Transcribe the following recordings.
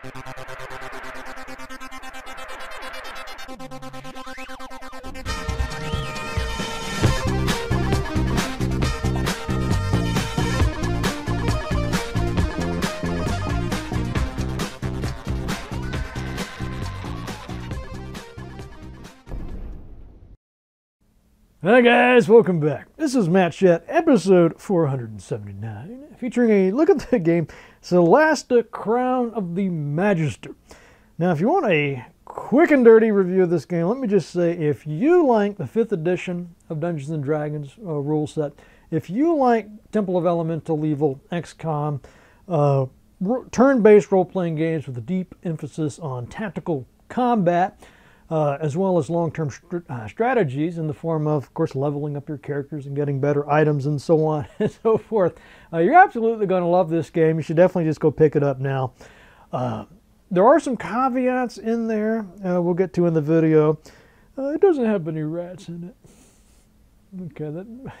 Thank you. Hi guys, welcome back. This is Matt Chat, episode 479, featuring a look at the game Solasta Crown of the Magister. Now, if you want a quick and dirty review of this game, let me just say if you like the 5th edition of Dungeons Dragons uh, rule set, if you like Temple of Elemental Evil, XCOM, uh, turn-based role-playing games with a deep emphasis on tactical combat, uh, as well as long-term uh, strategies in the form of, of course, leveling up your characters and getting better items and so on and so forth. Uh, you're absolutely going to love this game. You should definitely just go pick it up now. Uh, there are some caveats in there uh, we'll get to in the video. Uh, it doesn't have any rats in it. Okay, that,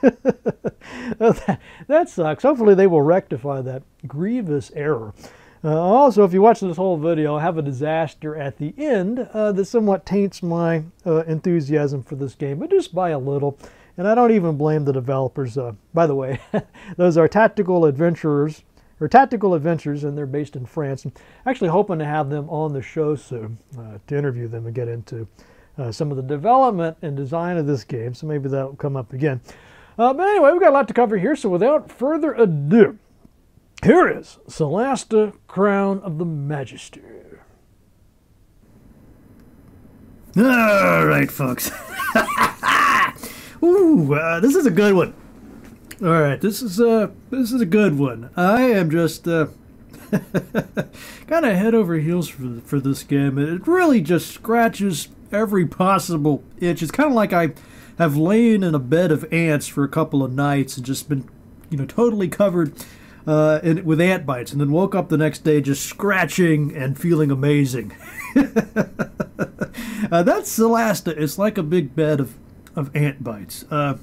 that, that sucks. Hopefully they will rectify that grievous error. Uh, also, if you watch this whole video, I have a disaster at the end uh, that somewhat taints my uh, enthusiasm for this game, but just by a little. And I don't even blame the developers. Uh, by the way, those are tactical adventurers, or tactical adventures, and they're based in France. I'm actually hoping to have them on the show soon uh, to interview them and get into uh, some of the development and design of this game. So maybe that'll come up again. but anyway, we've got a lot to cover here. So without further ado, here is Solasta Crown of the Magister. All right, folks. Ooh, uh, this is a good one. All right, this is a uh, this is a good one. I am just uh, kind of head over heels for for this game. It really just scratches every possible itch. It's kind of like I have lain in a bed of ants for a couple of nights and just been, you know, totally covered uh, and, with ant bites, and then woke up the next day just scratching and feeling amazing. uh, that's Solasta. It's like a big bed of, of ant bites. Uh,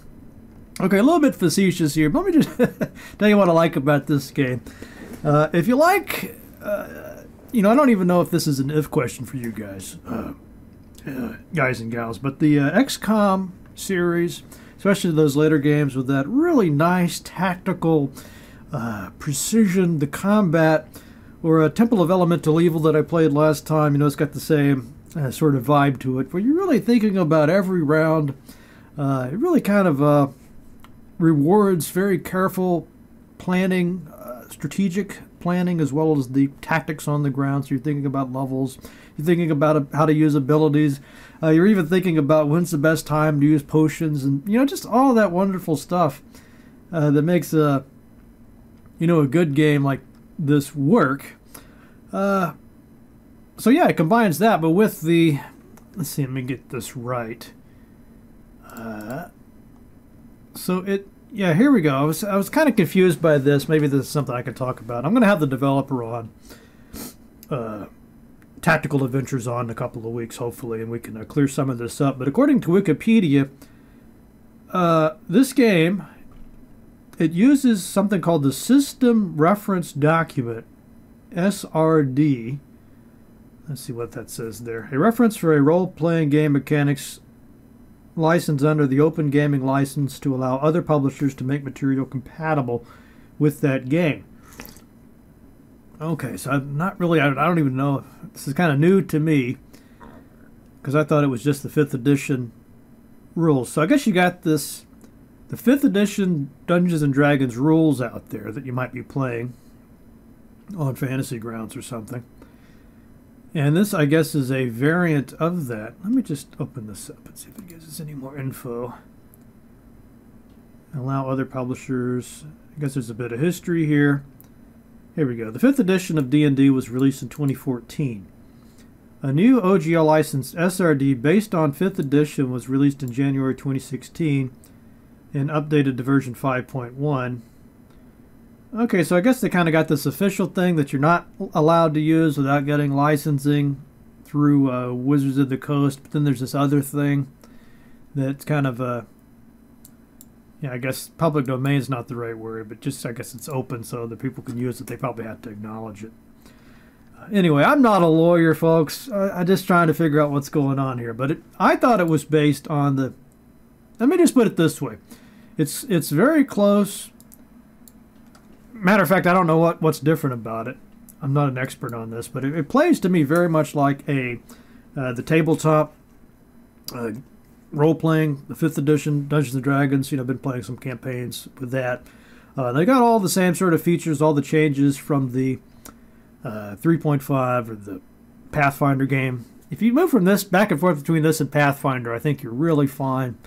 okay, a little bit facetious here, but let me just tell you what I like about this game. Uh, if you like, uh, you know, I don't even know if this is an if question for you guys, uh, guys and gals, but the XCOM series, especially those later games with that really nice tactical uh, precision, the combat, or a Temple of Elemental Evil that I played last time. You know, it's got the same uh, sort of vibe to it, where you're really thinking about every round. Uh, it really kind of uh, rewards very careful planning, uh, strategic planning, as well as the tactics on the ground. So you're thinking about levels, you're thinking about how to use abilities. Uh, you're even thinking about when's the best time to use potions, and you know, just all that wonderful stuff that makes a you know, a good game like this work. Uh, so yeah, it combines that, but with the, let's see, let me get this right. Uh, so it, yeah, here we go. I was, I was kind of confused by this. Maybe this is something I could talk about. I'm going to have the developer on, uh, Tactical Adventures on in a couple of weeks, hopefully, and we can uh, clear some of this up. But according to Wikipedia, uh, this game it uses something called the System Reference Document, SRD. Let's see what that says there. A reference for a role-playing game mechanics license under the Open Gaming License to allow other publishers to make material compatible with that game. Okay, so I'm not really, I don't even know. This is kind of new to me because I thought it was just the 5th edition rules. So I guess you got this the 5th edition Dungeons and Dragons rules out there that you might be playing on Fantasy Grounds or something. And this, I guess, is a variant of that. Let me just open this up and see if it gives us any more info. Allow other publishers. I guess there's a bit of history here. Here we go. The 5th edition of D&D was released in 2014. A new OGL licensed SRD based on 5th edition was released in January 2016 and updated to version 5.1. Okay, so I guess they kind of got this official thing that you're not allowed to use without getting licensing through uh, Wizards of the Coast. But then there's this other thing that's kind of a, uh, yeah, I guess public domain is not the right word, but just I guess it's open so that people can use it. They probably have to acknowledge it. anyway, I'm not a lawyer, folks. I, I'm just trying to figure out what's going on here. But it, I thought it was based on the. Let me just put it this way: it's it's very close. Matter of fact, I don't know what, what's different about it. I'm not an expert on this, but it, it plays to me very much like a uh, the tabletop uh, role playing, the fifth edition Dungeons and Dragons. You know, I've been playing some campaigns with that. Uh, they got all the same sort of features, all the changes from the uh, 3.5 or the Pathfinder game. If you move from this back and forth between this and Pathfinder, I think you're really fine.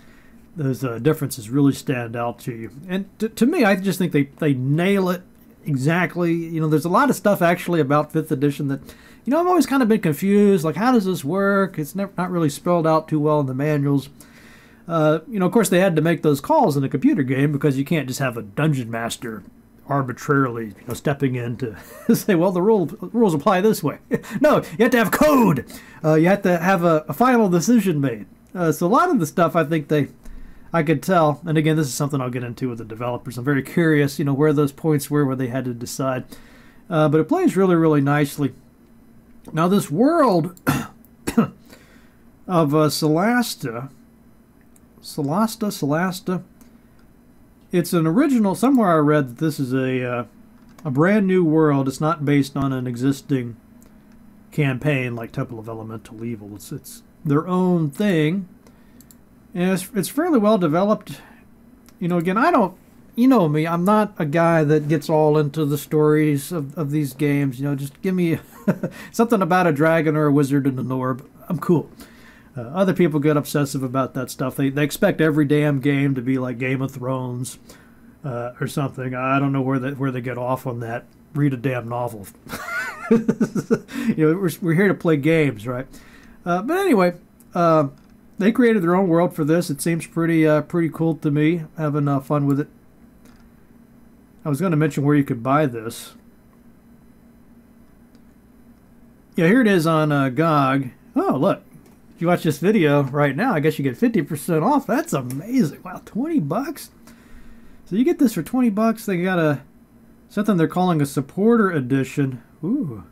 Those uh, differences really stand out to you. And to, to me, I just think they, they nail it exactly. You know, there's a lot of stuff actually about 5th edition that, you know, I've always kind of been confused. Like, how does this work? It's never, not really spelled out too well in the manuals. Uh, you know, of course, they had to make those calls in a computer game because you can't just have a dungeon master arbitrarily you know, stepping in to say, well, the rule, rules apply this way. no, you have to have code. Uh, you have to have a, a final decision made. Uh, so a lot of the stuff I think they, I could tell, and again, this is something I'll get into with the developers. I'm very curious, you know, where those points were where they had to decide. Uh, but it plays really, really nicely. Now, this world of uh, Solasta, Solasta, Solasta, it's an original. Somewhere I read that this is a uh, a brand new world. It's not based on an existing campaign like Temple of Elemental Evil. It's it's their own thing, and it's it's fairly well developed. You know, again, I don't. You know me. I'm not a guy that gets all into the stories of, of these games. You know, just give me something about a dragon or a wizard and an orb. I'm cool. Uh, other people get obsessive about that stuff. They, they expect every damn game to be like Game of Thrones uh, or something. I don't know where they, where they get off on that. Read a damn novel. you know, we're, we're here to play games, right? Uh, but anyway, uh, they created their own world for this. It seems pretty uh, pretty cool to me. Having uh, fun with it. I was going to mention where you could buy this. Yeah, here it is on GOG. Oh, look, if you watch this video right now, I guess you get 50% off. That's amazing. Wow, 20 bucks? So you get this for 20 bucks. They got a something they're calling a supporter edition. Ooh.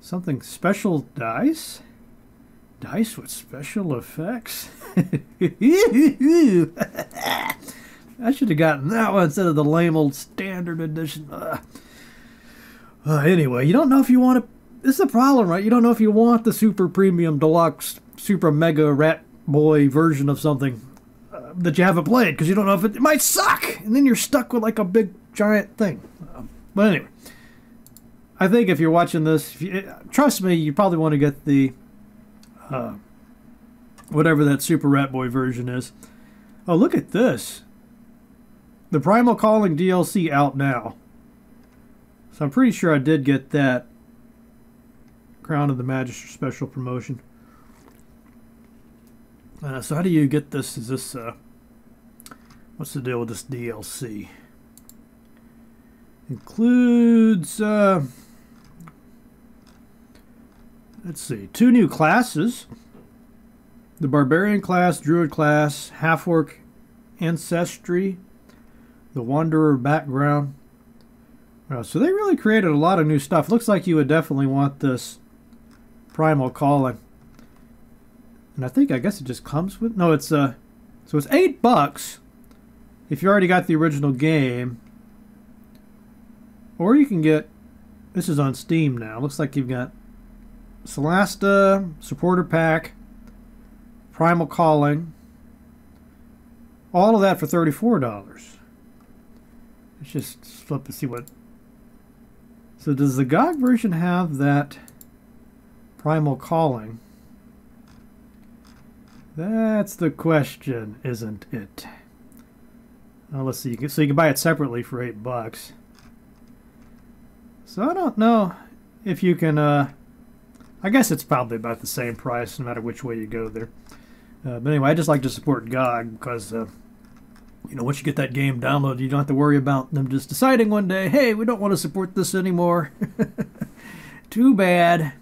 Something special dice? Dice with special effects? I should have gotten that one instead of the lame old standard edition. Uh, uh, anyway, you don't know if you want to this is a problem, right? You don't know if you want the super premium deluxe, super mega rat boy version of something uh, that you haven't played because you don't know if it, it, might suck, and then you're stuck with like a big giant thing. But anyway, I think if you're watching this, you, trust me, you probably want to get the uh, whatever that super rat boy version is. Oh, look at this! The Primal Calling DLC out now. So I'm pretty sure I did get that. Crown of the Magister special promotion. Uh, so how do you get this? Is this uh, what's the deal with this DLC? Includes uh, let's see, two new classes: the Barbarian class, Druid class, Half-Orc Ancestry, the Wanderer background. Uh, so they really created a lot of new stuff. Looks like you would definitely want this Primal Calling. And I think I guess it just comes with no, it's uh so it's eight bucks if you already got the original game. Or you can get this is on Steam now. Looks like you've got Solasta, Supporter Pack, Primal Calling. All of that for thirty-four dollars. Let's just flip and see what. So does the GOG version have that? Primal Calling? That's the question, isn't it? Well, let's see. You can, so you can buy it separately for eight bucks. So I don't know if you can. Uh, I guess it's probably about the same price, no matter which way you go there. Uh, but anyway, I just like to support GOG because, uh, you know, once you get that game downloaded, you don't have to worry about them just deciding one day, hey, we don't want to support this anymore. Too bad.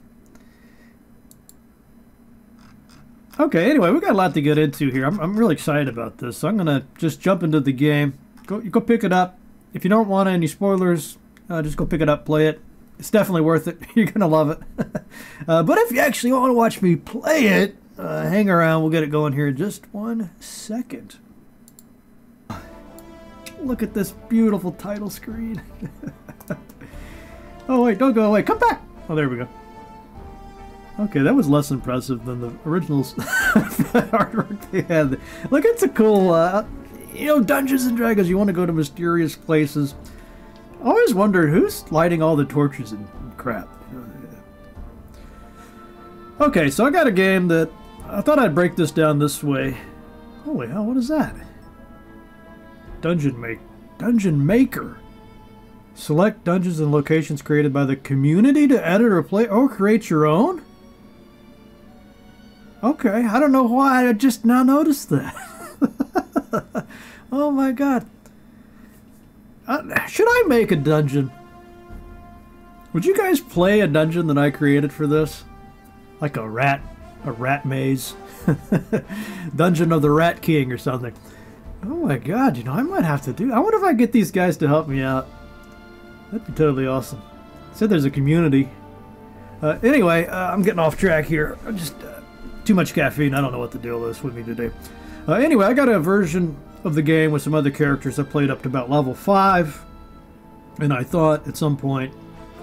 Okay, anyway, we got a lot to get into here. I'm, I'm really excited about this. So I'm going to just jump into the game. Go, go pick it up. If you don't want any spoilers, uh, just go pick it up, play it. It's definitely worth it. You're gonna love it. uh, but if you actually want to watch me play it, uh, hang around. We'll get it going here in just one second. Look at this beautiful title screen. oh wait, don't go away. Come back. Oh, there we go. Okay, that was less impressive than the original artwork they had. Look, it's a cool, uh, you know, Dungeons and Dragons. You want to go to mysterious places. I always wondered who's lighting all the torches and crap. Okay, so I got a game that I thought I'd break this down this way. Holy hell, what is that? Dungeon make Dungeon Maker. Select dungeons and locations created by the community to edit or play or create your own? Okay, I don't know why I just now noticed that. oh my god. Uh, should I make a dungeon? Would you guys play a dungeon that I created for this? Like a rat, a rat maze? dungeon of the Rat King or something. Oh my god, you know, I might have to do I wonder if I get these guys to help me out. That'd be totally awesome. Said there's a community. Uh, anyway, uh, I'm getting off track here. I'm just uh, too much caffeine. I don't know what the deal is with me today. Uh, anyway, I got a version of the game with some other characters. I played up to about level 5. And I thought at some point,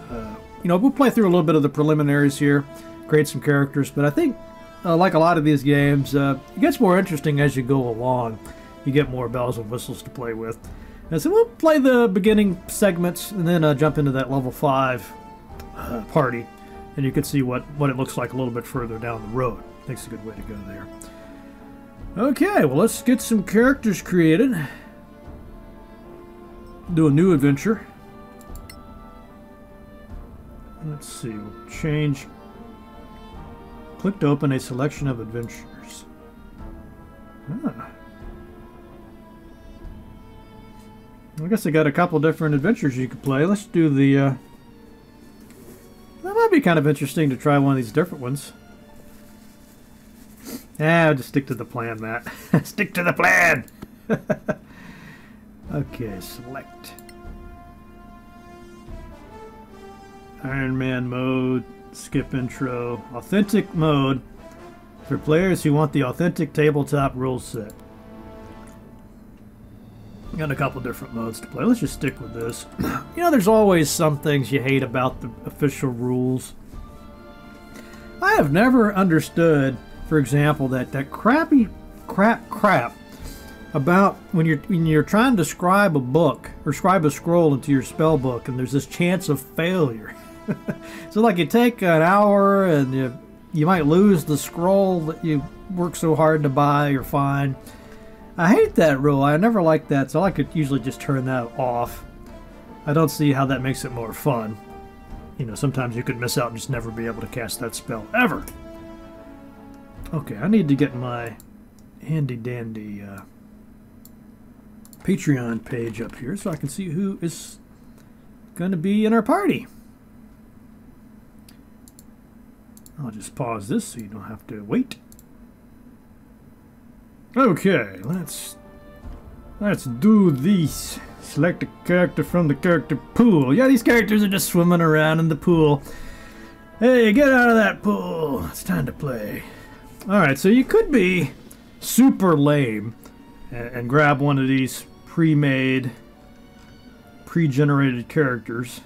uh, you know, we'll play through a little bit of the preliminaries here, create some characters. But I think, uh, like a lot of these games, uh, it gets more interesting as you go along. You get more bells and whistles to play with. And so we'll play the beginning segments and then uh, jump into that level 5 uh, party. And you can see what, what it looks like a little bit further down the road. I think it's a good way to go there. Okay, well, let's get some characters created. Do a new adventure. Let's see, we'll change. Click to open a selection of adventures. Ah. I guess I got a couple different adventures you could play. Let's do the. Uh... That might be kind of interesting to try one of these different ones. Yeah, I'll just stick to the plan, Matt. stick to the plan! okay, select. Iron Man mode, skip intro, authentic mode for players who want the authentic tabletop rules set. Got a couple different modes to play. Let's just stick with this. you know, there's always some things you hate about the official rules. I have never understood, for example, that that crappy crap crap about when you're when you're trying to scribe a book or scribe a scroll into your spell book and there's this chance of failure. so like you take an hour and you you might lose the scroll that you worked so hard to buy or find I hate that rule. I never like that, so I could usually just turn that off. I don't see how that makes it more fun. You know, sometimes you could miss out and just never be able to cast that spell, ever. Okay, I need to get my handy-dandy uh, Patreon page up here so I can see who is going to be in our party. I'll just pause this so you don't have to wait. Okay, let's let's do this. Select a character from the character pool. Yeah, these characters are just swimming around in the pool. Hey, get out of that pool. It's time to play. Alright, so you could be super lame and, and grab one of these pre-made, pre-generated characters.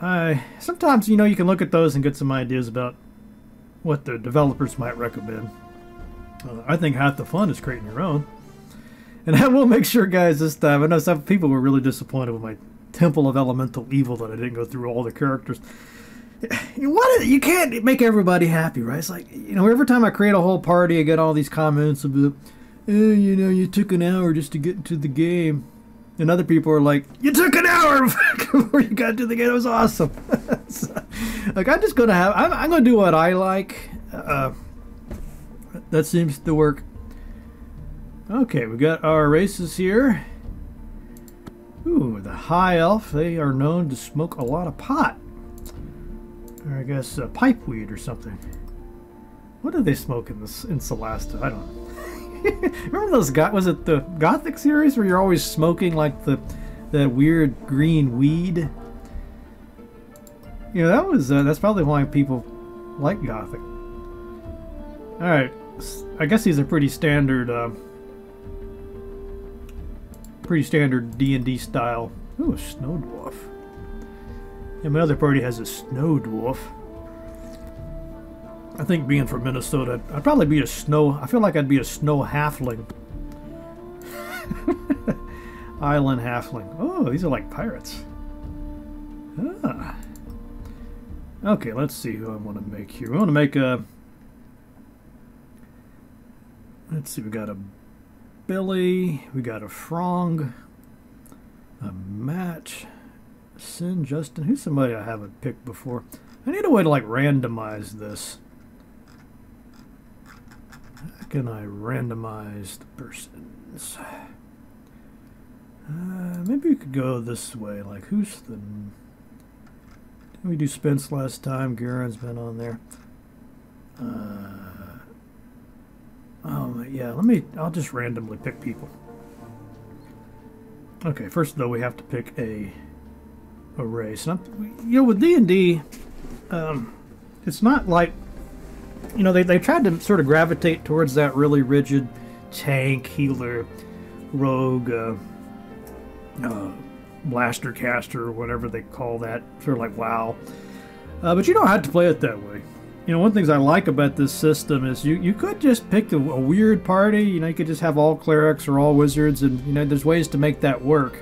I sometimes, you know, you can look at those and get some ideas about what the developers might recommend. Uh, I think half the fun is creating your own. And I will make sure, guys, this time, I know some people were really disappointed with my Temple of Elemental Evil that I didn't go through all the characters. What you can't make everybody happy, right? It's like you know, every time I create a whole party, I get all these comments about, oh, you know, you took an hour just to get into the game, and other people are like, you took an hour before you got to the game. It was awesome. so, like I'm just gonna have, I'm, I'm, gonna do what I like. Uh, that seems to work. Okay, we got our races here. Ooh, the High Elf, they are known to smoke a lot of pot. Or I guess uh, pipeweed or something. What do they smoke in this in Solasta? I don't know. Remember those got was it the Gothic series where you're always smoking like the that weird green weed? Yeah, that was uh, that's probably why people like Gothic. All right, I guess these are pretty standard, uh, pretty standard D and D style. Ooh, snow dwarf. Yeah, my other party has a snow dwarf. I think being from Minnesota, I'd probably be a snow. I feel like I'd be a snow halfling. Island halfling. Oh, these are like pirates. Ah. Okay, let's see who I want to make here. We want to make a. Let's see, we got a Billy, we got a Frong, a Matt, Sin, Justin. Who's somebody I haven't picked before? I need a way to like randomize this. How can I randomize the persons? Uh, maybe we could go this way. Like, who's the we do Spence last time. Garen's been on there. Uh, oh, yeah, let me, I'll just randomly pick people. Okay, first though, we have to pick a, a race. And you know, with D&D, um, it's not like, you know, they, they tried to sort of gravitate towards that really rigid tank, healer, rogue, uh, uh, blaster caster or whatever they call that, sort of like WoW. Uh, but you don't have to play it that way. You know, one of the things I like about this system is you, you could just pick a, a, weird party. You know, you could just have all clerics or all wizards, and you know, there's ways to make that work,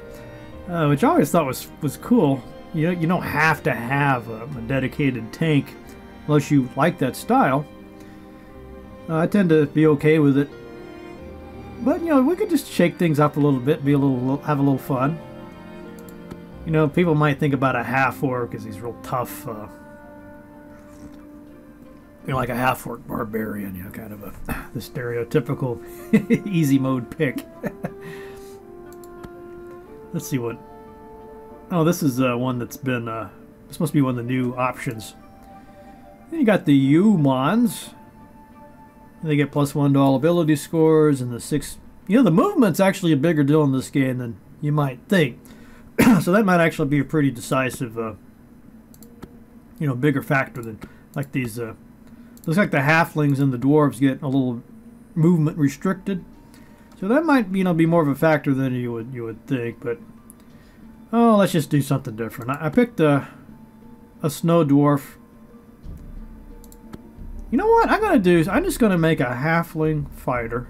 uh, which I always thought was was cool. You you don't have to have a, a dedicated tank unless you like that style. Uh, I tend to be okay with it, but you know, we could just shake things up a little bit, be a little, have a little fun. You know, people might think about a half orc as he's real tough. Uh, you know, like a half orc barbarian. You know, kind of a the stereotypical easy mode pick. Let's see what. Oh, this is uh, one that's been. Uh, this must be one of the new options. You got the humans. They get plus one to all ability scores, and the six. You know, the movement's actually a bigger deal in this game than you might think. so that might actually be a pretty decisive, uh, you know, bigger factor than like these. Uh, looks like the halflings and the dwarves get a little movement restricted, so that might you know be more of a factor than you would you would think. But oh, let's just do something different. I, I picked a a snow dwarf. You know what I'm gonna do? I'm just gonna make a halfling fighter.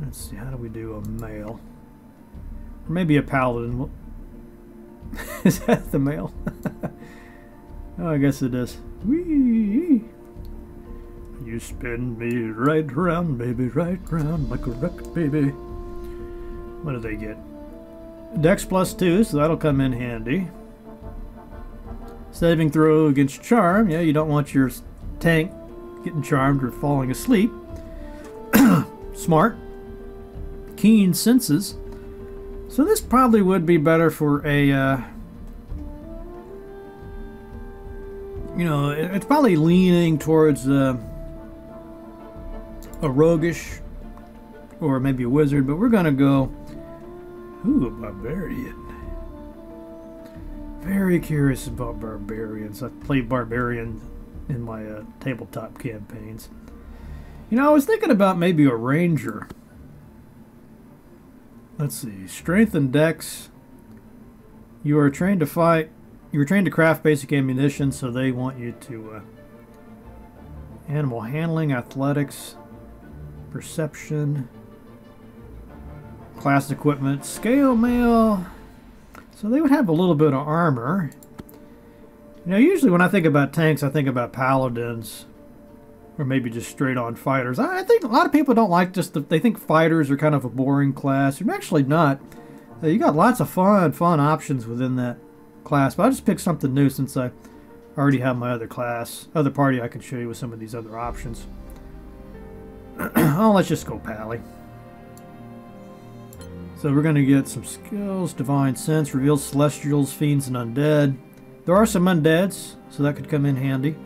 Let's see, how do we do a male? Or maybe a paladin. is that the male? oh, I guess it is. Whee! You spin me right round, baby, right round like a record, baby. What do they get? Dex plus two, so that'll come in handy. Saving throw against charm. Yeah, you don't want your tank getting charmed or falling asleep. Smart. Keen senses. So this probably would be better for a, uh, you know, it's probably leaning towards uh, a roguish or maybe a wizard, but we're going to go, ooh, a barbarian. Very curious about barbarians. I've played barbarian in my uh, tabletop campaigns. You know, I was thinking about maybe a ranger. Let's see. Strength and dex. You are trained to fight. You were trained to craft basic ammunition, so they want you to. Uh, animal handling, athletics, perception, class equipment, scale mail. So they would have a little bit of armor. You know, usually when I think about tanks, I think about paladins or maybe just straight on fighters. I think a lot of people don't like just the, they think fighters are kind of a boring class. You're actually not. Uh, you got lots of fun, fun options within that class. But I just picked something new since I already have my other class, other party. I can show you with some of these other options. oh, let's just go Pally. So we're going to get some skills. Divine Sense reveals Celestials, Fiends, and Undead. There are some Undeads, so that could come in handy.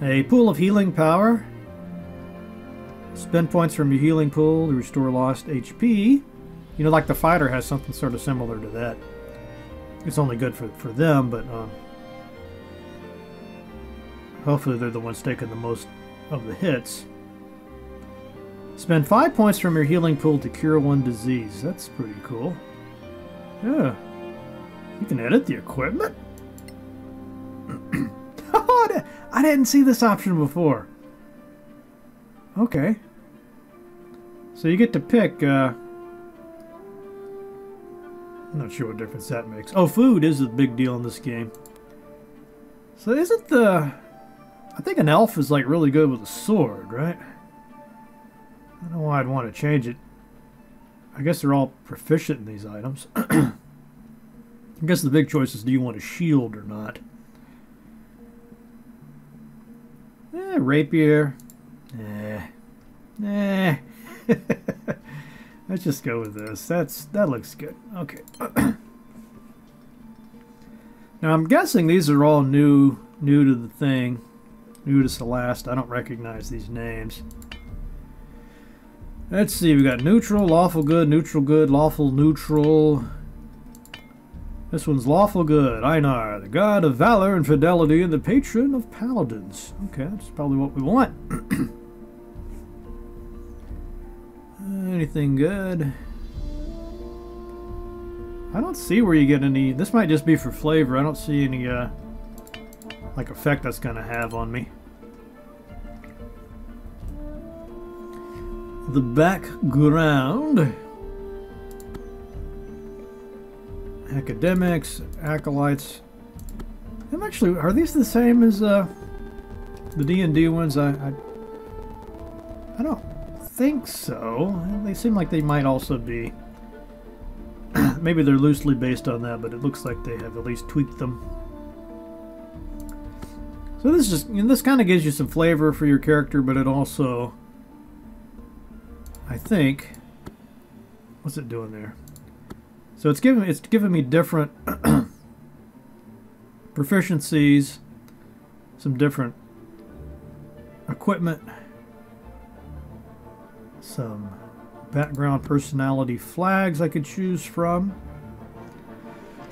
A pool of healing power. Spend points from your healing pool to restore lost HP. You know, like the fighter has something sort of similar to that. it's only good for, for them, but um, hopefully they're the ones taking the most of the hits. Spend five points from your healing pool to cure one disease. That's pretty cool. Yeah. You can edit the equipment? oh, I didn't see this option before. Okay. So you get to pick, uh... I'm not sure what difference that makes. Oh, food is a big deal in this game. So isn't the... I think an elf is like really good with a sword, right? I don't know why I'd want to change it. I guess they're all proficient in these items. I guess the big choice is do you want a shield or not? Eh, rapier. Eh. Eh. Let's just go with this. That's That looks good. Okay. now I'm guessing these are all new new to the thing. New to Solasta. I don't recognize these names. Let's see, we got neutral, lawful good, neutral good, lawful neutral. This one's lawful good. Einar, the god of valor and fidelity and the patron of paladins. Okay, that's probably what we want. Anything good? I don't see where you get any... This might just be for flavor. I don't see any, uh, like, effect that's going to have on me. The background. Academics, acolytes. I'm actually, are these the same as uh, the D&D ones? I, I, I don't think so. They seem like they might also be. Maybe they're loosely based on that, but it looks like they have at least tweaked them. So this just you know, this kind of gives you some flavor for your character, but it also I think. What's it doing there? So it's giving it's giving me different proficiencies, some different equipment, some background personality flags I could choose from.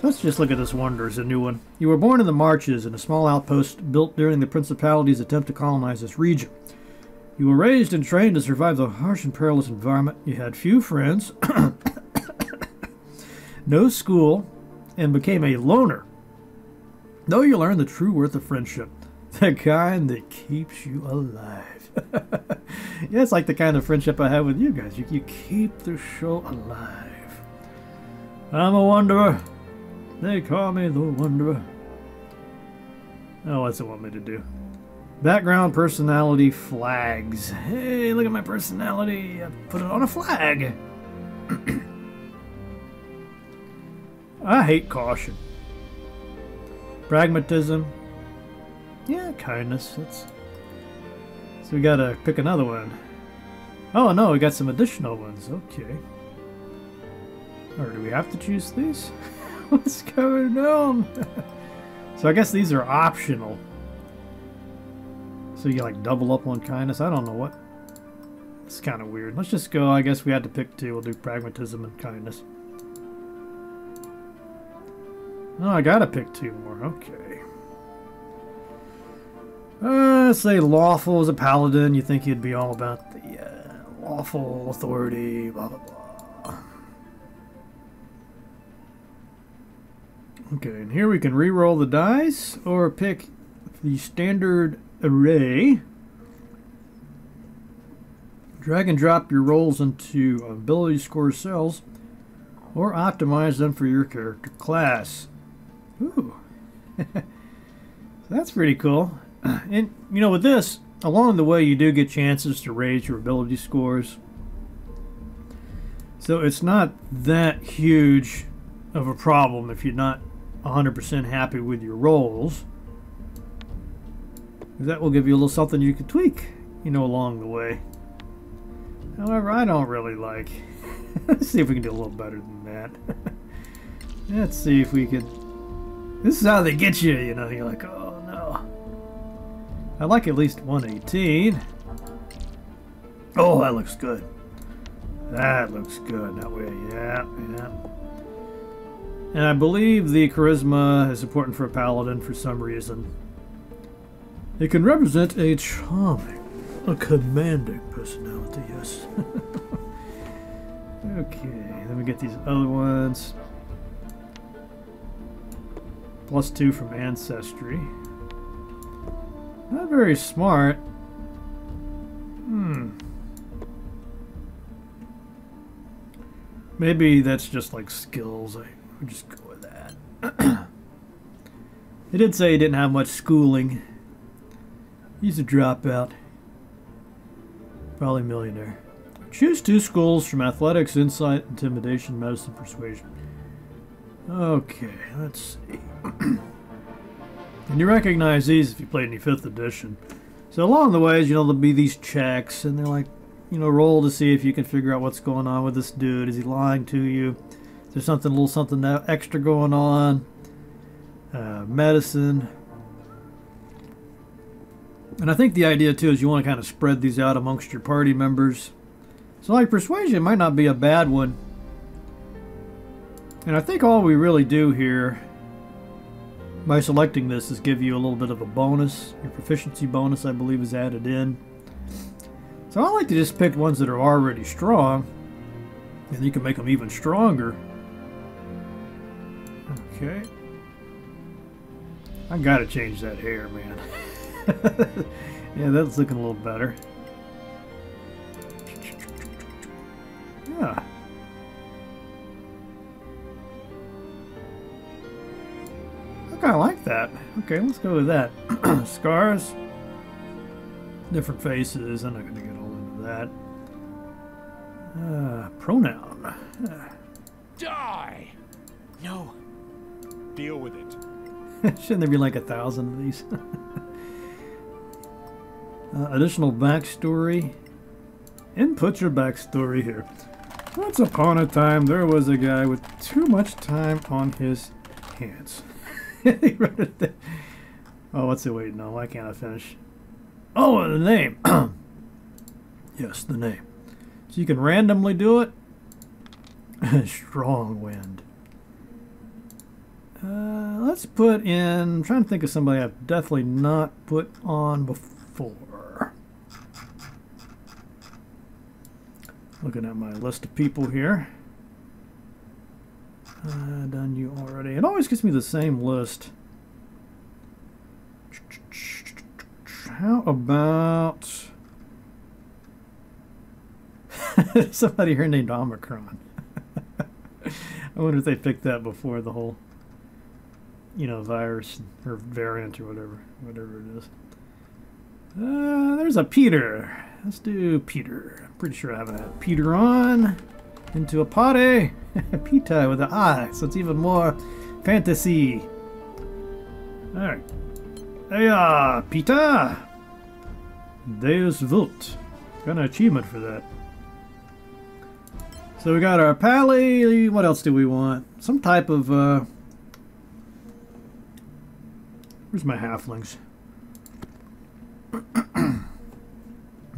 Let's just look at this wonder as a new one. You were born in the Marches in a small outpost built during the Principality's attempt to colonize this region. You were raised and trained to survive the harsh and perilous environment. You had few friends, no school, and became a loner. Though you learned the true worth of friendship, the kind that keeps you alive. yeah, it's like the kind of friendship I have with you guys. You, you keep the show alive. I'm a wanderer. They call me the wanderer. Oh, what's it want me to do? Background personality flags. Hey, look at my personality. I put it on a flag. I hate caution. Pragmatism. Yeah, kindness. That's... So we gotta pick another one. Oh no, we got some additional ones. Okay. Or do we have to choose these? What's going on? so I guess these are optional. So you like double up on kindness? I don't know what. It's kind of weird. Let's just go. I guess we had to pick two. We'll do pragmatism and kindness. Oh, I gotta pick two more. Okay. Uh, say lawful as a paladin. You think he'd be all about the uh, lawful authority, blah, blah, blah. Okay, and here we can re-roll the dice or pick the standard array. Drag and drop your rolls into ability score cells or optimize them for your character class. Ooh. That's pretty cool. And, you know, with this, along the way, you do get chances to raise your ability scores. So it's not that huge of a problem if you're not 100% happy with your rolls. That will give you a little something you can tweak, you know, along the way. However, I don't really like. Let's see if we can do a little better than that. Let's see if we can. This is how they get you, you know. You're like, oh no. I like at least 118. Oh, that looks good. That looks good. That way, yeah, yeah. And I believe the charisma is important for a paladin for some reason. It can represent a charming, a commanding personality, yes. okay, let me get these other ones. Plus two from Ancestry. Not very smart. Hmm. Maybe that's just like skills. I would just go with that. he did say he didn't have much schooling. He's a dropout. Probably millionaire. Choose two schools from athletics, insight, intimidation, medicine, persuasion. Okay, let's see. and you recognize these if you played any 5th edition. So along the ways, you know, there'll be these checks, and they're like, you know, roll to see if you can figure out what's going on with this dude. Is he lying to you? Is there something, a little something extra going on? Uh, medicine. And I think the idea too is you want to kind of spread these out amongst your party members. So like persuasion might not be a bad one. And I think all we really do here by selecting this is give you a little bit of a bonus. Your proficiency bonus I believe is added in. So I like to just pick ones that are already strong and you can make them even stronger. Okay. I gotta change that hair, man. yeah, that's looking a little better. Yeah. I kind of like that. Okay, let's go with that. Scars. Different faces. I'm not going to get all into that. Uh, pronoun. Die! No. Deal with it. Shouldn't there be like a thousand of these? uh, additional backstory. Input your backstory here. Once upon a time, there was a guy with too much time on his hands. oh, what's it? Wait, no, why can't I finish? Oh, the name. yes, the name. So you can randomly do it. Strong wind. Uh, let's put in. I'm trying to think of somebody I've definitely not put on before. Looking at my list of people here. Uh, done you already. It always gives me the same list. How about somebody here named Omicron? I wonder if they picked that before the whole you know, virus or variant or whatever, whatever it is. Uh, there's a Peter. Let's do Peter. Pretty sure I haven't had Peter on. Into a party. Peter with an I, so it's even more fantasy. Alright. Hey, uh, Peter! Deus Vult. Got an achievement for that. So we got our pally. What else do we want? Some type of, uh, Where's my halflings?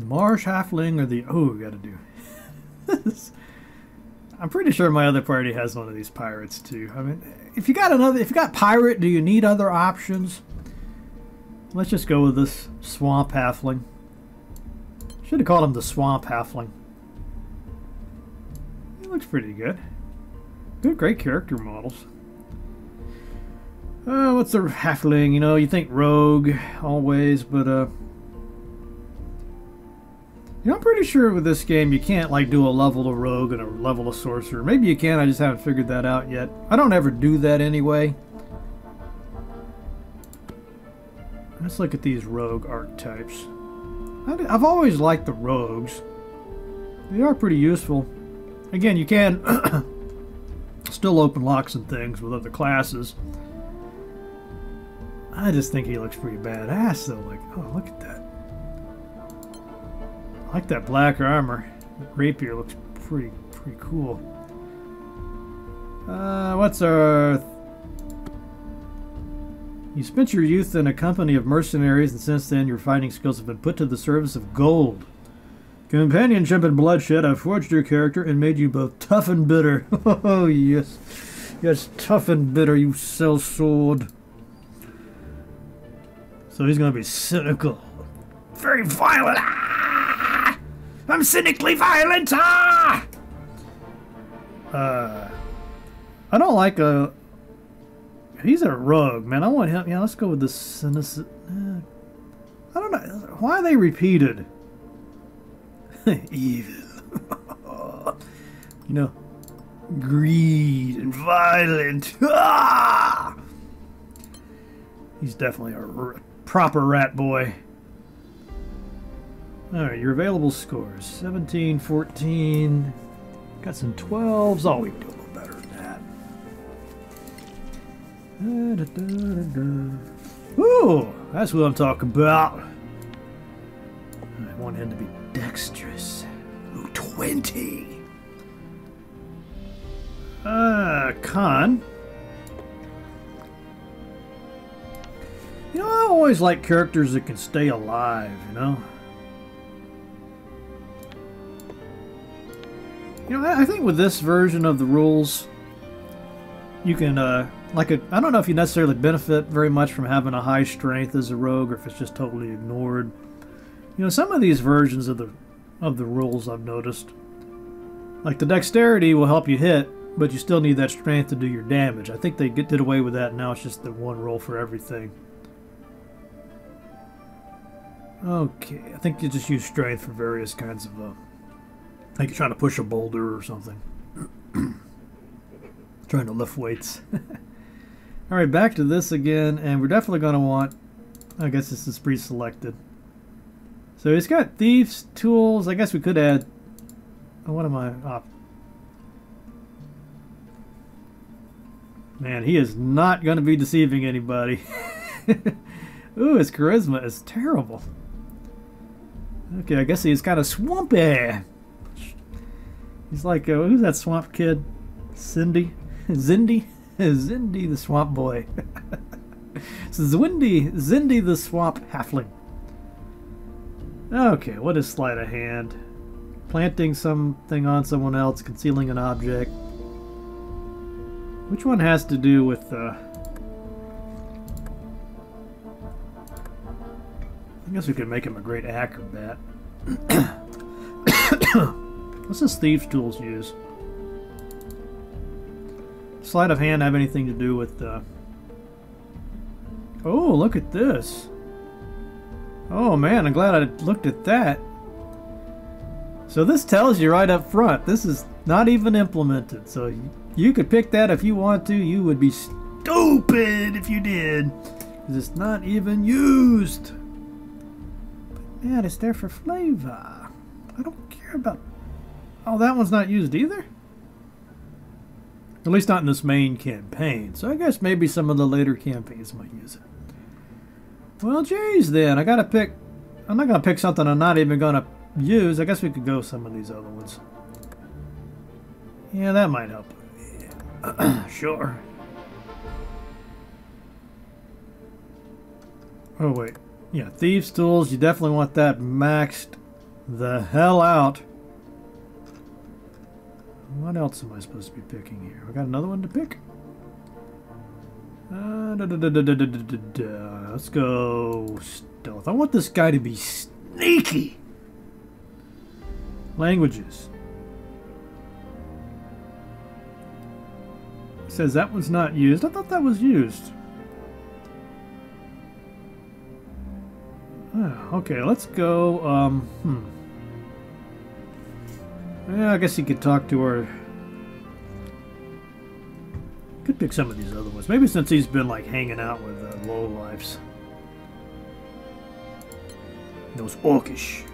the marsh halfling or the oh, gotta do. I'm pretty sure my other party has one of these pirates too. I mean, if you got another, if you got pirate, do you need other options? Let's just go with this swamp halfling. Should have called him the swamp halfling. He looks pretty good. Good, great character models. Uh, what's the halfling? You know, you think rogue always, but uh, you know, I'm pretty sure with this game you can't like do a level of rogue and a level of sorcerer. Maybe you can. I just haven't figured that out yet. I don't ever do that anyway. Let's look at these rogue archetypes. I've always liked the rogues. They are pretty useful. Again, you can still open locks and things with other classes. I just think he looks pretty badass though. Like, oh, look at that. Like that black armor. That rapier looks pretty, pretty cool. Uh, what's our... You spent your youth in a company of mercenaries, and since then your fighting skills have been put to the service of gold. Companionship and bloodshed have forged your character and made you both tough and bitter. Oh, yes. Yes, tough and bitter, you sell sword. So he's gonna be cynical. Very violent. Ah! I'm cynically violent. Ah! Uh, I don't like a. He's a rogue, man. I want him. Yeah, let's go with the cynicism. I don't know. Why are they repeated? Evil. you know, greed and violent. Ah! He's definitely a proper rat boy. Alright, your available scores 17, 14. Got some 12s. Oh, we can do a little better than that. Da, da, da. Ooh, that's what I'm talking about. I want him to be dexterous. Ooh, 20. Uh, con. You know, I always like characters that can stay alive, you know? You know, I think with this version of the rules, you can, uh, like, a, I don't know if you necessarily benefit very much from having a high strength as a rogue, or if it's just totally ignored. You know, some of these versions of the of the rules I've noticed, like the dexterity will help you hit, but you still need that strength to do your damage. I think they get, did away with that. Now it's just the one roll for everything. Okay, I think you just use strength for various kinds of, uh, like you're trying to push a boulder or something. trying to lift weights. All right, back to this again, and we're definitely going to want, I guess this is pre-selected. So he's got thieves, tools. I guess we could add, oh, what am I, op Man, he is not going to be deceiving anybody. Ooh, his charisma is terrible. Okay, I guess he's kind of swampy. He's like, uh, who's that swamp kid? Cindy? Zindy? Zindy the swamp boy. Zwindy, Zindy the swamp halfling. Okay, what is sleight of hand? Planting something on someone else, concealing an object. Which one has to do with, uh... I guess we could make him a great acrobat. What's this thieves' tools use? Sleight of hand have anything to do with, uh... Oh, look at this. Oh man, I'm glad I looked at that. So this tells you right up front, this is not even implemented. So you, you could pick that if you want to. You would be stupid if you did. Because it's not even used. But man, it's there for flavor. I don't care about... Oh, that one's not used either? At least not in this main campaign. So I guess maybe some of the later campaigns might use it. Well, geez, then. I gotta pick... I'm not gonna pick something I'm not even gonna use. I guess we could go some of these other ones. Yeah, that might help. sure. Oh, wait. Yeah, Thieves' Tools. You definitely want that maxed the hell out. What else am I supposed to be picking here? We got another one to pick? Uh, da, da, da, Let's go stealth. I want this guy to be sneaky. Languages. It says that one's not used. I thought that was used. Oh, okay, let's go. Um, hmm. Yeah, I guess he could talk to her. Could pick some of these other ones. Maybe since he's been like hanging out with uh, low lives. Those orcish.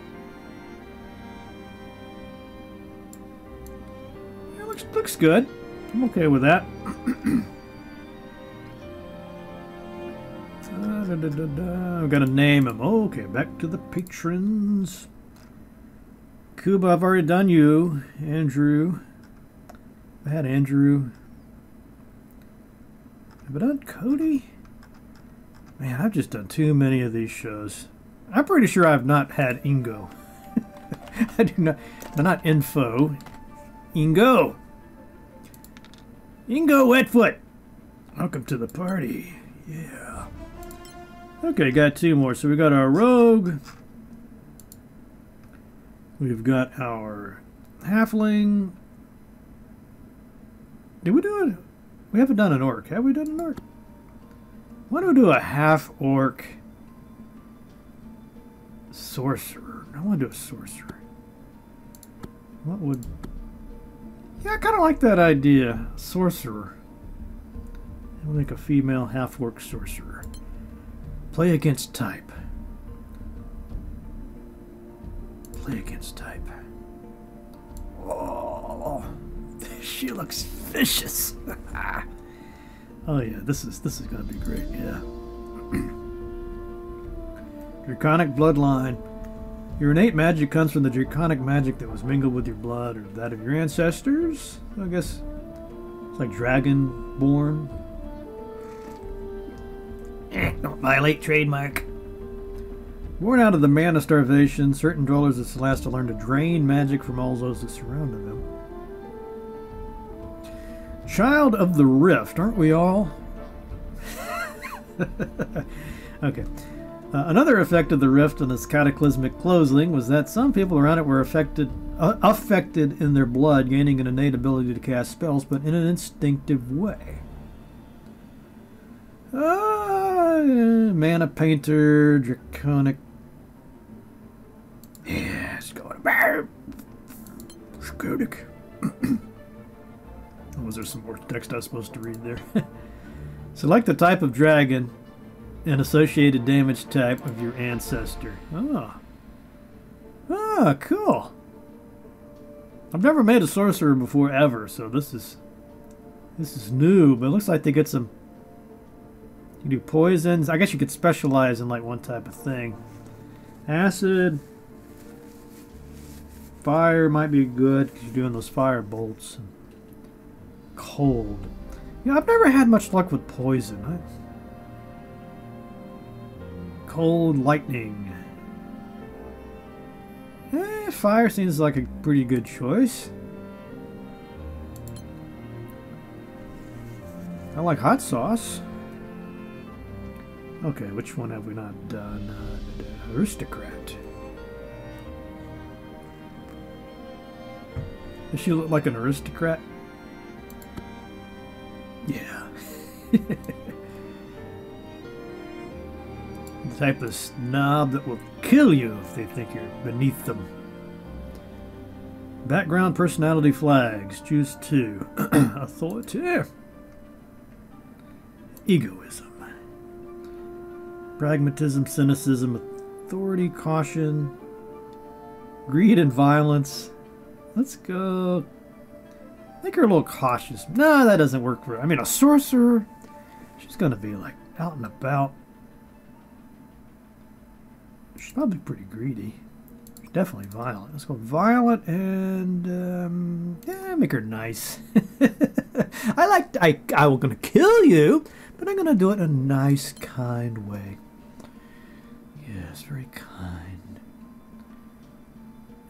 Yeah, looks looks good. I'm okay with that. got to name him. Okay, back to the patrons. Cuba, I've already done you. Andrew. I had Andrew. Have I done Cody? Man, I've just done too many of these shows. I'm pretty sure I've not had Ingo. I do not. They're not info. Ingo. Ingo Wetfoot. Welcome to the party. Yeah. Okay, got two more. So we got our rogue. We've got our halfling. Did we do it? We haven't done an orc. Have we done an orc? Why don't we do a half orc sorcerer? I want to do a sorcerer. What would. Yeah, I kind of like that idea. Sorcerer. I'll make a female half orc sorcerer. Play against type. Play against type. Oh, she looks vicious. oh yeah, this is this is gonna be great. Yeah. Draconic bloodline. Your innate magic comes from the draconic magic that was mingled with your blood or that of your ancestors. I guess it's like dragonborn. Eh, don't violate trademark. Born out of the mana starvation, certain dwellers of Solasta learn to drain magic from all those that surrounded them. Child of the Rift, aren't we all? okay. Uh, another effect of the rift and its cataclysmic closing was that some people around it were affected, uh, affected in their blood, gaining an innate ability to cast spells, but in an instinctive way. Uh, mana painter, draconic. Yeah, it's going to. Was there some more text I was supposed to read there? Select the type of dragon and associated damage type of your ancestor. Ah. Ah, cool. I've never made a sorcerer before ever, so this is this is new, but it looks like they get some you do poisons. I guess you could specialize in like one type of thing. Acid. Fire might be good because you're doing those fire bolts. Cold. Yeah, I've never had much luck with poison. I, cold lightning. Eh, fire seems like a pretty good choice. I like hot sauce. Okay, which one have we not done? Uh, aristocrat. Does she look like an aristocrat? Yeah. the type of snob that will kill you if they think you're beneath them. Background personality flags. Choose two. Authority. Egoism. Pragmatism, cynicism, authority, caution, greed, and violence. Let's go. I think her a little cautious. No, that doesn't work for her. I mean, a sorcerer, she's going to be like out and about. She's probably pretty greedy. She's definitely violent. Let's go violent and um, yeah, make her nice. I like. I I was gonna kill you, but I'm gonna do it in a nice, kind way. Yes, very kind.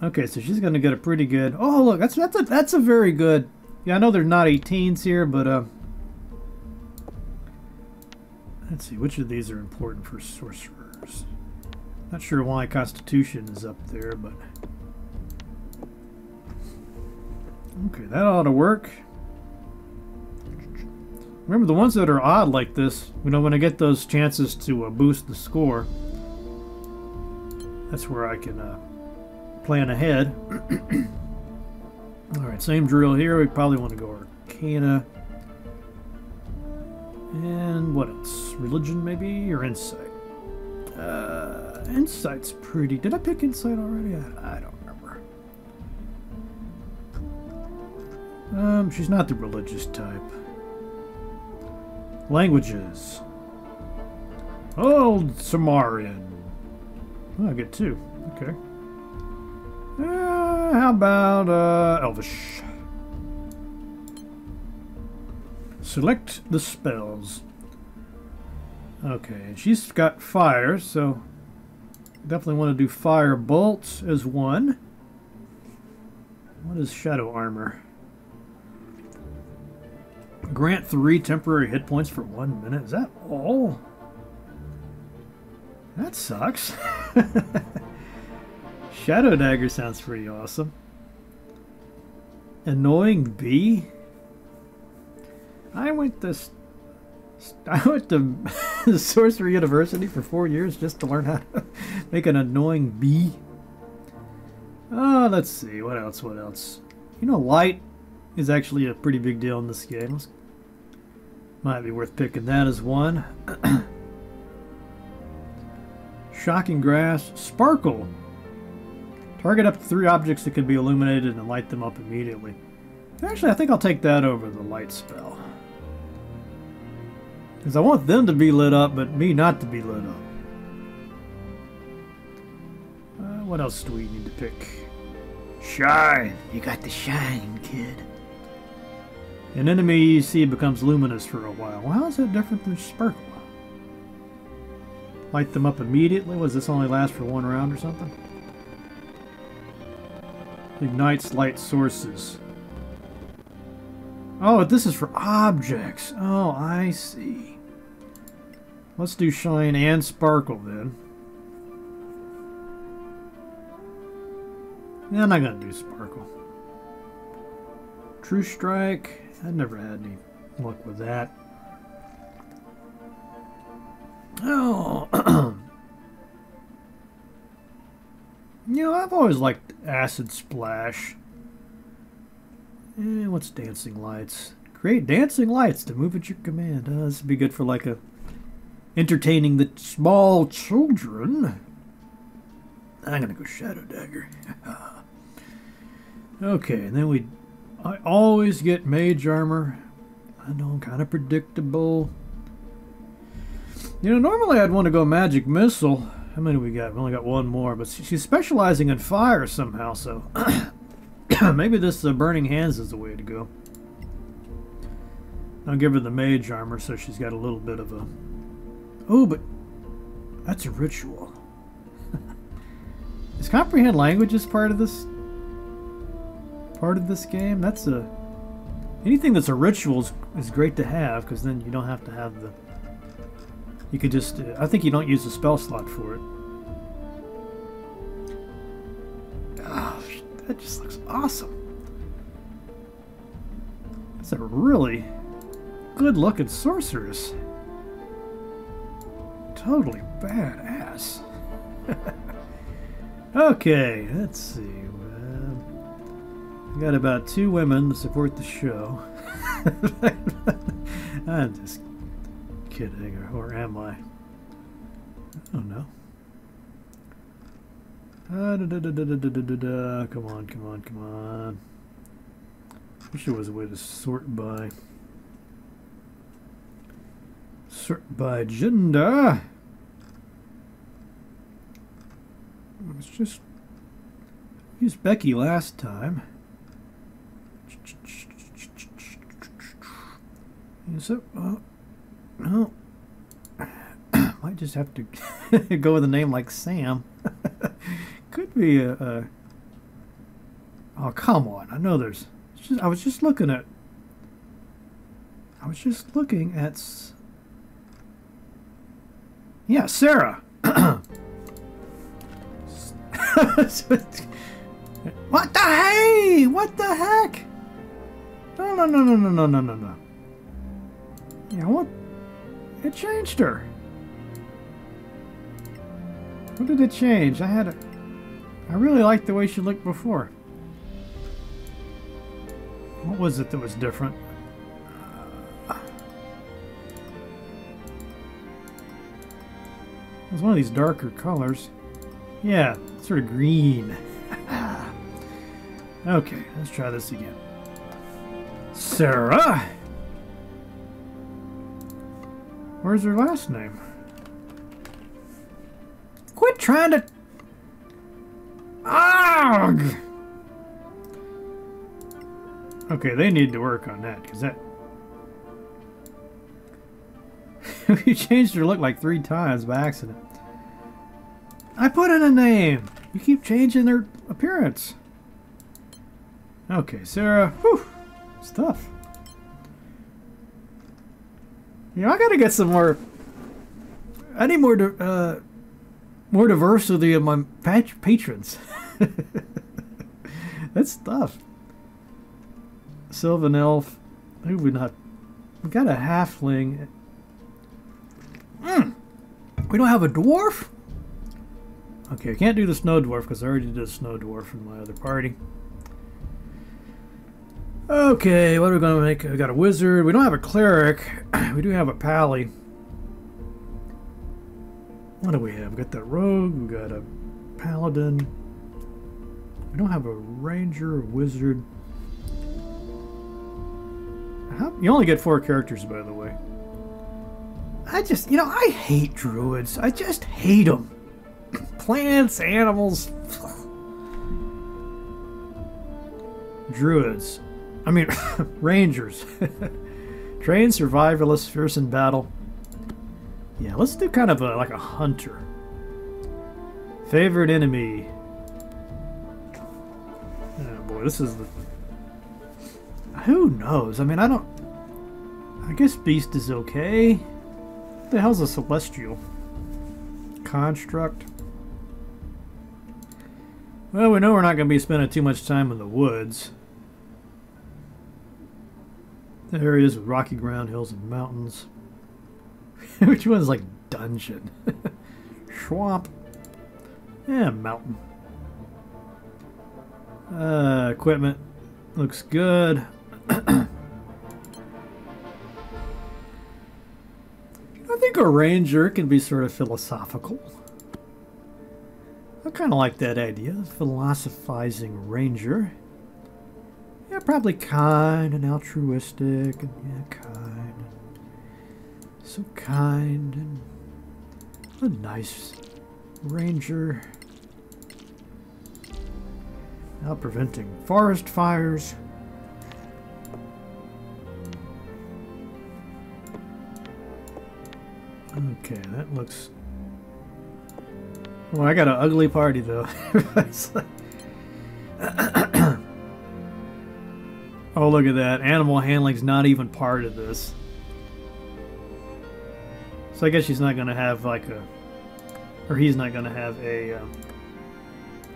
Okay, so she's gonna get a pretty good. Oh, look, that's that's a that's a very good. Yeah, I know there's not 18s here, but uh, let's see which of these are important for sorcerers. Not sure why Constitution is up there, but okay, that ought to work. Remember, the ones that are odd like this, you know, when I get those chances to uh, boost the score, that's where I can uh, plan ahead. Alright, same drill here. We probably want to go Arcana. And what else? Religion, maybe? Or Insight? Uh, Insight's pretty... Did I pick Insight already? I, I don't remember. Um, she's not the religious type. Languages. Old Samarian. Oh, I get two. Okay. Uh, how about uh, Elvish? Select the spells. Okay, she's got fire, so definitely want to do fire bolts as one. What is shadow armor? Grant three temporary hit points for one minute. Is that all? That sucks. Shadow Dagger sounds pretty awesome. Annoying bee? I went to I went to Sorcery University for four years just to learn how to make an annoying bee. Oh, uh, let's see. What else? What else? You know, light is actually a pretty big deal in this game. Let's- might be worth picking that as one. Shocking Grasp. Sparkle. Target up to three objects that can be illuminated and light them up immediately. Actually, I think I'll take that over the light spell. Because I want them to be lit up, but me not to be lit up. Uh, what else do we need to pick? Shine! You got the shine, kid. An enemy you see becomes luminous for a while. Well, how is that different than Sparkle? Light them up immediately? Was this only last for one round or something? Ignites light sources. Oh, this is for objects. Oh, I see. Let's do shine and sparkle then. Yeah, I'm not gonna do sparkle. True strike. I never had any luck with that. Oh. you know, I've always liked acid splash. Eh, what's dancing lights? Create dancing lights to move at your command. Uh, this would be good for like a entertaining the small children. I'm gonna go shadow dagger. okay, and then we. I always get mage armor. I know I'm kind of predictable. You know, normally I'd want to go magic missile. How many we got? We only got one more, but she's specializing in fire somehow, so maybe this uh, burning hands is the way to go. I'll give her the mage armor so she's got a little bit of a. Oh, but that's a ritual. is comprehend languages part of this? Part of this game? That's a. Anything that's a ritual is, is great to have because then you don't have to have the. You could just. I think you don't use the spell slot for it. Oh, that just looks awesome. That's a really good looking sorceress. Totally badass. okay, let's see. Uh, we got about two women to support the show. I'm just kidding, or, or am I? I don't know. Ah, da, da, da, come on, come on, come on. Wish there was a way to sort by. Sort by gender! Let's just use Becky last time. Is it no. Might just have to go with a name like Sam. Could be a, a. Oh come on! I know there's. Just, I was just looking at. I was just looking at. Yeah, Sarah. what the hey? What the heck? No, no, no, no, no, no, no, no, no. Yeah, what? It changed her. What did it change? I had a. I really liked the way she looked before. What was it that was different? It was one of these darker colors. Yeah, sort of green. okay, let's try this again. Sarah! Where's her last name? Quit trying to. Ugh! Okay, they need to work on that because that. you changed her look like three times by accident. I put in a name. You keep changing their appearance. Okay, Sarah. Whew, stuff. You know, I gotta get some more. I need more, uh, more diversity of my pat- patrons. That's tough. Sylvan elf. Who we not? We got a halfling. Hmm. We don't have a dwarf. Okay, I can't do the snow dwarf because I already did a snow dwarf in my other party. Okay, what are we gonna make? We got a wizard. We don't have a cleric. we do have a pally. What do we have? We got that rogue. We got a paladin. We don't have a ranger, wizard. How, you only get four characters, by the way. I just, you know, I hate druids. I just hate them. Plants, animals. Druids. I mean, rangers. Trained survivalists, fierce in battle. Yeah, let's do kind of a, like a hunter. Favorite enemy. Oh boy, this is the. Who knows? I mean, I don't. I guess Beast is okay. What the hell's a celestial? Construct. Well, we know we're not going to be spending too much time in the woods. Areas with rocky ground, hills, and mountains. Which one's like dungeon? Swamp. Yeah, mountain. Uh, equipment looks good. I think a ranger can be sort of philosophical. I kind of like that idea, philosophizing ranger. Yeah, probably kind and altruistic, and yeah, kind. So kind and a nice ranger. Now preventing forest fires. Okay, that looks. Well, I got an ugly party though. Oh, look at that. Animal handling's not even part of this. So I guess she's not going to have like a... Or he's not going to have a... Um,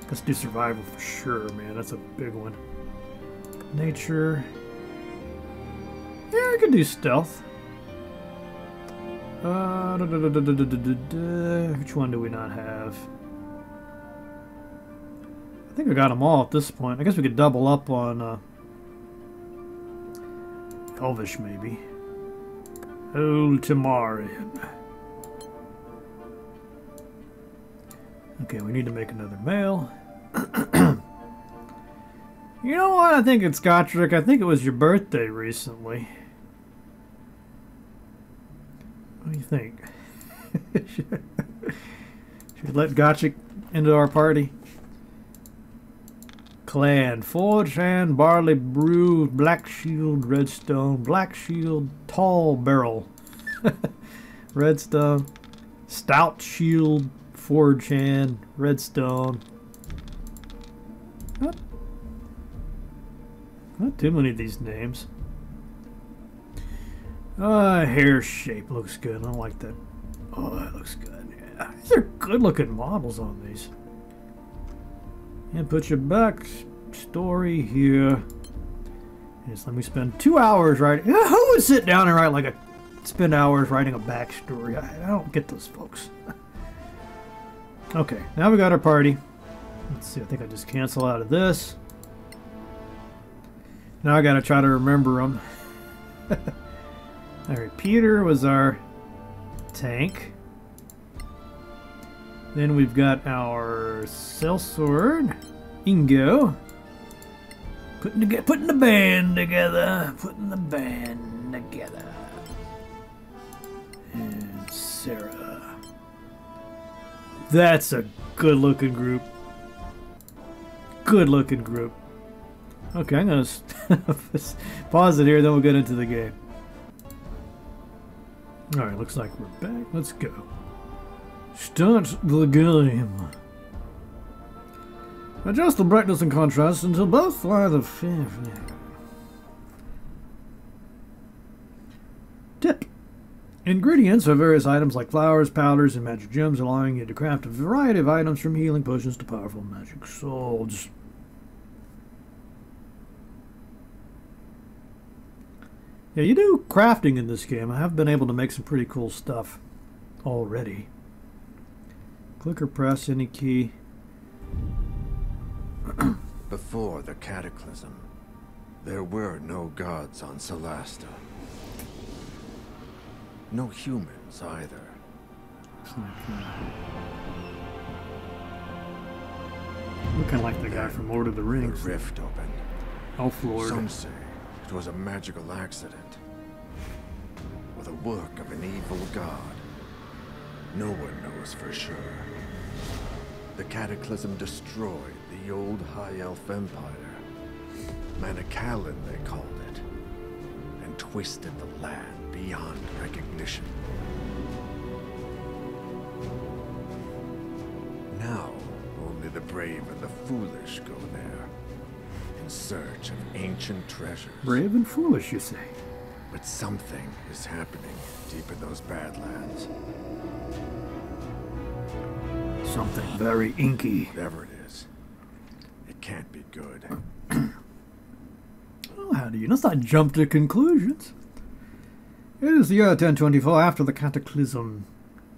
let's do survival for sure, man. That's a big one. Nature. Yeah, I could do stealth. Uh, which one do we not have? I think I got them all at this point. I guess we could double up on... Uh, Elvish, maybe. Old Tamarian. Okay, we need to make another male. you know what? I think it's Gotrick. I think it was your birthday recently. What do you think? should, we let Gotchick into our party? Clan Forge and Barley Brew, Black Shield, Redstone, Black Shield, Tall Barrel, Redstone, Stout Shield, Forge Hand, Redstone. Not, not too many of these names. Uh, hair shape looks good. I like that. Oh, that looks good. Yeah, these are good looking models on these. And put your back story here. Just let me spend two hours writing. Who would sit down and write like a spend hours writing a backstory? I, I don't get those folks. okay, now we got our party. Let's see. I think I just cancel out of this. Now I got to try to remember them. All right, Peter was our tank. Then we've got our sellsword, Ingo. Putting the putting the band together, putting the band together. And Sarah. That's a good-looking group. Good-looking group. Okay, I'm gonna pause it here, then we'll get into the game. Alright, looks like we're back. Let's go. Start the game. Adjust the brightness and contrast until both lie the fair. Tip. Ingredients are various items like flowers, powders, and magic gems, allowing you to craft a variety of items from healing potions to powerful magic swords. Yeah, you do crafting in this game. I have been able to make some pretty cool stuff already. Click or press any key. Before the Cataclysm, there were no gods on Solasta. No humans either. Looking like the guy from Lord of the Rings. The rift opened. Elf Lord. Some say it was a magical accident. Or the work of an evil god. No one knows for sure. The Cataclysm destroyed the old High Elf Empire. Manacalon, they called it. And twisted the land beyond recognition. Now, only the brave and the foolish go there. In search of ancient treasures. Brave and foolish, you say. But something is happening deep in those Badlands. Something very inky. Whatever it is, it can't be good. Well, how do you? Let's not jump to conclusions. It is the year 1024 after the Cataclysm.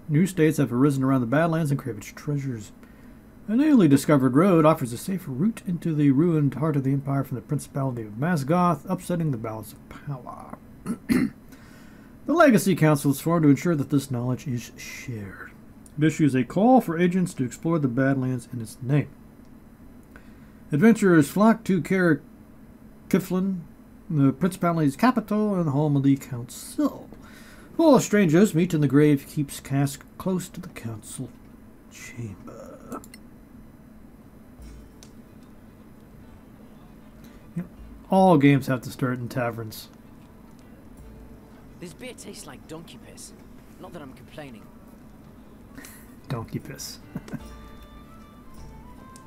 New states have arisen around the Badlands and crave its treasures. A newly discovered road offers a safe route into the ruined heart of the Empire from the Principality of Masgoth, upsetting the balance of power. the Legacy Council is formed to ensure that this knowledge is shared. Issues a call for agents to explore the Badlands in its name. Adventurers flock to Caer Cyflen, the Principality's capital and home of the Council. All strangers meet in the grave keeps cask close to the Council chamber. All games have to start in taverns. This beer tastes like donkey piss. Not that I'm complaining. Donkey piss.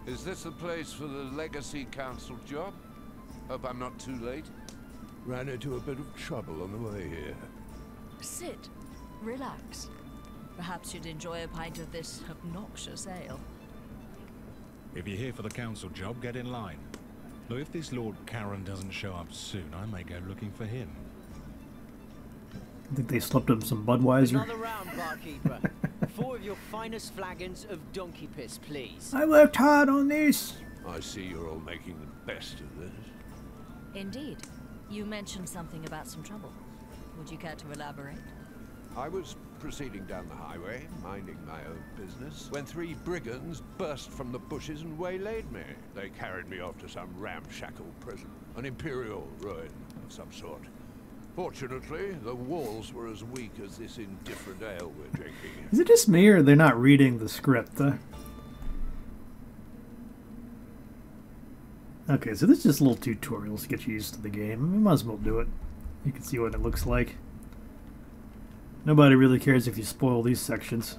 Is this the place for the Legacy Council job? Hope I'm not too late. Ran into a bit of trouble on the way here. Sit. Relax. Perhaps you'd enjoy a pint of this obnoxious ale. If you're here for the council job, get in line. Though if this Lord Karen doesn't show up soon, I may go looking for him. I think they slipped him some Budweiser. Another round, barkeeper. Four of your finest flagons of donkey piss, please. I worked hard on this. I see you're all making the best of this. Indeed. You mentioned something about some trouble. Would you care to elaborate? I was proceeding down the highway, minding my own business, when three brigands burst from the bushes and waylaid me. They carried me off to some ramshackle prison, an imperial ruin of some sort. Fortunately, the walls were as weak as this indifferent ale we're drinking. Is it just me or they're not reading the script? Uh, okay, so this is just a little tutorials to get you used to the game. We might as well do it. You can see what it looks like. Nobody really cares if you spoil these sections.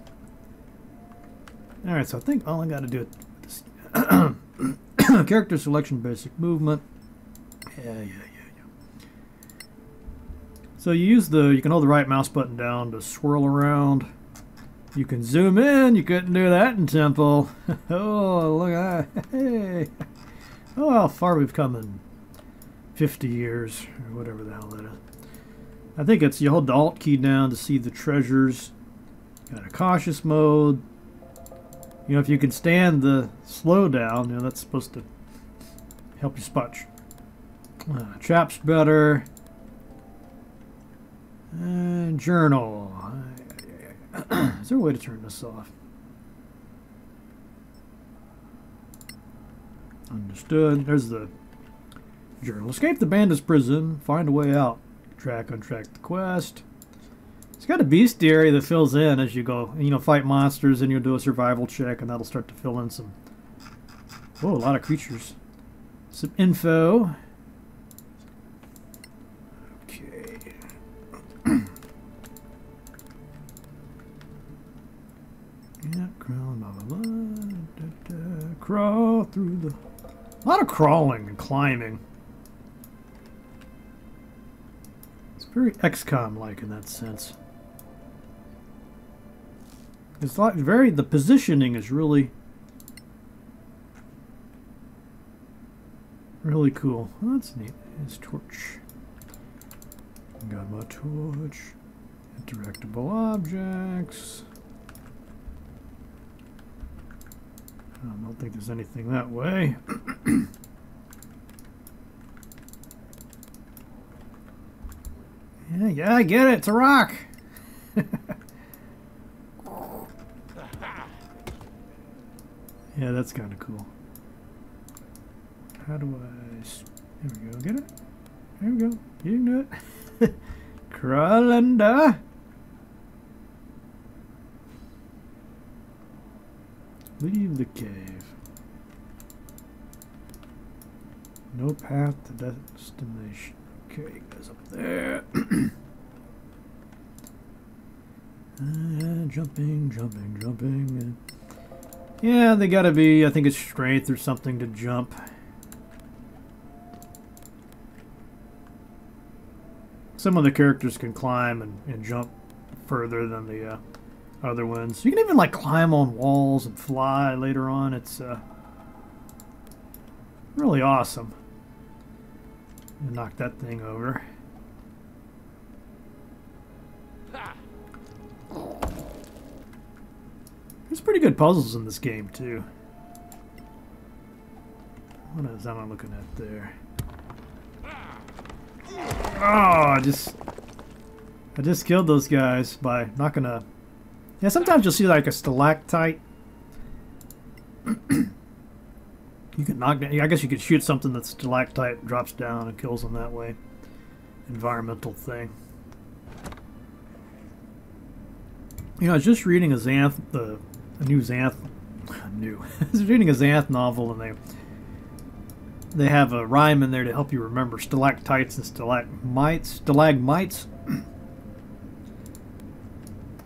Alright, so I think all I gotta do is character selection, basic movement. Yeah, yeah. So you use the, you can hold the right mouse button down to swirl around. You can zoom in. You couldn't do that in Temple. oh, look at that. Hey. Oh, how far we've come in 50 years, or whatever the hell that is. I think it's you hold the Alt key down to see the treasures. Got a cautious mode. You know, if you can stand the slowdown, you know, that's supposed to help you spot uh, traps better. And journal. Is there a way to turn this off? Understood. There's the journal. Escape the bandit's prison. Find a way out. Track, untrack the quest. It's got a beast area that fills in as you go. You know, fight monsters, and you'll do a survival check, and that'll start to fill in some. Oh, a lot of creatures. Some info. Okay. Yeah, crawl, blah, blah, blah, da, da, crawl through the. A lot of crawling and climbing. It's very XCOM like in that sense. It's like very the positioning is really really cool. That's neat. His torch. Got my torch. Interactable objects. Um, I don't think there's anything that way. yeah, yeah, I get it. It's a rock. yeah, that's kind of cool. How do I... There we go. Get it? There we go. You can do it. Crawl Leave the cave. No path to destination. Okay, goes up there. Uh, jumping, jumping, jumping. Yeah, they gotta be, I think it's strength or something to jump. Some of the characters can climb and, and jump further than the uh, other ones. You can even like climb on walls and fly later on. It's uh, really awesome. Knock that thing over. There's pretty good puzzles in this game too. What is am I looking at there? Oh, I just I just killed those guys by knocking a yeah, sometimes you'll see like a stalactite. you can knock down. I guess you could shoot something that's stalactite drops down and kills them that way. Environmental thing. You know, I was just reading a Xanth, the a new Xanth, new. I was reading a Xanth novel, and they they have a rhyme in there to help you remember stalactites and stalagmites, stalagmites.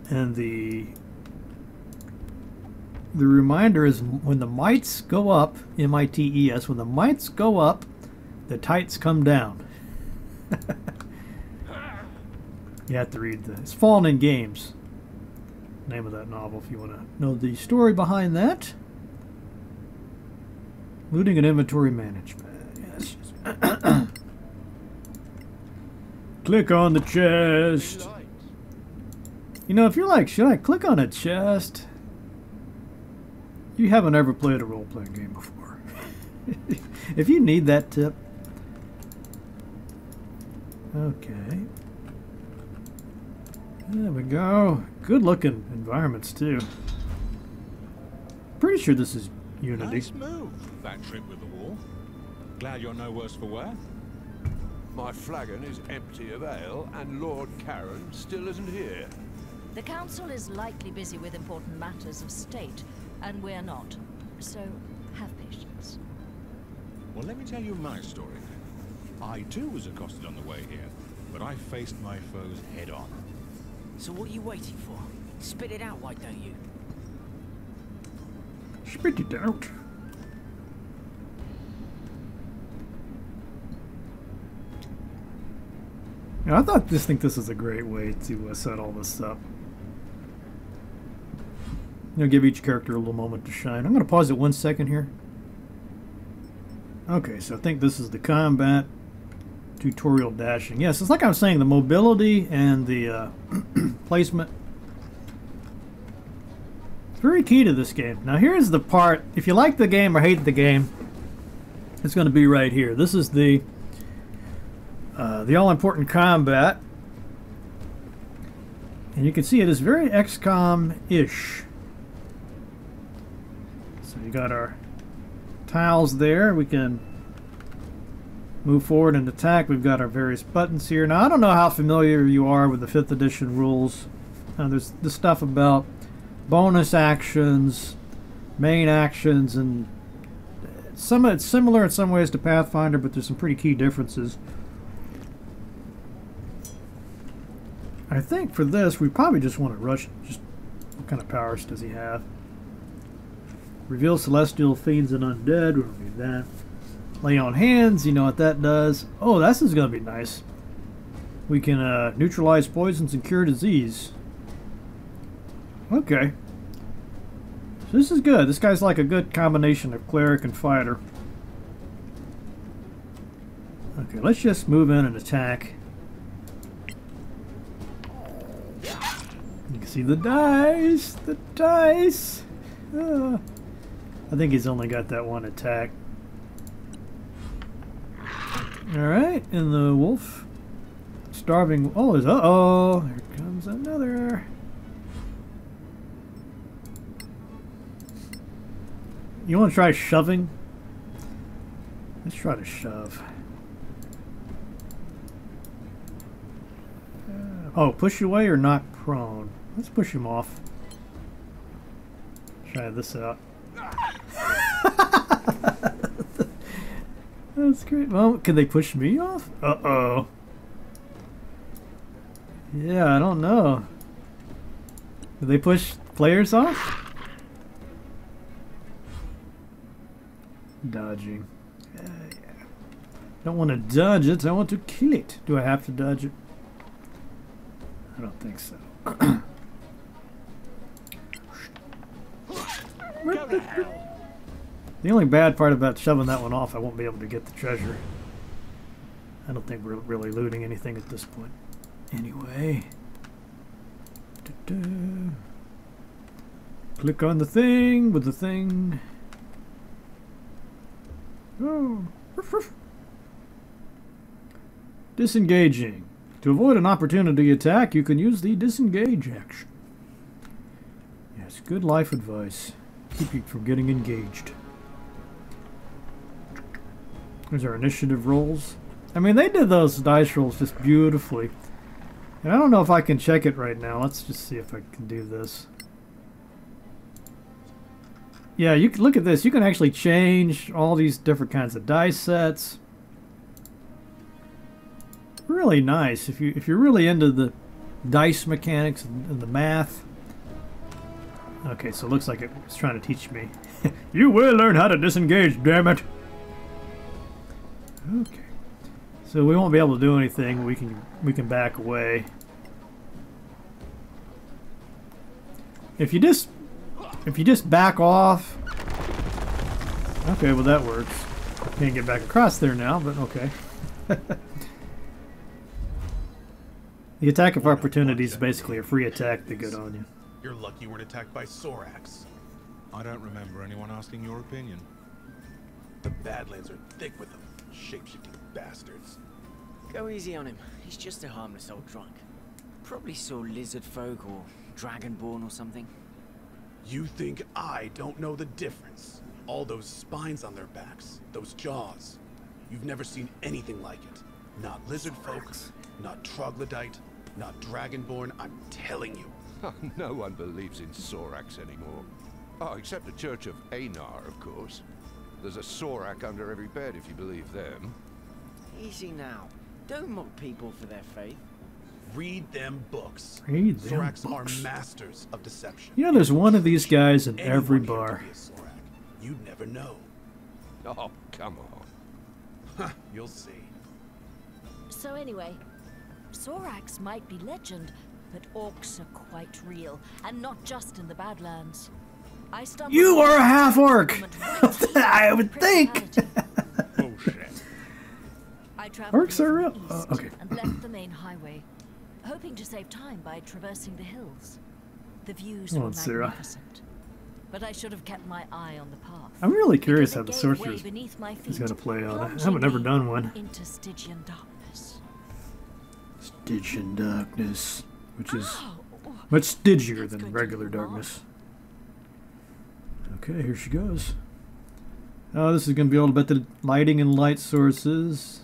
And the the reminder is when the mites go up, M I T E S, when the mites go up, the tights come down. you have to read the. It's Faun & Games. Name of that novel, if you want to know the story behind that. Looting and inventory management. Yes. Click on the chest. You know, if you're like, should I click on a chest? You haven't ever played a role playing game before. if you need that tip. Okay. There we go. Good looking environments, too. Pretty sure this is Unity. Nice move, that trip with the wall. Glad you're no worse for wear. My flagon is empty of ale, and Lord Karen still isn't here. The council is likely busy with important matters of state, and we're not. So, have patience. Well, let me tell you my story. I too was accosted on the way here, but I faced my foes head on. So what are you waiting for? Spit it out, why don't you? Spit it out. Yeah, I thought just think this is a great way to uh, set all this up. You know, give each character a little moment to shine. I'm going to pause it one second here. Okay, so I think this is the combat tutorial dashing. Yes, it's like I was saying, the mobility and the uh, placement. It's very key to this game. Now here's the part, if you like the game or hate the game, it's going to be right here. This is the uh, the all-important combat. And you can see it is very XCOM-ish. You got our tiles there. We can move forward and attack. We've got our various buttons here. Now, I don't know how familiar you are with the 5th edition rules. Uh, there's the stuff about bonus actions, main actions, and some it's similar in some ways to Pathfinder, but there's some pretty key differences. I think for this, we probably just want to rush. Just what kind of powers does he have? Reveal celestial fiends and undead. We don't need that. Lay on hands. You know what that does. Oh, this is going to be nice. We can uh, neutralize poisons and cure disease. Okay. So this is good. This guy's like a good combination of cleric and fighter. Okay, let's just move in and attack. You can see the dice! The dice! Ah. I think he's only got that one attack. Alright, and the wolf. Starving. Oh, is. Uh oh! Here comes another. You want to try shoving? Let's try to shove. Uh, oh, push away or knock prone. Let's push him off. Try this out. That's great. Well, can they push me off? Uh-oh. Yeah, I don't know. Do they push players off? Dodging. Yeah, yeah. Don't want to dodge it, I want to kill it. Do I have to dodge it? I don't think so. The only bad part about shoving that one off, I won't be able to get the treasure. I don't think we're really looting anything at this point. Anyway. Da-da. Click on the thing with the thing. Oh. Disengaging. To avoid an opportunity attack, you can use the disengage action. Yes, good life advice. Keep you from getting engaged. There's our initiative rolls. I mean, they did those dice rolls just beautifully. And I don't know if I can check it right now. Let's just see if I can do this. Yeah, you can look at this. You can actually change all these different kinds of dice sets. Really nice if you if you're really into the dice mechanics and, the math. Okay, so it looks like it's trying to teach me. you will learn how to disengage, damn it. Okay. So we won't be able to do anything. We can we can back away. If you just if you just back off... Okay, well that works. Can't get back across there now, but okay. the attack of opportunity is basically a free attack to get on you. You're lucky you weren't attacked by Soraks. I don't remember anyone asking your opinion. The Badlands are thick with them. Shape-shifting bastards. Go easy on him. He's just a harmless old drunk. Probably saw lizard folk or dragonborn or something. You think I don't know the difference? All those spines on their backs, those jaws. You've never seen anything like it. Not lizard folk, not troglodyte, not dragonborn, I'm telling you. no one believes in Soraks anymore. Oh, except the Church of Einar, of course. There's a Sorak under every bed if you believe them. Easy now. Don't mock people for their faith. Read them books. Read them Sorax books. are masters of deception. You know, there's one of these guys in Anyone every here could bar. be a Sorak. You'd never know. Oh, come on. You'll see. So anyway, Soraks might be legend, but orcs are quite real, and not just in the Badlands. I You are a half orc! settlement right here I would think. Principality. Bullshit. I traveled Orcs are here real- from uh, east okay. and left the main highway, hoping to save time by traversing the hills. The views Come were on, Sarah. magnificent, but I should have kept my eye on the path. I'm really curious how the gave sorceress way beneath my is going to play out. I haven't never done one. Into Stygian darkness. Stitch in darkness, which is Ow! much stidgier than going regular be long. darkness. Okay, here she goes. Oh, this is going to be all about the lighting and light sources.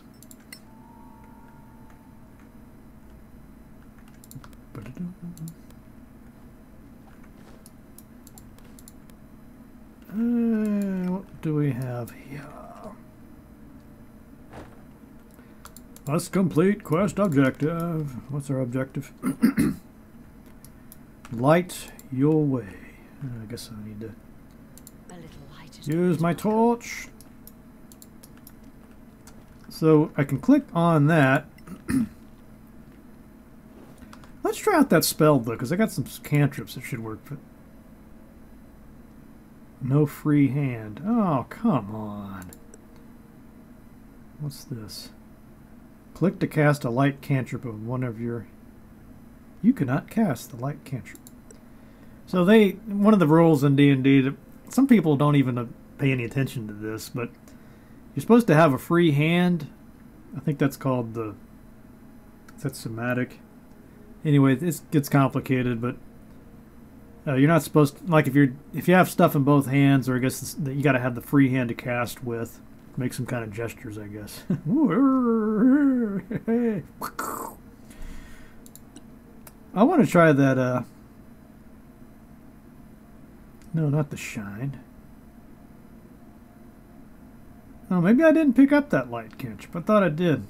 Uh, what do we have here? Let's complete quest objective. What's our objective? Light your way. I guess I need to A little light is use my torch. So I can click on that. Let's try out that spell though, because I got some cantrips that should work. For... No free hand. Oh, come on. What's this? Click to cast a light cantrip of one of your... You cannot cast the light cantrip. So they... One of the rules in D&D... That some people don't even uh, pay any attention to this, but... You're supposed to have a free hand. I think that's called the... Is that somatic? Anyway, this gets complicated, but uh, you're not supposed to, like if you're if you have stuff in both hands, or I guess this, you got to have the free hand to cast with. Make some kind of gestures, I guess. I want to try that. Uh, no, not the shine. Oh, maybe I didn't pick up that light catch, but I thought I did.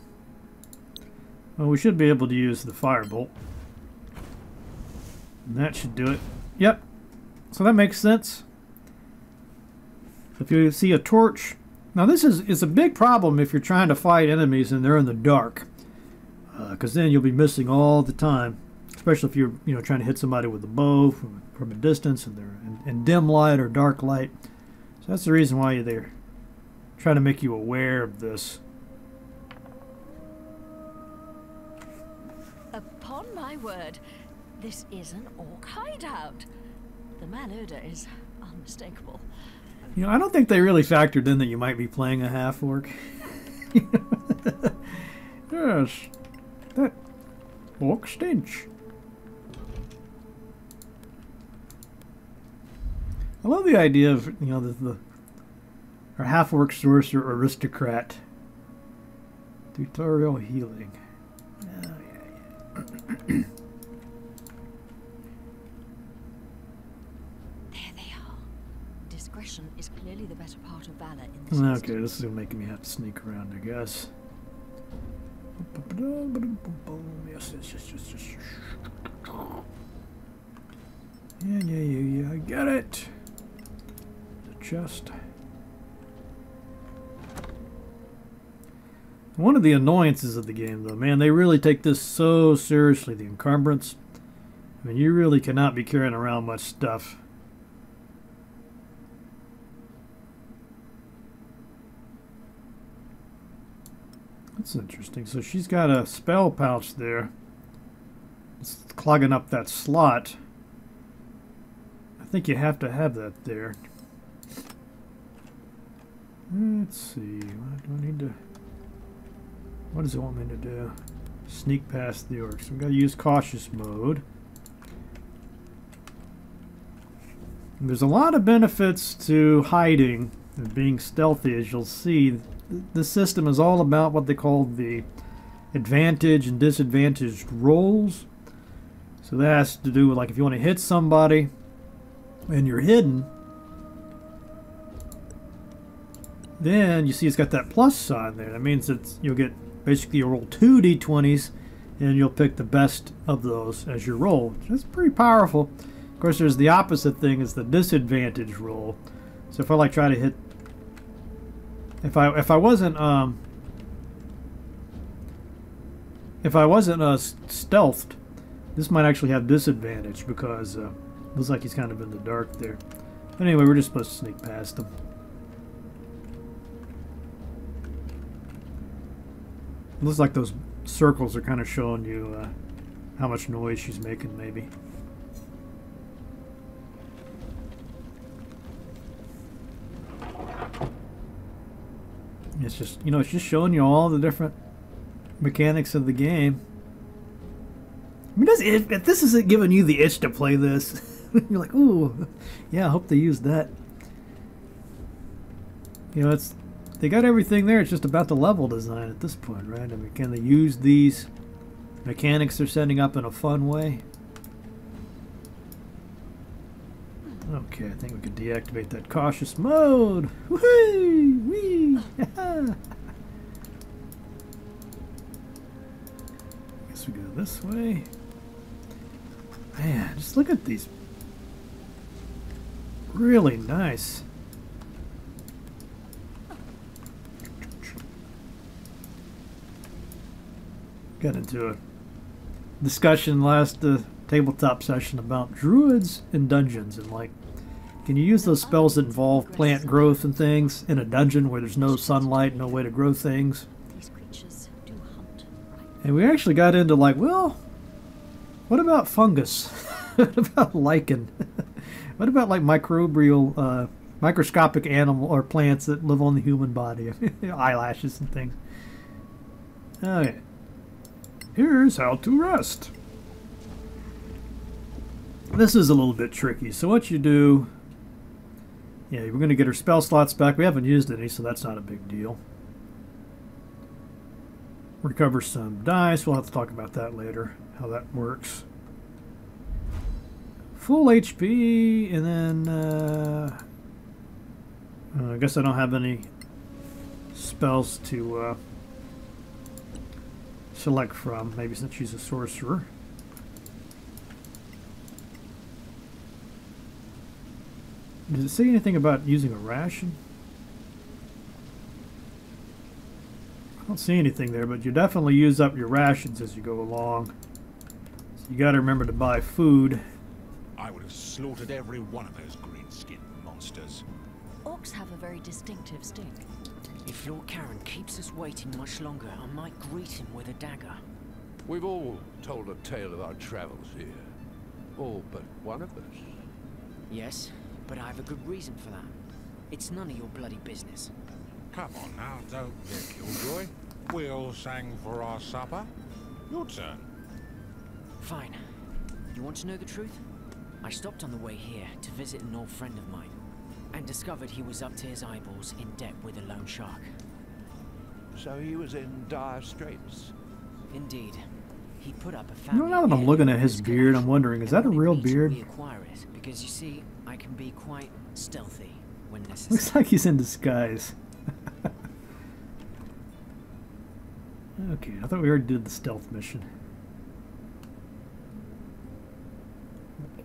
Well, we should be able to use the firebolt. And that should do it. Yep. So that makes sense. If you see a torch... Now this is, is a big problem if you're trying to fight enemies and they're in the dark. Because uh, then you'll be missing all the time. Especially if you're you know trying to hit somebody with a bow from, from a distance and they're in, in dim light or dark light. So that's the reason why they're trying to make you aware of this. Upon my word, this is an orc hideout. The malodor is unmistakable. You know, I don't think they really factored in that you might be playing a half orc. yes, that orc stench. I love the idea of you know the, the our half orc sorcerer aristocrat tutorial healing. Oh, yeah, yeah. is clearly the better part of valor in this Okay, this is making me have to sneak around, I guess. Yes, yes, yes, yes, yes. Yeah, yeah, yeah, yeah, I get it. The chest. One of the annoyances of the game, though, man, they really take this so seriously, the encumbrance. I mean, you really cannot be carrying around much stuff. That's interesting. So she's got a spell pouch there. It's clogging up that slot. I think you have to have that there. Let's see. Do I need to... What does it want me to do? Sneak past the orcs. We've got to use cautious mode. There's a lot of benefits to hiding and being stealthy, as you'll see the system is all about what they call the advantage and disadvantaged rolls. So that has to do with like if you want to hit somebody and you're hidden, then you see it's got that plus sign there. That means that you'll get basically you roll two d20s and you'll pick the best of those as your roll. That's pretty powerful. Of course, there's the opposite thing is the disadvantage roll. So if I like try to hit if I if I wasn't um if I wasn't uh stealthed, this might actually have disadvantage because uh, looks like he's kind of in the dark there. But anyway, we're just supposed to sneak past him. Looks like those circles are kind of showing you uh, how much noise she's making, maybe. It's just, you know, it's just showing you all the different mechanics of the game. I mean, does if, if this isn't giving you the itch to play this, you're like, ooh, yeah, I hope they use that. You know, it's they got everything there. It's just about the level design at this point, right? I mean, can they use these mechanics they're setting up in a fun way? Okay, I think we can deactivate that cautious mode. Whee! Wee! Guess we go this way. Man, just look at these. Really nice. Got into a discussion last uh, tabletop session about druids and dungeons and like Can you use those spells that involve plant growth and things in a dungeon where there's no sunlight, no way to grow things? These creatures do hunt. And we actually got into like, well, what about fungus? what about lichen? what about like microbial, uh, microscopic animal or plants that live on the human body, eyelashes and things? Okay. Here's how to rest. This is a little bit tricky. So what you do, yeah, we're going to get our spell slots back. We haven't used any, so that's not a big deal. Recover some dice. We'll have to talk about that later, how that works. Full HP, and then uh, uh, I guess I don't have any spells to uh, select from. Maybe since she's a sorcerer. Does it say anything about using a ration? I don't see anything there, but you definitely use up your rations as you go along. So you got to remember to buy food. I would have slaughtered every one of those green-skinned monsters. Orcs have a very distinctive stink. If Lord Karen keeps us waiting much longer, I might greet him with a dagger. We've all told a tale of our travels here. All but one of us. Yes, but I have a good reason for that. It's none of your bloody business. Come on now, don't get killjoy. We all sang for our supper. Your turn. Fine. You want to know the truth? I stopped on the way here to visit an old friend of mine and discovered he was up to his eyeballs in debt with a loan shark. So he was in dire straits. Indeed. He put up a You know, now that I'm looking at his beard, I'm wondering, is that a real beard? It because you see, I can be quite stealthy when necessary. Looks like he's in disguise. okay, I thought we already did the stealth mission.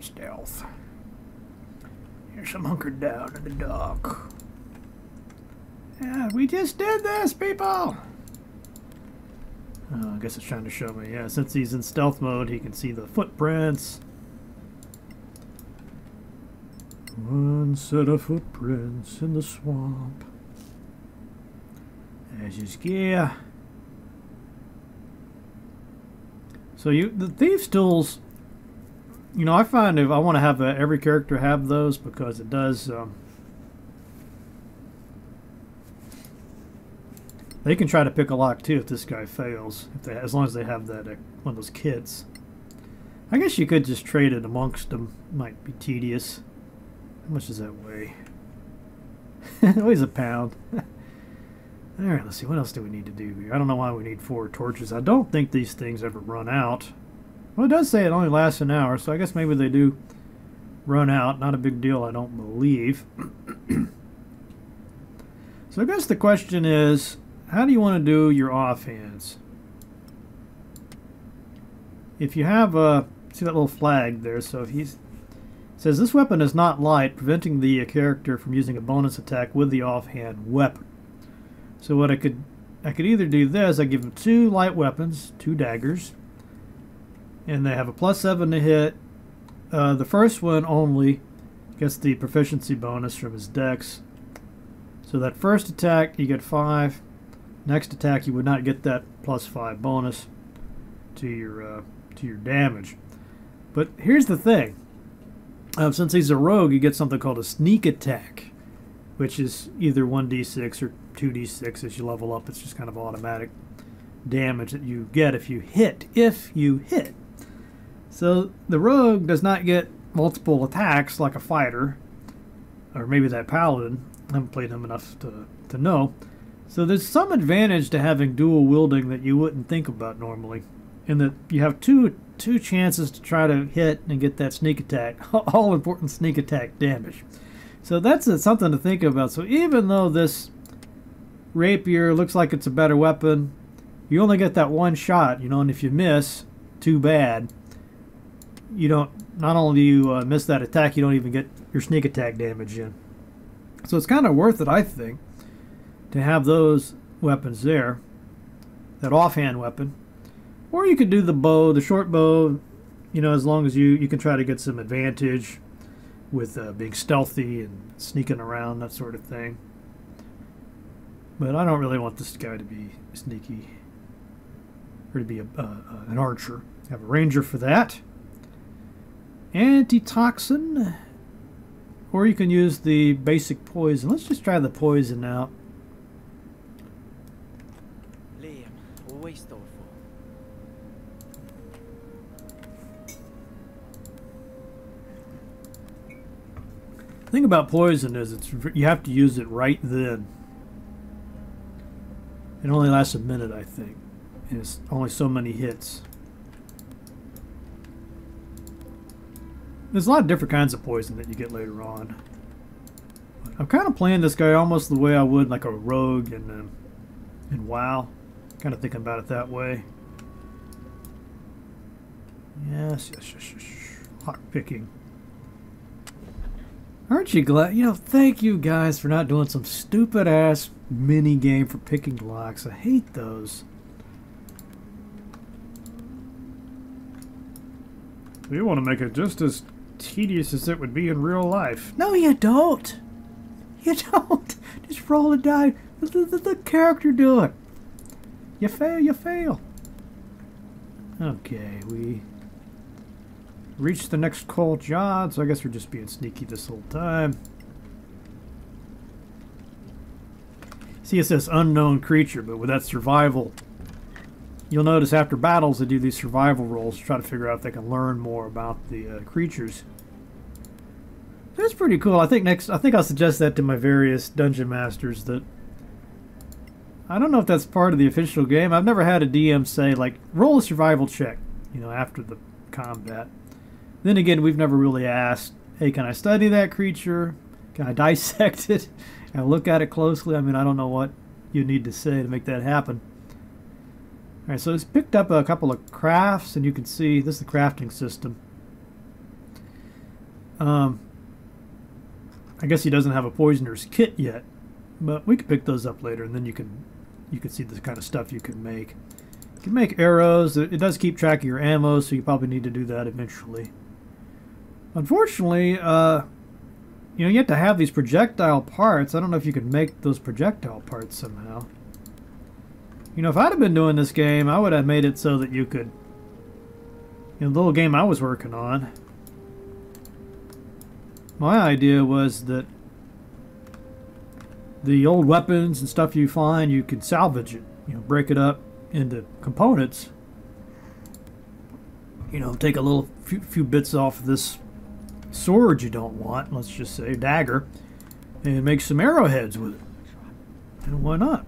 Stealth. Here's some hunkered down in the dock. Yeah, we just did this, people! Oh, I guess it's trying to show me. Yeah, since he's in stealth mode, he can see the footprints. One set of footprints in the swamp. There's his gear. So you, the thieves' tools. You know, I find if I want to have uh every character have those because it does. Um, they can try to pick a lock too if this guy fails, if they, as long as they have that uh, one of those kits. I guess you could just trade it amongst them. Might be tedious. How much does that weigh? weighs a pound. Alright, let's see. What else do we need to do here? I don't know why we need four torches. I don't think these things ever run out. Well, it does say it only lasts an hour, so I guess maybe they do run out. Not a big deal, I don't believe. so I guess the question is, how do you want to do your offhands? If you have a... See that little flag there? So if he's says this weapon is not light, preventing the character from using a bonus attack with the offhand weapon. So what I could I could either do this, I give him two light weapons, two daggers, and they have a plus seven to hit. Uh, the first one only gets the proficiency bonus from his dex. So that first attack you get five. Next attack you would not get that plus five bonus to your uh, to your damage. But here's the thing. Uh, since he's a rogue, you get something called a sneak attack, which is either 1d6 or 2d6 as you level up. It's just kind of automatic damage that you get if you hit. If you hit. So the rogue does not get multiple attacks like a fighter, or maybe that paladin. I haven't played him enough to, to know. So there's some advantage to having dual wielding that you wouldn't think about normally, in that you have two two chances to try to hit and get that sneak attack, all important sneak attack damage. So that's uh, something to think about. So even though this rapier looks like it's a better weapon, you only get that one shot, you know, and if you miss, too bad. You don't. Not only do you uh, miss that attack, you don't even get your sneak attack damage in. So it's kind of worth it, I think, to have those weapons there. That offhand weapon. Or you could do the bow, the short bow, you know, as long as you, you can try to get some advantage. with uh, being stealthy and sneaking around, that sort of thing. But I don't really want this guy to be sneaky or to be a, uh, an archer. I Have a ranger for that. Antitoxin. Or you can use the basic poison. Let's just try the poison out. Liam, always thoughtful. The thing about poison is it's you have to use it right then. It only lasts a minute, I think. And it's only so many hits. There's a lot of different kinds of poison that you get later on. I'm kind of playing this guy almost the way I would like a rogue and um, in WoW. Kind of thinking about it that way. Yes, yes, yes, yes. Lock picking. Aren't you glad? You know, thank you guys for not doing some stupid ass mini game for picking locks. I hate those. We want to make it just as tedious as it would be in real life. No, you don't. You don't. Just roll a die. Let the, the, the character do it. You fail, you fail. Okay, we reached the next cold John, so I guess we're just being sneaky this whole time. See, it says unknown creature, but with that survival, you'll notice after battles they do these survival rolls to try to figure out if they can learn more about the uh, creatures. That's pretty cool. I think next, I think I'll suggest that to my various dungeon masters. That I don't know if that's part of the official game. I've never had a DM say like roll a survival check, you know, after the combat. Then again, we've never really asked, hey, can I study that creature? Can I dissect it? and look at it closely? I mean, I don't know what you need to say to make that happen. All right, so it's picked up a couple of crafts, and you can see this is the crafting system. Um, I guess he doesn't have a poisoner's kit yet, but we can pick those up later, and then you can you can see the kind of stuff you can make. You can make arrows. It does keep track of your ammo, so you probably need to do that eventually. Unfortunately, uh, you know, you have to have these projectile parts. I don't know if you can make those projectile parts somehow. You know, if I'd have been doing this game, I would have made it so that you could... You know, the little game I was working on, my idea was that the old weapons and stuff you find, you can salvage it. You know, break it up into components. You know, take a little few, few bits off this sword you don't want, let's just say dagger, and make some arrowheads with it. And why not?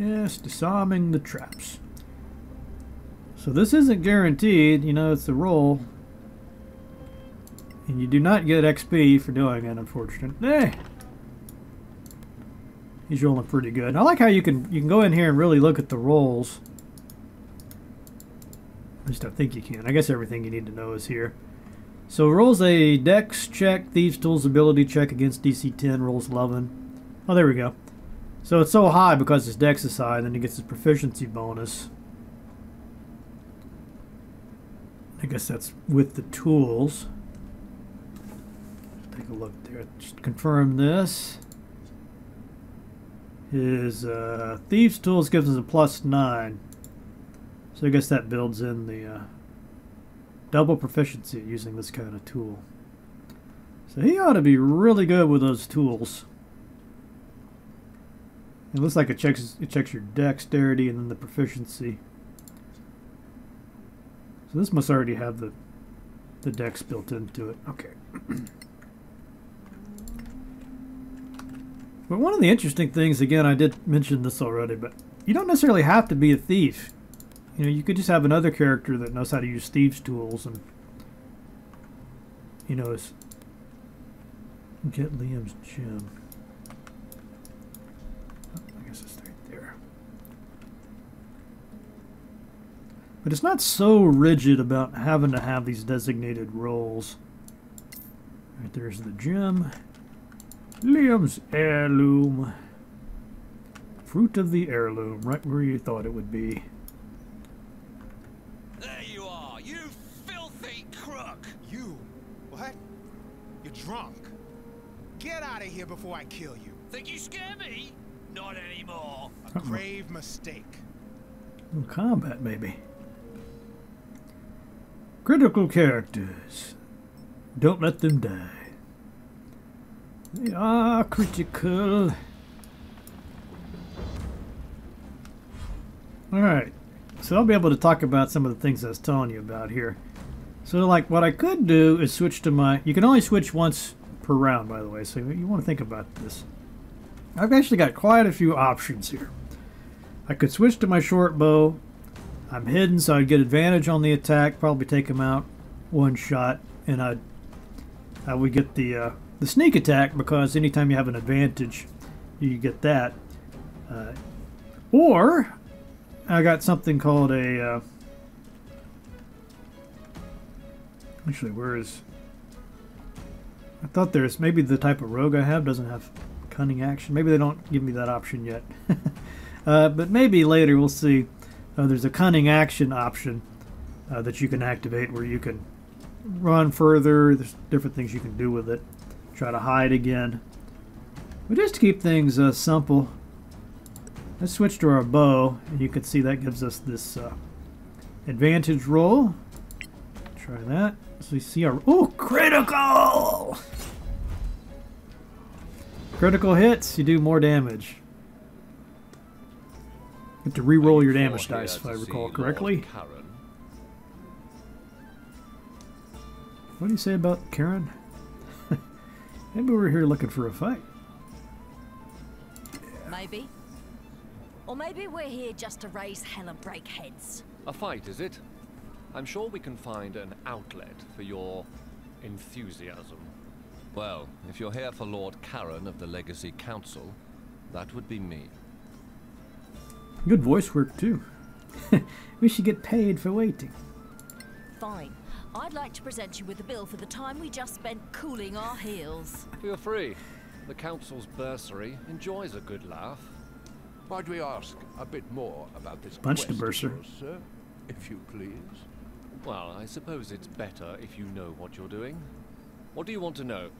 Yes, disarming the traps. So this isn't guaranteed, you know, it's a roll. And you do not get XP for doing it, unfortunately. Eh. He's rolling pretty good. I like how you can you can go in here and really look at the rolls. At least I think you can. I guess everything you need to know is here. So rolls a dex check, thieves tools ability check against DC 10, rolls 11. Oh, there we go. So it's so high because his dex is high, then he gets his proficiency bonus. I guess that's with the tools. Take a look there. Just confirm this. His uh, Thieves Tools gives us a plus 9. So I guess that builds in the uh, double proficiency using this kind of tool. So he ought to be really good with those tools. It looks like it checks it checks your dexterity and then the proficiency. So this must already have the the dex built into it. Okay. but one of the interesting things, again, I did mention this already, but you don't necessarily have to be a thief. You know, you could just have another character that knows how to use thieves' tools and, you know, is get Liam's gem. I guess it's right there. But it's not so rigid about having to have these designated roles. Right there's the gem. Liam's heirloom. Fruit of the heirloom, right where you thought it would be. There you are, you filthy crook! You? What? You're drunk. Get out of here before I kill you. Think you scare me? Not anymore. A grave mistake. Ooh, combat, maybe. Critical characters. Don't let them die. They are critical. Alright, so I'll be able to talk about some of the things I was telling you about here. So, like, what I could do is switch to my. You can only switch once per round, by the way, so you want to think about this. I've actually got quite a few options here. I could switch to my short bow. I'm hidden, so I'd get advantage on the attack, probably take him out one shot, and I'd I would get the uh, the sneak attack because anytime you have an advantage, you get that. Uh, or I got something called a. Uh, actually, where is? I thought there's maybe the type of rogue I have doesn't have cunning action. Maybe they don't give me that option yet. uh, but maybe later we'll see. Uh, there's a cunning action option uh, that you can activate where you can run further. There's different things you can do with it. Try to hide again. But just to keep things uh, simple, let's switch to our bow. And you can see that gives us this uh, advantage roll. Try that. So we see our... Oh, critical! Critical hits, you do more damage. You have to re-roll your damage dice, if I recall correctly. What do you say about Karen? Maybe we're here looking for a fight. Maybe. Or maybe we're here just to raise hell and break heads. A fight, is it? I'm sure we can find an outlet for your enthusiasm. Well, if you're here for Lord Karen of the Legacy Council, that would be me. Good voice work, too. we should get paid for waiting. Fine. I'd like to present you with a bill for the time we just spent cooling our heels. Feel free. The Council's bursary enjoys a good laugh. Might we ask a bit more about this Punch the quest of bursar. yours, sir? If you please. Well, I suppose it's better if you know what you're doing. What do you want to know?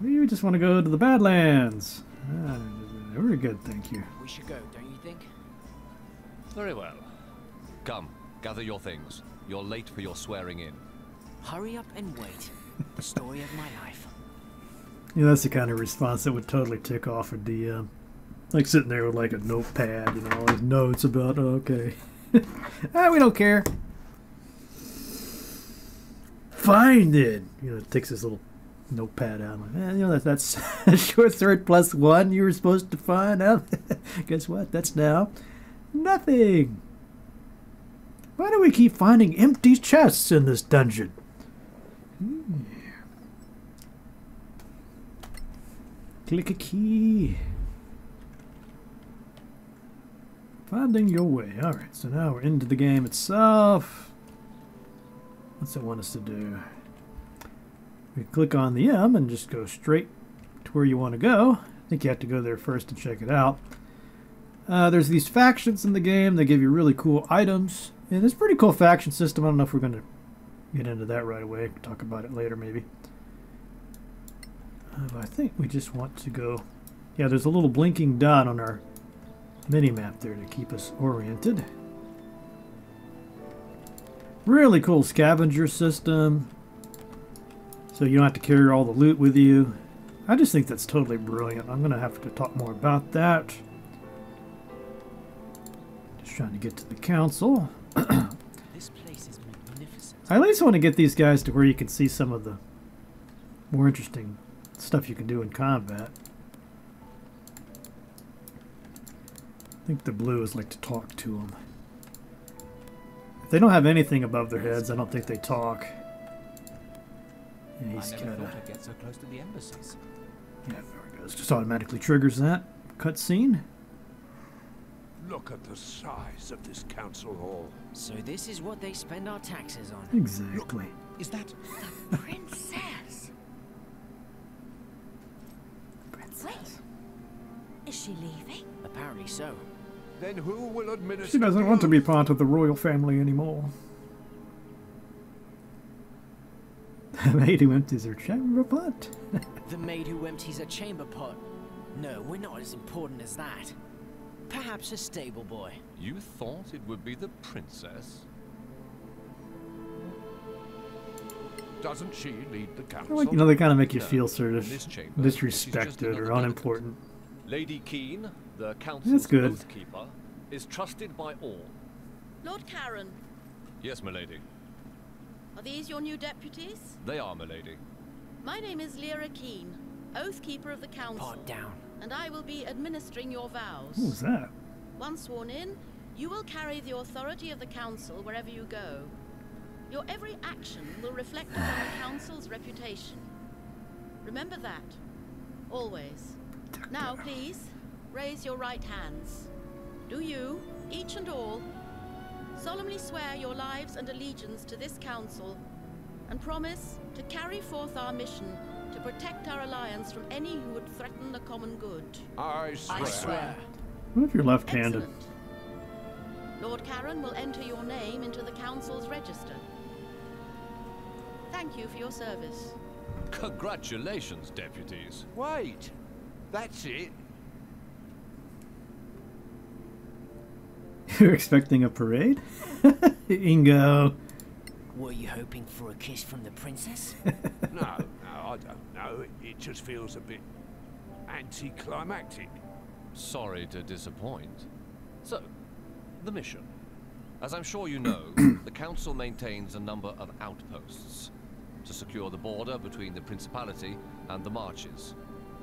We just want to go to the Badlands. Ah, very good, thank you. We should go, don't you think? Very well. Come, gather your things. You're late for your swearing in. Hurry up and wait. the story of my life. Yeah, that's the kind of response that would totally tick off a DM. Like sitting there with like a notepad, you know, all his notes about, oh, okay. ah, we don't care. Find it. You know, it takes his little notepad out. Like, eh, you know, that, that's short sword plus one you were supposed to find out. Guess what? That's now nothing. Why do we keep finding empty chests in this dungeon? Hmm. Click a key. Finding your way. Alright, so now we're into the game itself. What's it want us to do? We click on the M and just go straight to where you want to go. I think you have to go there first to check it out. Uh, there's these factions in the game. They give you really cool items. And it's a pretty cool faction system. I don't know if we're going to get into that right away. Talk about it later, maybe. Uh, I think we just want to go... Yeah, there's a little blinking dot on our mini-map there to keep us oriented. Really cool scavenger system. So you don't have to carry all the loot with you. I just think that's totally brilliant. I'm going to have to talk more about that. Just trying to get to the council. This place is magnificent. I at least want to get these guys to where you can see some of the more interesting stuff you can do in combat. I think the blues like to talk to them. If they don't have anything above their heads, I don't think they talk. Yeah, he's I never got thought a... I'd get so close to the embassies. Yeah, there it goes. Just automatically triggers that cutscene. Look at the size of this council hall. So this is what they spend our taxes on. Exactly. Is that The princess. Wait. Is she leaving? Apparently so. Then who will administer She doesn't want to be part of the royal family anymore. The maid who empties her chamber pot. the maid who empties her chamber pot. No, we're not as important as that. Perhaps a stable boy. You thought it would be the princess? Doesn't she lead the council? Like, you know, they kind of make you feel sort of chamber, disrespected or unimportant. Lady Keene, the council's good. oath keeper, is trusted by all. Lord Karen, Yes, milady. Are these your new deputies? They are, milady. My name is Lyra Keene, Oathkeeper of the Council. Pot down. And I will be administering your vows. What was that? Once sworn in, you will carry the authority of the Council wherever you go. Your every action will reflect upon the Council's reputation. Remember that. Always. Now, please, raise your right hands. Do you, each and all, solemnly swear your lives and allegiance to this Council and promise to carry forth our mission to protect our alliance from any who would threaten the common good? I swear. I swear. What if you're left-handed? Excellent. Lord Karen will enter your name into the Council's register. Thank you for your service. Congratulations, deputies. Wait, that's it. You're expecting a parade? Ingo. Were you hoping for a kiss from the princess? no, no, I don't know. It, it just feels a bit anticlimactic. Sorry to disappoint. So, the mission. As I'm sure you know, the Council maintains a number of outposts to secure the border between the Principality and the Marches.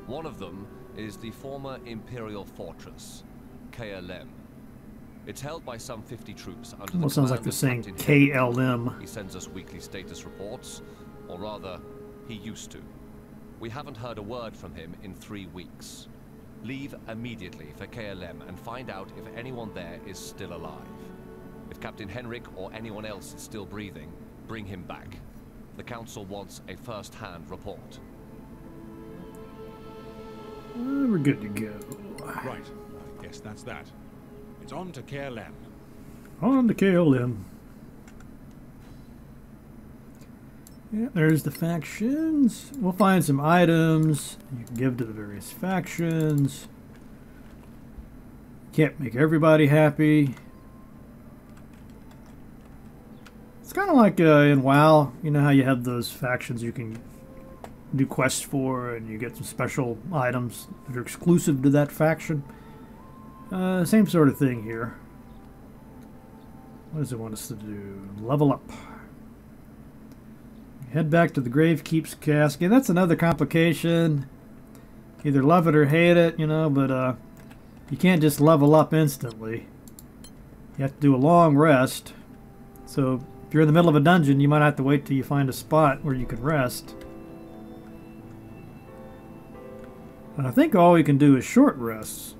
One of them is the former Imperial Fortress, Caer Lem. It's held by some 50 troops under Almost the sounds like command they're saying KLM. He sends us weekly status reports, or rather, he used to. We haven't heard a word from him in three weeks. Leave immediately for Caer Lem and find out if anyone there is still alive. If Captain Henrik or anyone else is still breathing, bring him back. The Council wants a first-hand report. Uh, we're good to go. Right. I guess that's that. It's on to KLM. On to KLM. Yeah, there's the factions. We'll find some items you can give to the various factions. Can't make everybody happy. It's kind of like uh, in WoW. You know how you have those factions you can do quests for, and you get some special items that are exclusive to that faction. Uh, same sort of thing here. What does it want us to do? Level up. Head back to the Gravekeep's cask. Yeah, that's another complication. Either love it or hate it, you know, but uh, you can't just level up instantly. You have to do a long rest. So if you're in the middle of a dungeon, you might have to wait till you find a spot where you can rest. And I think all you can do is short rests.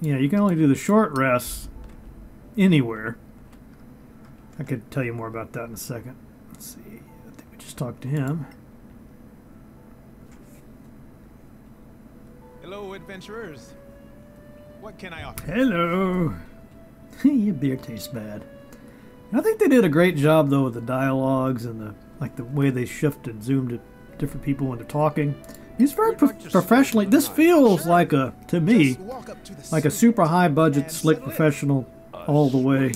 Yeah, you can only do the short rests anywhere. I could tell you more about that in a second. Let's see. I think we just talked to him. Hello, adventurers. What can I offer? Hello. Your beer tastes bad. I think they did a great job though with the dialogues and the like the way they shifted, zoomed at different people into talking. He's very pro- professionally. This feels like a to me like a super high budget, slick professional all the way.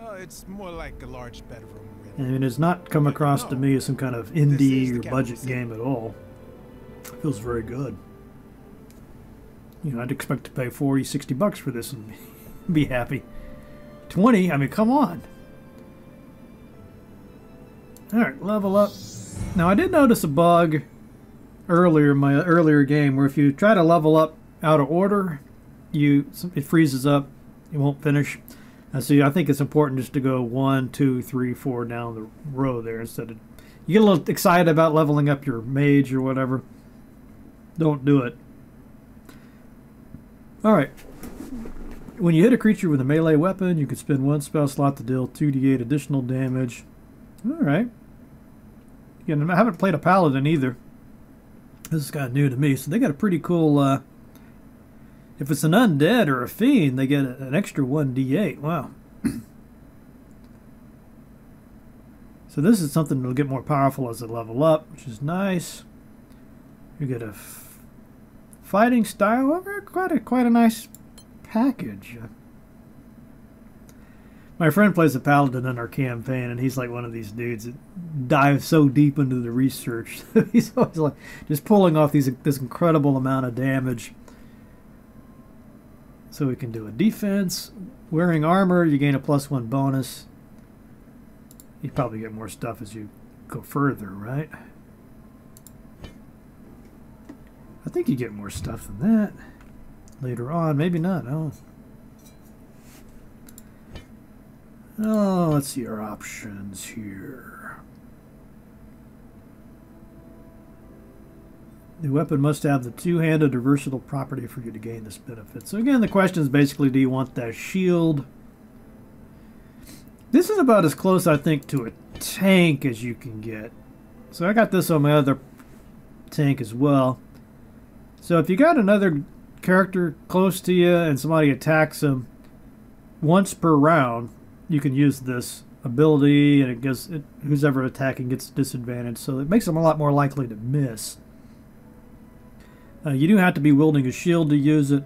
Oh, it's more like a large bedroom. I mean, it's not come across to me as some kind of indie or budget game at all. feels very good. You know, I'd expect to pay 40, 60 bucks for this and be happy. 20? I mean, come on. Alright, level up. Now, I did notice a bug earlier my earlier game where if you try to level up out of order, you it freezes up. You won't finish. And so I think it's important just to go one, two, three, four down the row there instead of. You get a little excited about leveling up your mage or whatever. Don't do it. Alright. When you hit a creature with a melee weapon, you can spend one spell slot to deal 2d8 additional damage. Alright. Again, I haven't played a paladin either. This is kind of new to me, so they got a pretty cool. Uh, if it's an undead or a fiend, they get an extra 1d8. Wow. So this is something that'll get more powerful as they level up, which is nice. You get a fighting style, quite a quite a nice package. My friend plays a paladin in our campaign, and he's like one of these dudes that dives so deep into the research. he's always like just pulling off these this incredible amount of damage. So we can do a defense. Wearing armor, you gain a plus one bonus. You probably get more stuff as you go further, right? I think you get more stuff than that later on. Maybe not. Oh. Oh, let's see our options here. The weapon must have the two-handed or versatile property for you to gain this benefit. So again, the question is basically, do you want that shield? This is about as close, I think, to a tank as you can get. So I got this on my other tank as well. So if you got another character close to you and somebody attacks them once per round, you can use this ability and it gives it, who's ever attacking gets disadvantage. So it makes them a lot more likely to miss. Uh, you do have to be wielding a shield to use it.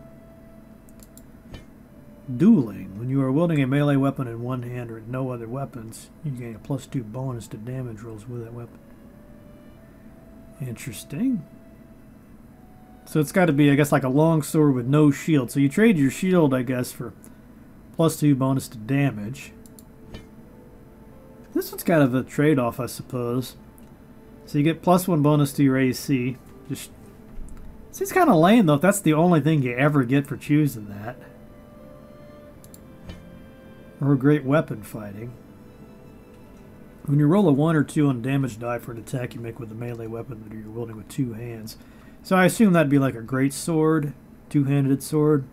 Dueling. When you are wielding a melee weapon in one hand or no other weapons, you gain a plus two bonus to damage rolls with that weapon. Interesting. So it's got to be, I guess, like a long sword with no shield. So you trade your shield, I guess, for plus two bonus to damage. This one's kind of a trade-off, I suppose. So you get plus one bonus to your AC. Just seems kind of lame though. If that's the only thing you ever get for choosing that, or a great weapon fighting. When you roll a one or two on damage die for an attack you make with a melee weapon that you're wielding with two hands, so I assume that'd be like a great sword, two-handed sword.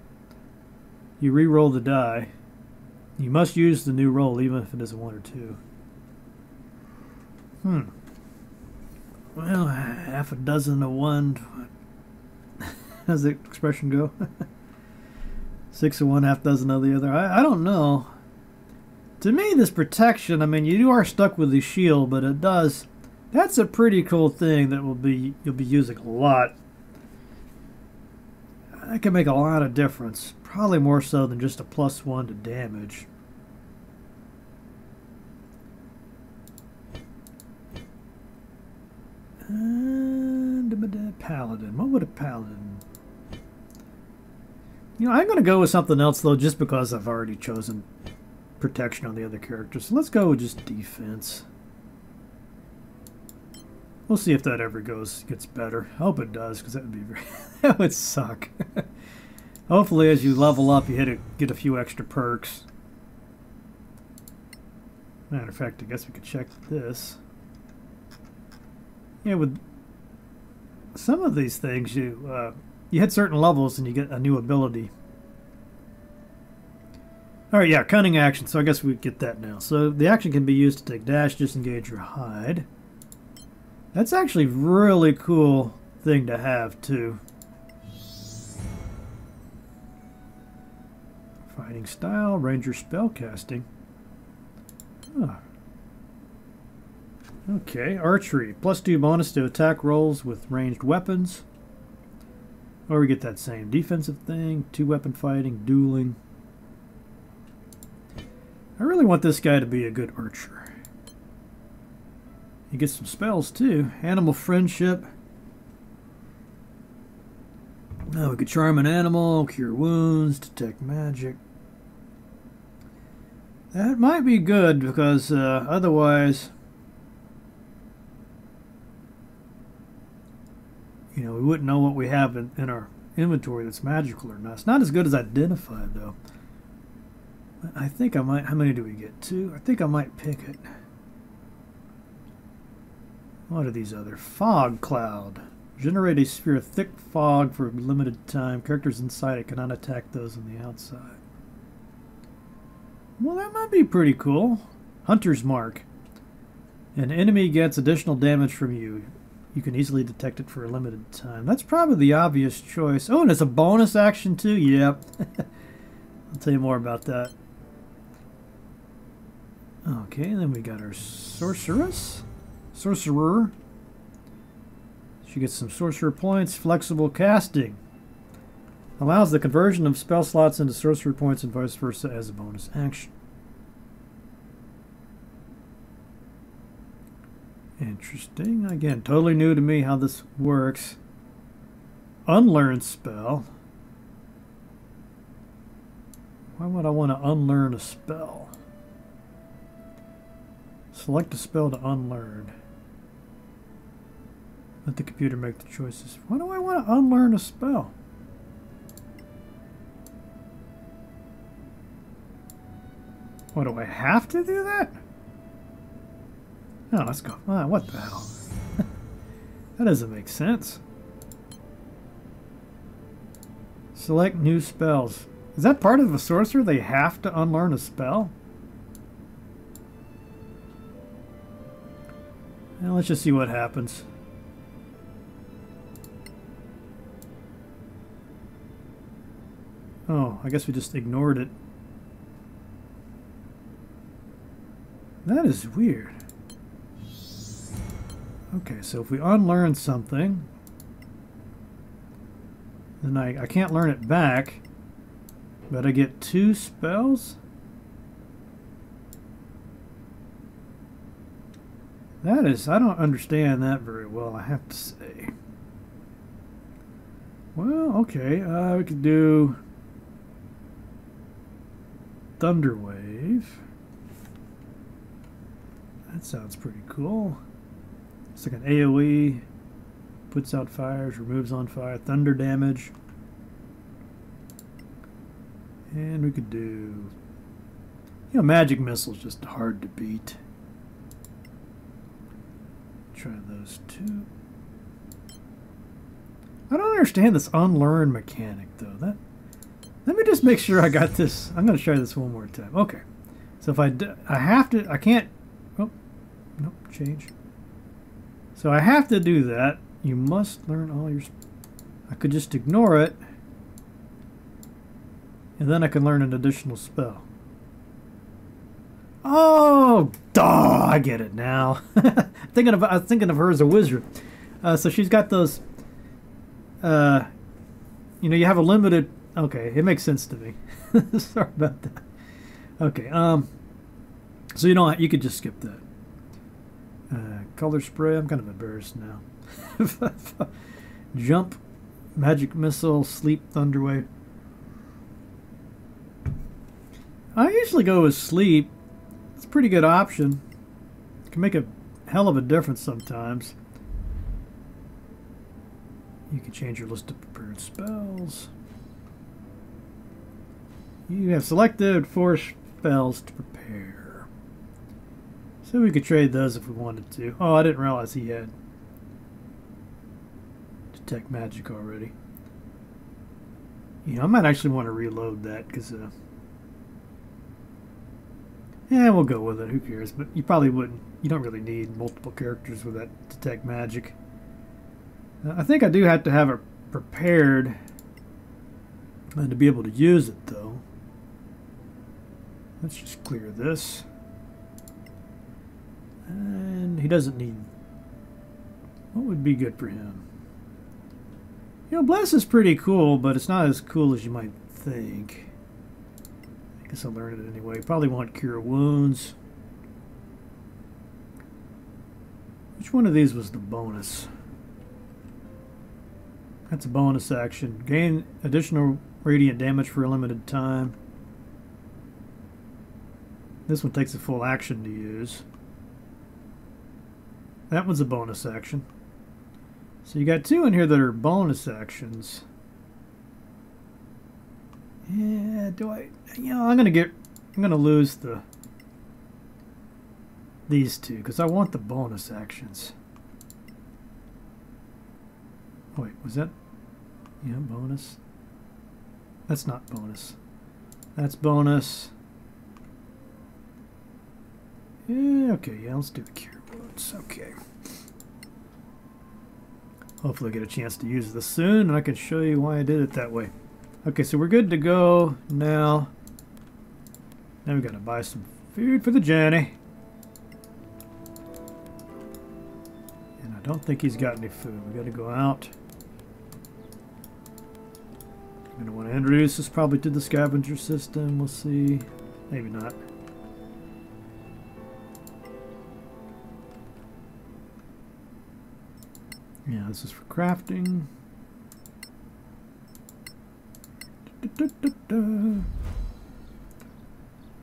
You re-roll the die. You must use the new roll even if it is a one or two. Hmm. Well, half a dozen of one. How's the expression go? Six of one, half dozen of the other. I, I don't know. To me, this protection, I mean, you are stuck with the shield, but it does that's a pretty cool thing that will be you'll be using a lot. That can make a lot of difference. Probably more so than just a plus one to damage. And paladin. What would a paladin? You know, I'm going to go with something else though, just because I've already chosen protection on the other characters. So let's go with just defense. We'll see if that ever goes gets better. I hope it does, because that would be very that would suck. Hopefully, as you level up, you hit a, get a few extra perks. Matter of fact, I guess we could check this. Yeah, with some of these things, you uh, you hit certain levels and you get a new ability. All right, yeah, cunning action. So I guess we get that now. So the action can be used to take dash, disengage, or hide. That's actually really cool thing to have too. Fighting style, ranger spellcasting. Huh. Okay, archery. Plus two bonus to attack rolls with ranged weapons. Or we get that same defensive thing, two weapon fighting, dueling. I really want this guy to be a good archer. You get some spells too. Animal friendship. Now we could charm an animal, cure wounds, detect magic. That might be good because uh, otherwise, you know, we wouldn't know what we have in, in our inventory that's magical or not. It's not as good as identified though. I think I might. How many do we get? Two. I think I might pick it. What are these other? Fog cloud. Generate a sphere of thick fog for a limited time. Characters inside it cannot attack those on the outside. Well, that might be pretty cool. Hunter's Mark. An enemy gets additional damage from you. You can easily detect it for a limited time. That's probably the obvious choice. Oh, and it's a bonus action too? Yep. I'll tell you more about that. Okay, then we got our sorceress. Sorcerer. She gets some sorcerer points. Flexible casting. Allows the conversion of spell slots into sorcery points and vice versa as a bonus action. Interesting. Again, totally new to me how this works. Unlearn spell. Why would I want to unlearn a spell? Select a spell to unlearn. Let the computer make the choices. Why do I want to unlearn a spell? What, do I have to do that? No, let's go. Ah, what the hell? that doesn't make sense. Select new spells. Is that part of the sorcerer? They have to unlearn a spell? Now let's just see what happens. Oh, I guess we just ignored it. That is weird. Okay, so if we unlearn something, then I, I can't learn it back, but I get two spells? That is, I don't understand that very well, I have to say. Well, okay, uh, we could do Thunder Wave. That sounds pretty cool. It's like an AoE. Puts out fires, removes on fire, thunder damage. And we could do... You know, magic missile's just hard to beat. Try those two. I don't understand this unlearn mechanic, though. That Let me just make sure I got this. I'm going to try this one more time. Okay. So if I, I have to, I can't Nope, change. So I have to do that. You must learn all your... I could just ignore it. And then I can learn an additional spell. Oh, duh, I get it now. thinking of, I was thinking of her as a wizard. Uh, so she's got those... Uh, you know, you have a limited... Okay, it makes sense to me. Sorry about that. Okay, um... So you know what? You could just skip that. Uh, color spray, I'm kind of embarrassed now. Jump, magic missile, sleep, thunderwave. I usually go with sleep. It's a pretty good option. It can make a hell of a difference sometimes. You can change your list of prepared spells. You have selected four spells to prepare. So we could trade those if we wanted to. Oh, I didn't realize he had detect magic already. Yeah, I might actually want to reload that because, uh, yeah, we'll go with it. Who cares? But you probably wouldn't. You don't really need multiple characters with that detect magic. Uh, I think I do have to have it prepared and to be able to use it, though. Let's just clear this. And he doesn't need... What would be good for him? You know, Bless is pretty cool, but it's not as cool as you might think. I guess I'll learn it anyway. Probably want Cure Wounds. Which one of these was the bonus? That's a bonus action. Gain additional radiant damage for a limited time. This one takes a full action to use. That was a bonus action. So you got two in here that are bonus actions. Yeah, do I... You know, I'm going to get... I'm going to lose the... These two, because I want the bonus actions. Wait, was that... Yeah, bonus. That's not bonus. That's bonus. Yeah, okay, yeah, let's do the cure Okay. Hopefully I get a chance to use this soon and I can show you why I did it that way. Okay, so we're good to go now. Now we gotta buy some food for the journey. And I don't think he's got any food. We gotta go out. I'm gonna want to introduce this probably to the scavenger system. We'll see. Maybe not. Yeah, this is for crafting. Da, da, da,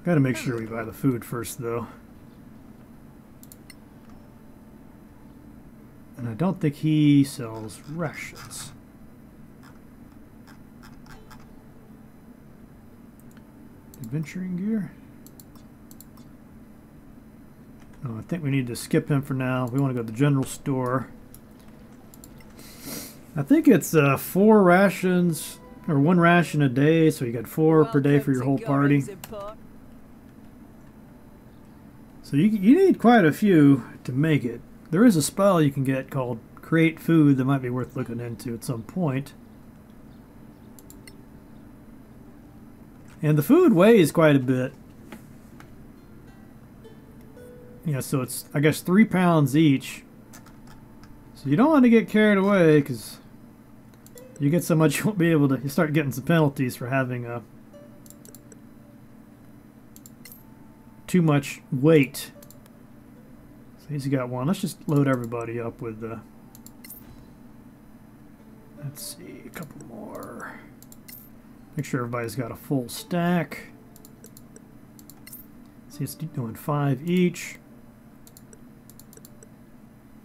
Gotta make sure we buy the food first, though. And I don't think he sells rations. Adventuring gear? Oh, I think we need to skip him for now. We want to go to the general store. I think it's uh, four rations, or one ration a day, so you got four well per day for your whole party. So you, you need quite a few to make it. There is a spell you can get called Create Food that might be worth looking into at some point. And the food weighs quite a bit. Yeah, so it's, I guess, three pounds each. So you don't want to get carried away because you get so much you won't be able to, you start getting some penalties for having a too much weight. So he's got one. Let's just load everybody up with the, let's see, a couple more. Make sure everybody's got a full stack. See, it's doing five each.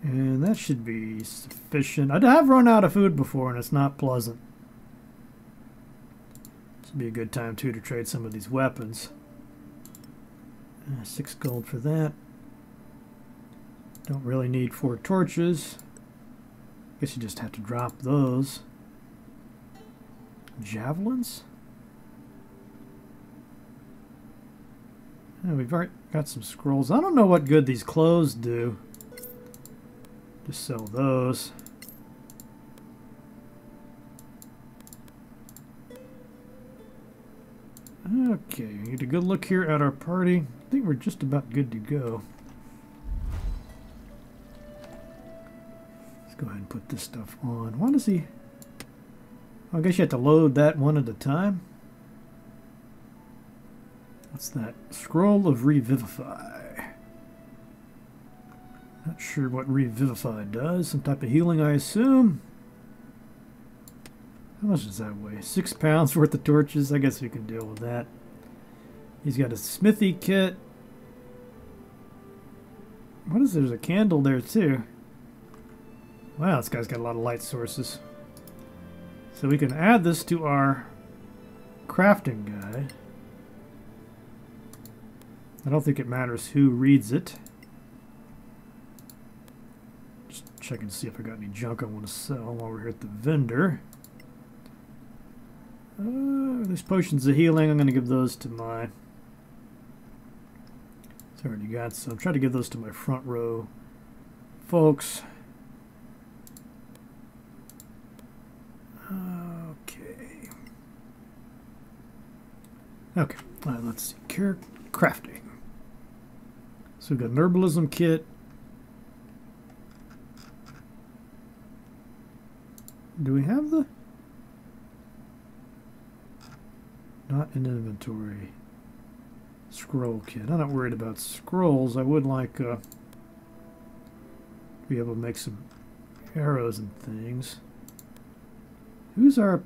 And that should be sufficient. I have run out of food before, and it's not pleasant. This would be a good time, too, to trade some of these weapons. Uh, six gold for that. Don't really need four torches. Guess you just have to drop those. Javelins? Yeah, we've already got some scrolls. I don't know what good these clothes do. Just sell those. Okay, we need a good look here at our party. I think we're just about good to go. Let's go ahead and put this stuff on. Why does he... I guess you have to load that one at a time. What's that? Scroll of Revivify. Not sure what Revivify does. Some type of healing, I assume. How much does that weigh? Six pounds worth of torches. I guess we can deal with that. He's got a smithy kit. What is There's a candle there, too. Wow, this guy's got a lot of light sources. So we can add this to our crafting guy. I don't think it matters who reads it. Check and see if I got any junk I want to sell while we're here at the vendor. Uh, there's potions of healing. I'm going to give those to my... Already got some. Try to give those to my front row folks. Okay. Okay. Right, let's see. Care crafting. So we've got an herbalism kit, Do we have the... Not in inventory. Scroll kit. I'm not worried about scrolls. I would like uh, be able to make some arrows and things. Who's our...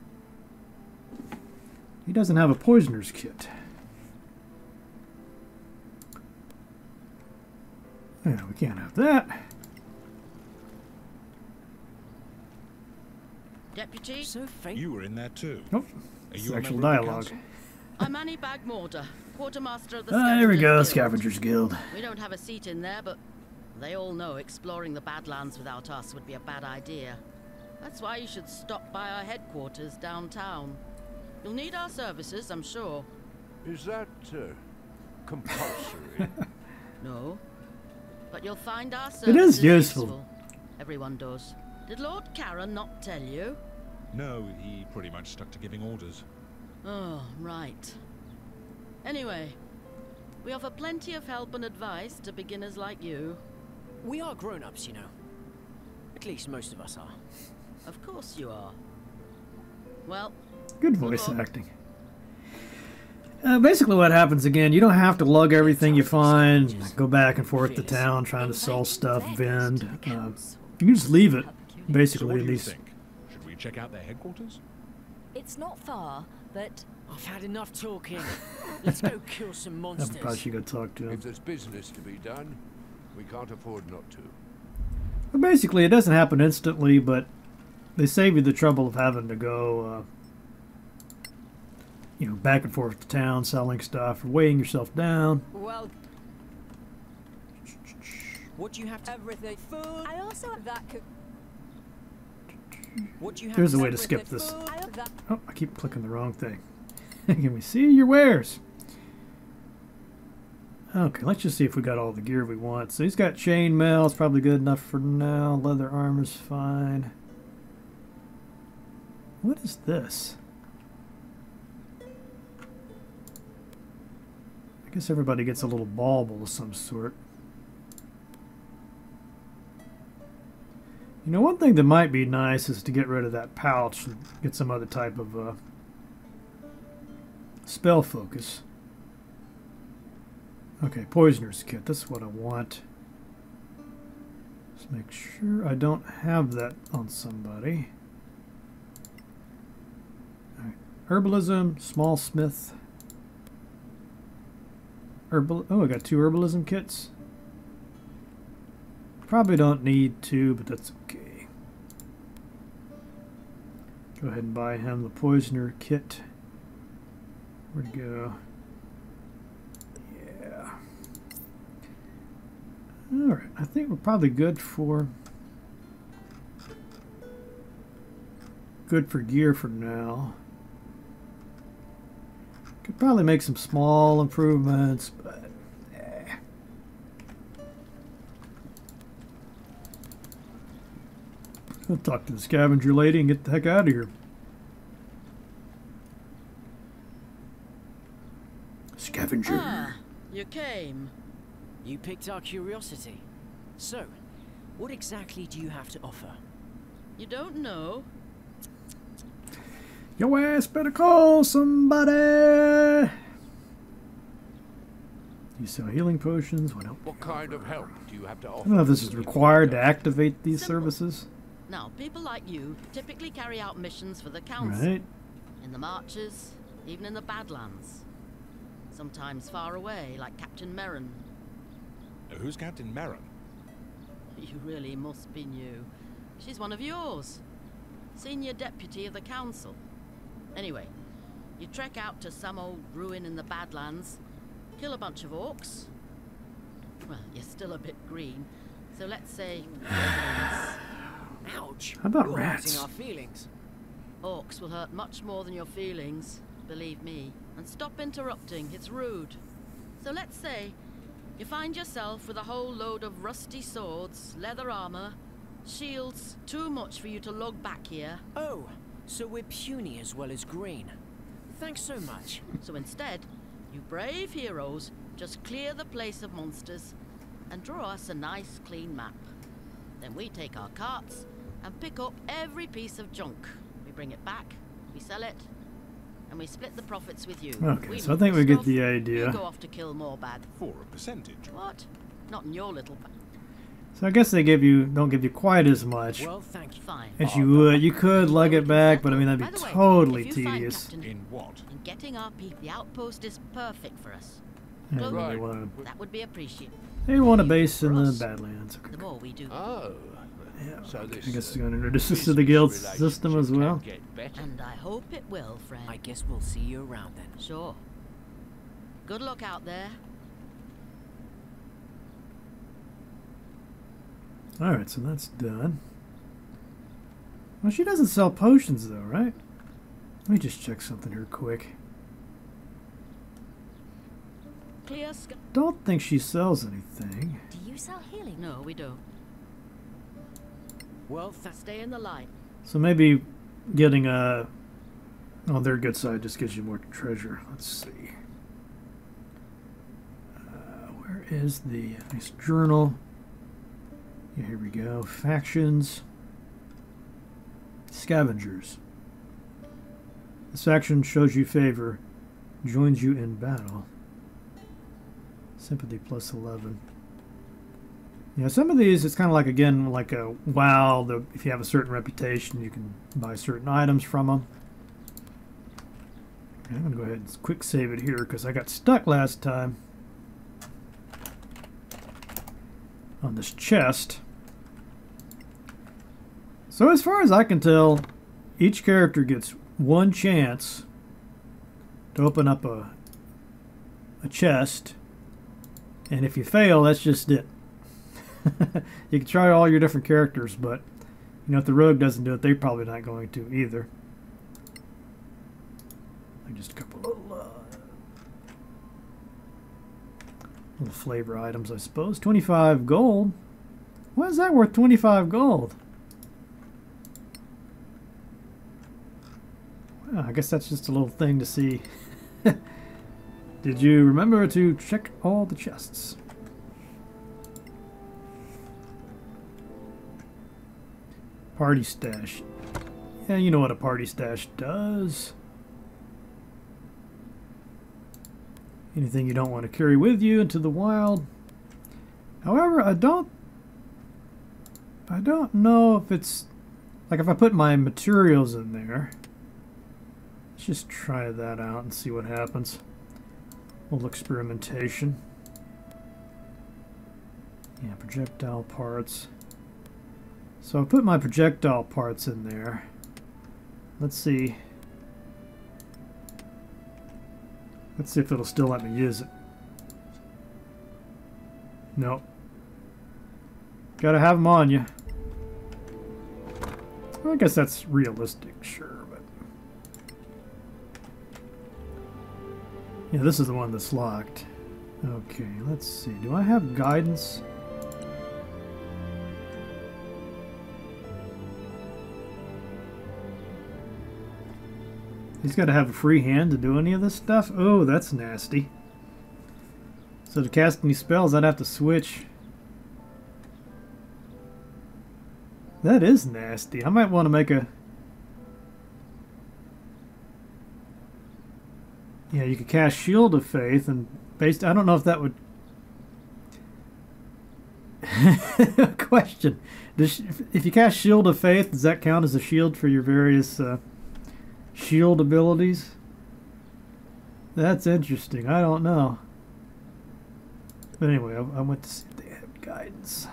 He doesn't have a poisoner's kit. Yeah, we can't have that. Deputy? So You were in there too. Nope. Are you Sexual dialogue. I'm Annie Bagmordah, quartermaster of the Ah, there we go, Guild. Scavengers Guild. We don't have a seat in there, but they all know exploring the Badlands without us would be a bad idea. That's why you should stop by our headquarters downtown. You'll need our services, I'm sure. Is that uh, compulsory? no. But you'll find our services It is useful. useful. Everyone does. Did Lord Charon not tell you? No, he pretty much stuck to giving orders. Oh, right. Anyway, we offer plenty of help and advice to beginners like you. We are grown-ups, you know. At least most of us are. Of course you are. Well, Good voice acting. Uh, basically, what happens again, you don't have to lug everything you find, go back and forth to town trying to sell stuff, vend. Uh, you can just leave it, So basically, what do in you these. think? Should we check out their headquarters? It's not far, but I've had enough talking. Let's go kill some monsters. I monsters. probably should go talk to him. If there's business to be done, we can't afford not to. But basically, it doesn't happen instantly, but they save you the trouble of having to go, uh, you know, back and forth to town selling stuff or weighing yourself down. Well, what do you have to? Everything. Food. I also have that. Could What do you have? There's a way to skip this. I have that. Oh, I keep clicking the wrong thing. Can we see your wares? Okay, let's just see if we got all the gear we want. So he's got chainmail. It's probably good enough for now. Leather armor's fine. What is this? I guess everybody gets a little bauble of some sort. You know, one thing that might be nice is to get rid of that pouch and get some other type of uh, spell focus. Okay, poisoner's kit. That's what I want. Let's make sure I don't have that on somebody. Herbalism, small smith. Herbal. Oh, I got two herbalism kits. Probably don't need to, but that's okay. Go ahead and buy him the poisoner kit. Where'd it go? Yeah. Alright, I think we're probably good for good for gear for now. Could probably make some small improvements, but eh. I'll talk to the scavenger lady and get the heck out of here. Scavenger. Ah, you came. You picked our curiosity. So, what exactly do you have to offer? You don't know? Your ass better call somebody. You sell healing potions. What else? What kind of help do you have to offer? I don't know if this is required to activate these services. Now, people like you typically carry out missions for the council. Right. In the marches, even in the Badlands. Sometimes far away, like Captain Merrin. Who's Captain Merrin? You really must be new. She's one of yours. Senior deputy of the council. Anyway, you trek out to some old ruin in the Badlands, kill a bunch of orcs. Well, you're still a bit green, so let's say goblins. Ouch! How about You're rats? hurting our feelings. Orcs will hurt much more than your feelings, believe me. And stop interrupting, it's rude. So let's say you find yourself with a whole load of rusty swords, leather armor, shields, too much for you to lug back here. Oh, so we're puny as well as green. Thanks so much. So instead, you brave heroes just clear the place of monsters and draw us a nice clean map. Then we take our carts and pick up every piece of junk. We bring it back, we sell it, and we split the profits with you. Okay, we so I think the we get stuff, the You idea. go off to kill more bad. For a percentage. What? Not in your little. Ba- So I guess they give you don't give you quite as much Well, thank you. Fine. as you would. You could lug it back, but I mean that'd By be the way, totally if you find tedious. Captain In what? in getting our people, the outpost is perfect for us. Yeah, Clothing, That would be appreciated. They want a base in the Badlands. Okay. The more we do. Oh. So I this, guess it's uh, going to introduce us to the guild system as well. can get better. And I hope it will, friend. I guess we'll see you around then. Sure. Good luck out there. All right, so that's done. Well, she doesn't sell potions though, right? Let me just check something here quick. Clear sky. Don't think she sells anything. do you sell healing? No, we don't. Well. Stay in the light. So maybe getting a on their good side just gives you more treasure. Let's see. Uh, where is the nice journal? Yeah, here we go. Factions. Scavengers. This action shows you favor, joins you in battle. Sympathy plus 11. Yeah, some of these, it's kind of like, again, like a WoW. The, if you have a certain reputation, you can buy certain items from them. Okay, I'm going to go ahead and quick save it here because I got stuck last time on this chest. So as far as I can tell, each character gets one chance to open up a, a chest. And if you fail, that's just it. you can try all your different characters, but you know if the rogue doesn't do it, they're probably not going to either. Just a couple little, uh, little flavor items, I suppose. 25 gold. Why is that worth 25 gold? Well, I guess that's just a little thing to see. Did you remember to check all the chests? Party stash. Yeah, you know what a party stash does. Anything you don't want to carry with you into the wild. However, I don't I don't know if it's like if I put my materials in there. Let's just try that out and see what happens. Little experimentation. Yeah, projectile parts. So I put my projectile parts in there. Let's see. Let's see if it'll still let me use it. Nope. Gotta have them on you. I guess that's realistic, Yeah, this is the one that's locked. Okay, let's see. Do I have guidance? He's got to have a free hand to do any of this stuff? Oh, that's nasty. So to cast any spells, I'd have to switch. That is nasty. I might want to make a... Yeah, you could cast Shield of Faith and based... I don't know if that would... Question. Does, if you cast Shield of Faith, does that count as a shield for your various... Uh, shield abilities? That's interesting. I don't know. But anyway, I, I went to see if they had guidance.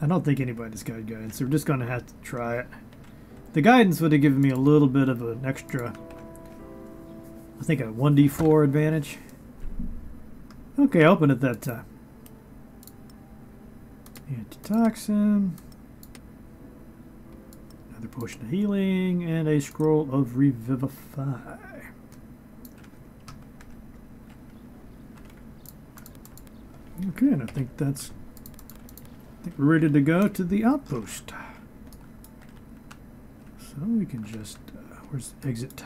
I don't think anybody's got guidance. So we're just going to have to try it. The guidance would have given me a little bit of an extra, I think a 1d4 advantage. Okay, open it that time. Antitoxin. Another potion of healing and a scroll of revivify. Okay, and I think that's I think we're ready to go to the outpost. So we can just uh, where's the exit?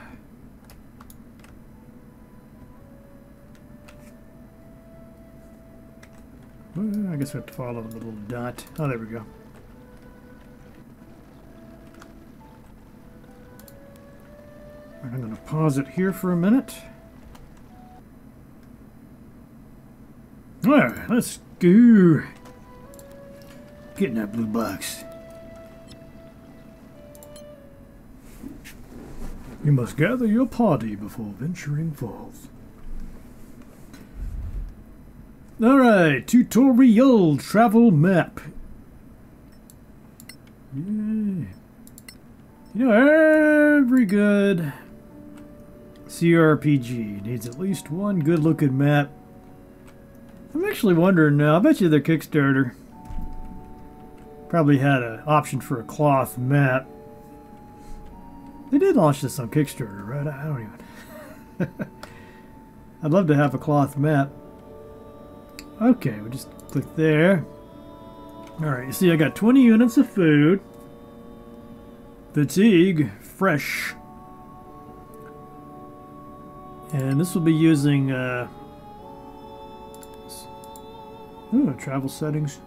Well, I guess we have to follow the little dot. Oh, there we go. I'm going to pause it here for a minute. Alright, let's go. Get in that blue box. You must gather your party before venturing forth. Alright, tutorial travel map. Yay. You know, every good CRPG needs at least one good looking map. I'm actually wondering now, I bet you their Kickstarter probably had an option for a cloth map. They did launch this on Kickstarter, right? I don't even. I'd love to have a cloth map. Okay, we just click there. Alright, you see I got 20 units of food. Fatigue, fresh. And this will be using, uh, ooh, travel settings.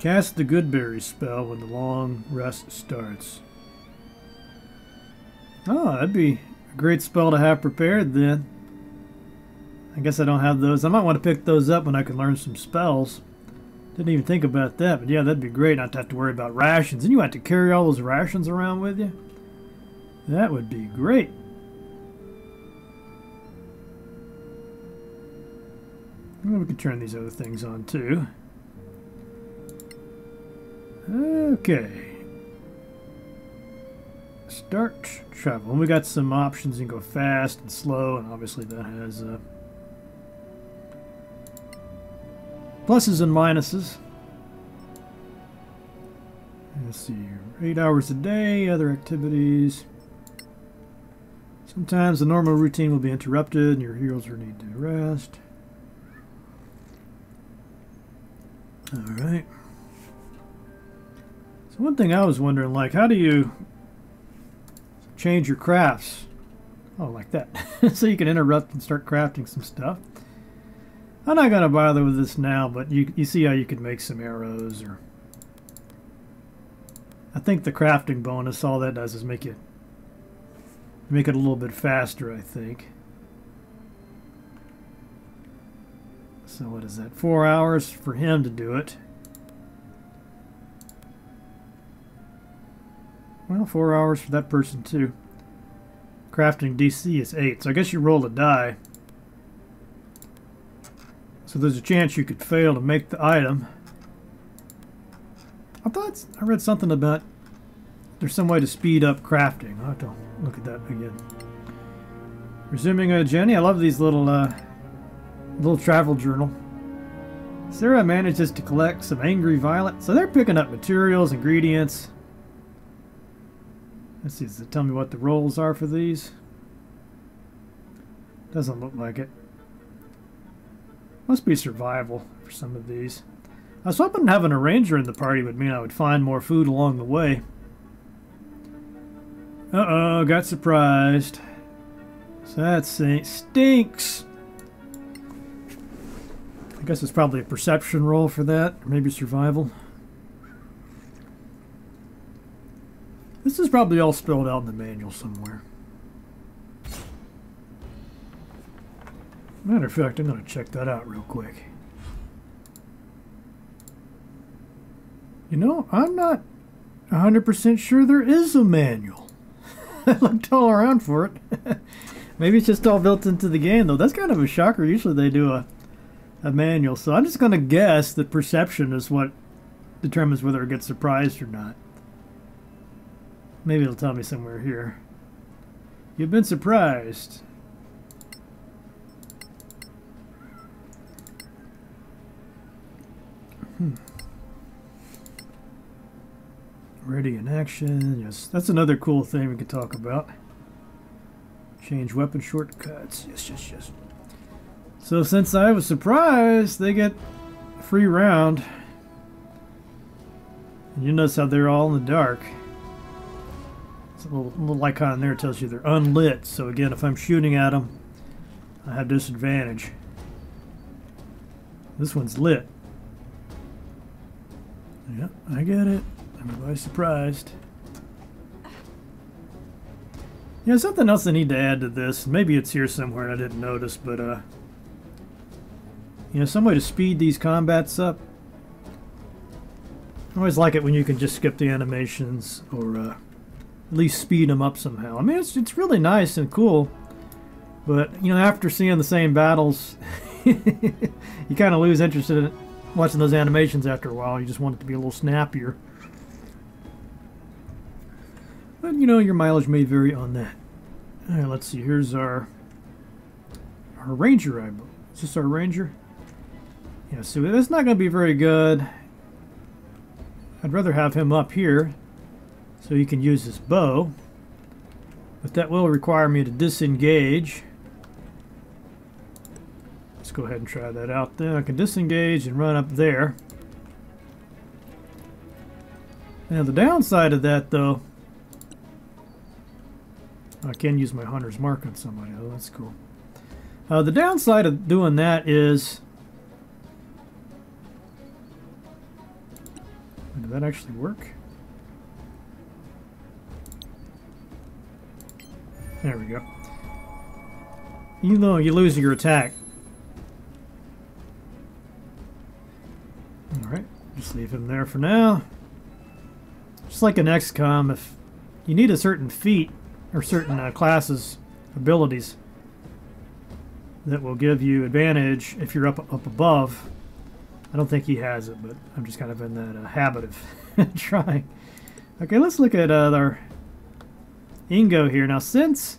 Cast the Goodberry spell when the long rest starts. Oh, that'd be a great spell to have prepared then. I guess I don't have those. I might want to pick those up when I can learn some spells. Didn't even think about that, but yeah, that'd be great not to have to worry about rations. And you have to carry all those rations around with you? That would be great. Well, we could turn these other things on too. Okay. Start travel. And we got some options. You can go fast and slow, and obviously that has uh, pluses and minuses. Let's see Eight hours a day, other activities. Sometimes the normal routine will be interrupted and your heroes will need to rest. Alright. So one thing I was wondering, like, how do you change your crafts? Oh, like that. so you can interrupt and start crafting some stuff. I'm not going to bother with this now, but you, you see how you could make some arrows or... I think the crafting bonus, all that does is make it make it a little bit faster, I think. So what is that? Four hours for him to do it. Well, four hours for that person too. Crafting DC is eight, so I guess you roll a die. So there's a chance you could fail to make the item. I thought I read something about there's some way to speed up crafting. I'll have to look at that again. Resuming uh, journey. I love these little uh, little travel journal. Sarah manages to collect some angry violet. So they're picking up materials, ingredients. Let's see, does it tell me what the rolls are for these? Doesn't look like it. Must be survival for some of these. I was hoping having a ranger in the party would mean I would find more food along the way. Uh-oh, got surprised. So that stinks. I guess it's probably a perception roll for that, or maybe survival. This is probably all spelled out in the manual somewhere. Matter of fact, I'm going to check that out real quick. You know, I'm not 100% sure there is a manual. I looked all around for it. Maybe it's just all built into the game, though. That's kind of a shocker. Usually they do a, a manual. So I'm just going to guess that perception is what determines whether it gets surprised or not. Maybe it'll tell me somewhere here. You've been surprised. Hmm. Ready in action. Yes, that's another cool thing we could talk about. Change weapon shortcuts. Yes, yes, yes. So since I was surprised, they get free round. And you notice how they're all in the dark. Little, little icon there tells you they're unlit. So again, if I'm shooting at them, I have disadvantage. This one's lit. Yep, I get it. Everybody's surprised. Yeah, something else I need to add to this. Maybe it's here somewhere I didn't notice, but, uh... You know, some way to speed these combats up. I always like it when you can just skip the animations or, uh, at least speed them up somehow. I mean, it's, it's really nice and cool, but, you know, after seeing the same battles, you kind of lose interest in watching those animations after a while. You just want it to be a little snappier. But, you know, your mileage may vary on that. Alright, let's see. Here's our our ranger, I believe. Is this our ranger? Yeah, so that's not going to be very good. I'd rather have him up here so you can use this bow. But that will require me to disengage. Let's go ahead and try that out then. I can disengage and run up there. Now the downside of that though I can use my hunter's mark on somebody. Oh, that's cool. Uh, the downside of doing that is Did that actually work? There we go. You know, you lose your attack. Alright, just leave him there for now. Just like in XCOM, if you need a certain feat or certain uh, classes abilities that will give you advantage if you're up up above. I don't think he has it, but I'm just kind of in that uh, habit of trying. Okay, let's look at uh, our Ingo here. Now, since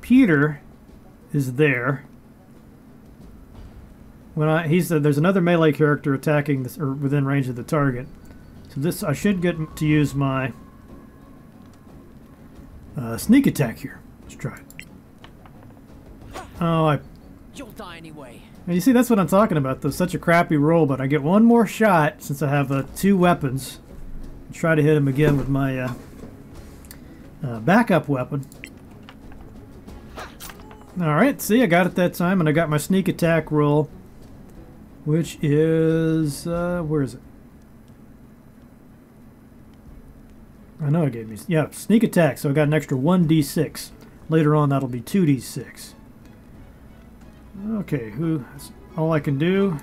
Peter is there, when I he said there's another melee character attacking this or within range of the target, so this I should get to use my uh, sneak attack here. Let's try it. Oh, I. You'll die anyway. And You see, that's what I'm talking about. Though such a crappy roll, but I get one more shot since I have uh, two weapons. Try to hit him again with my uh, backup weapon. All right, see, I got it that time, and I got my sneak attack roll, which is uh, where is it? I know it gave me yeah sneak attack, so I got an extra one d6. Later on, that'll be two d6. Okay, who? All I can do.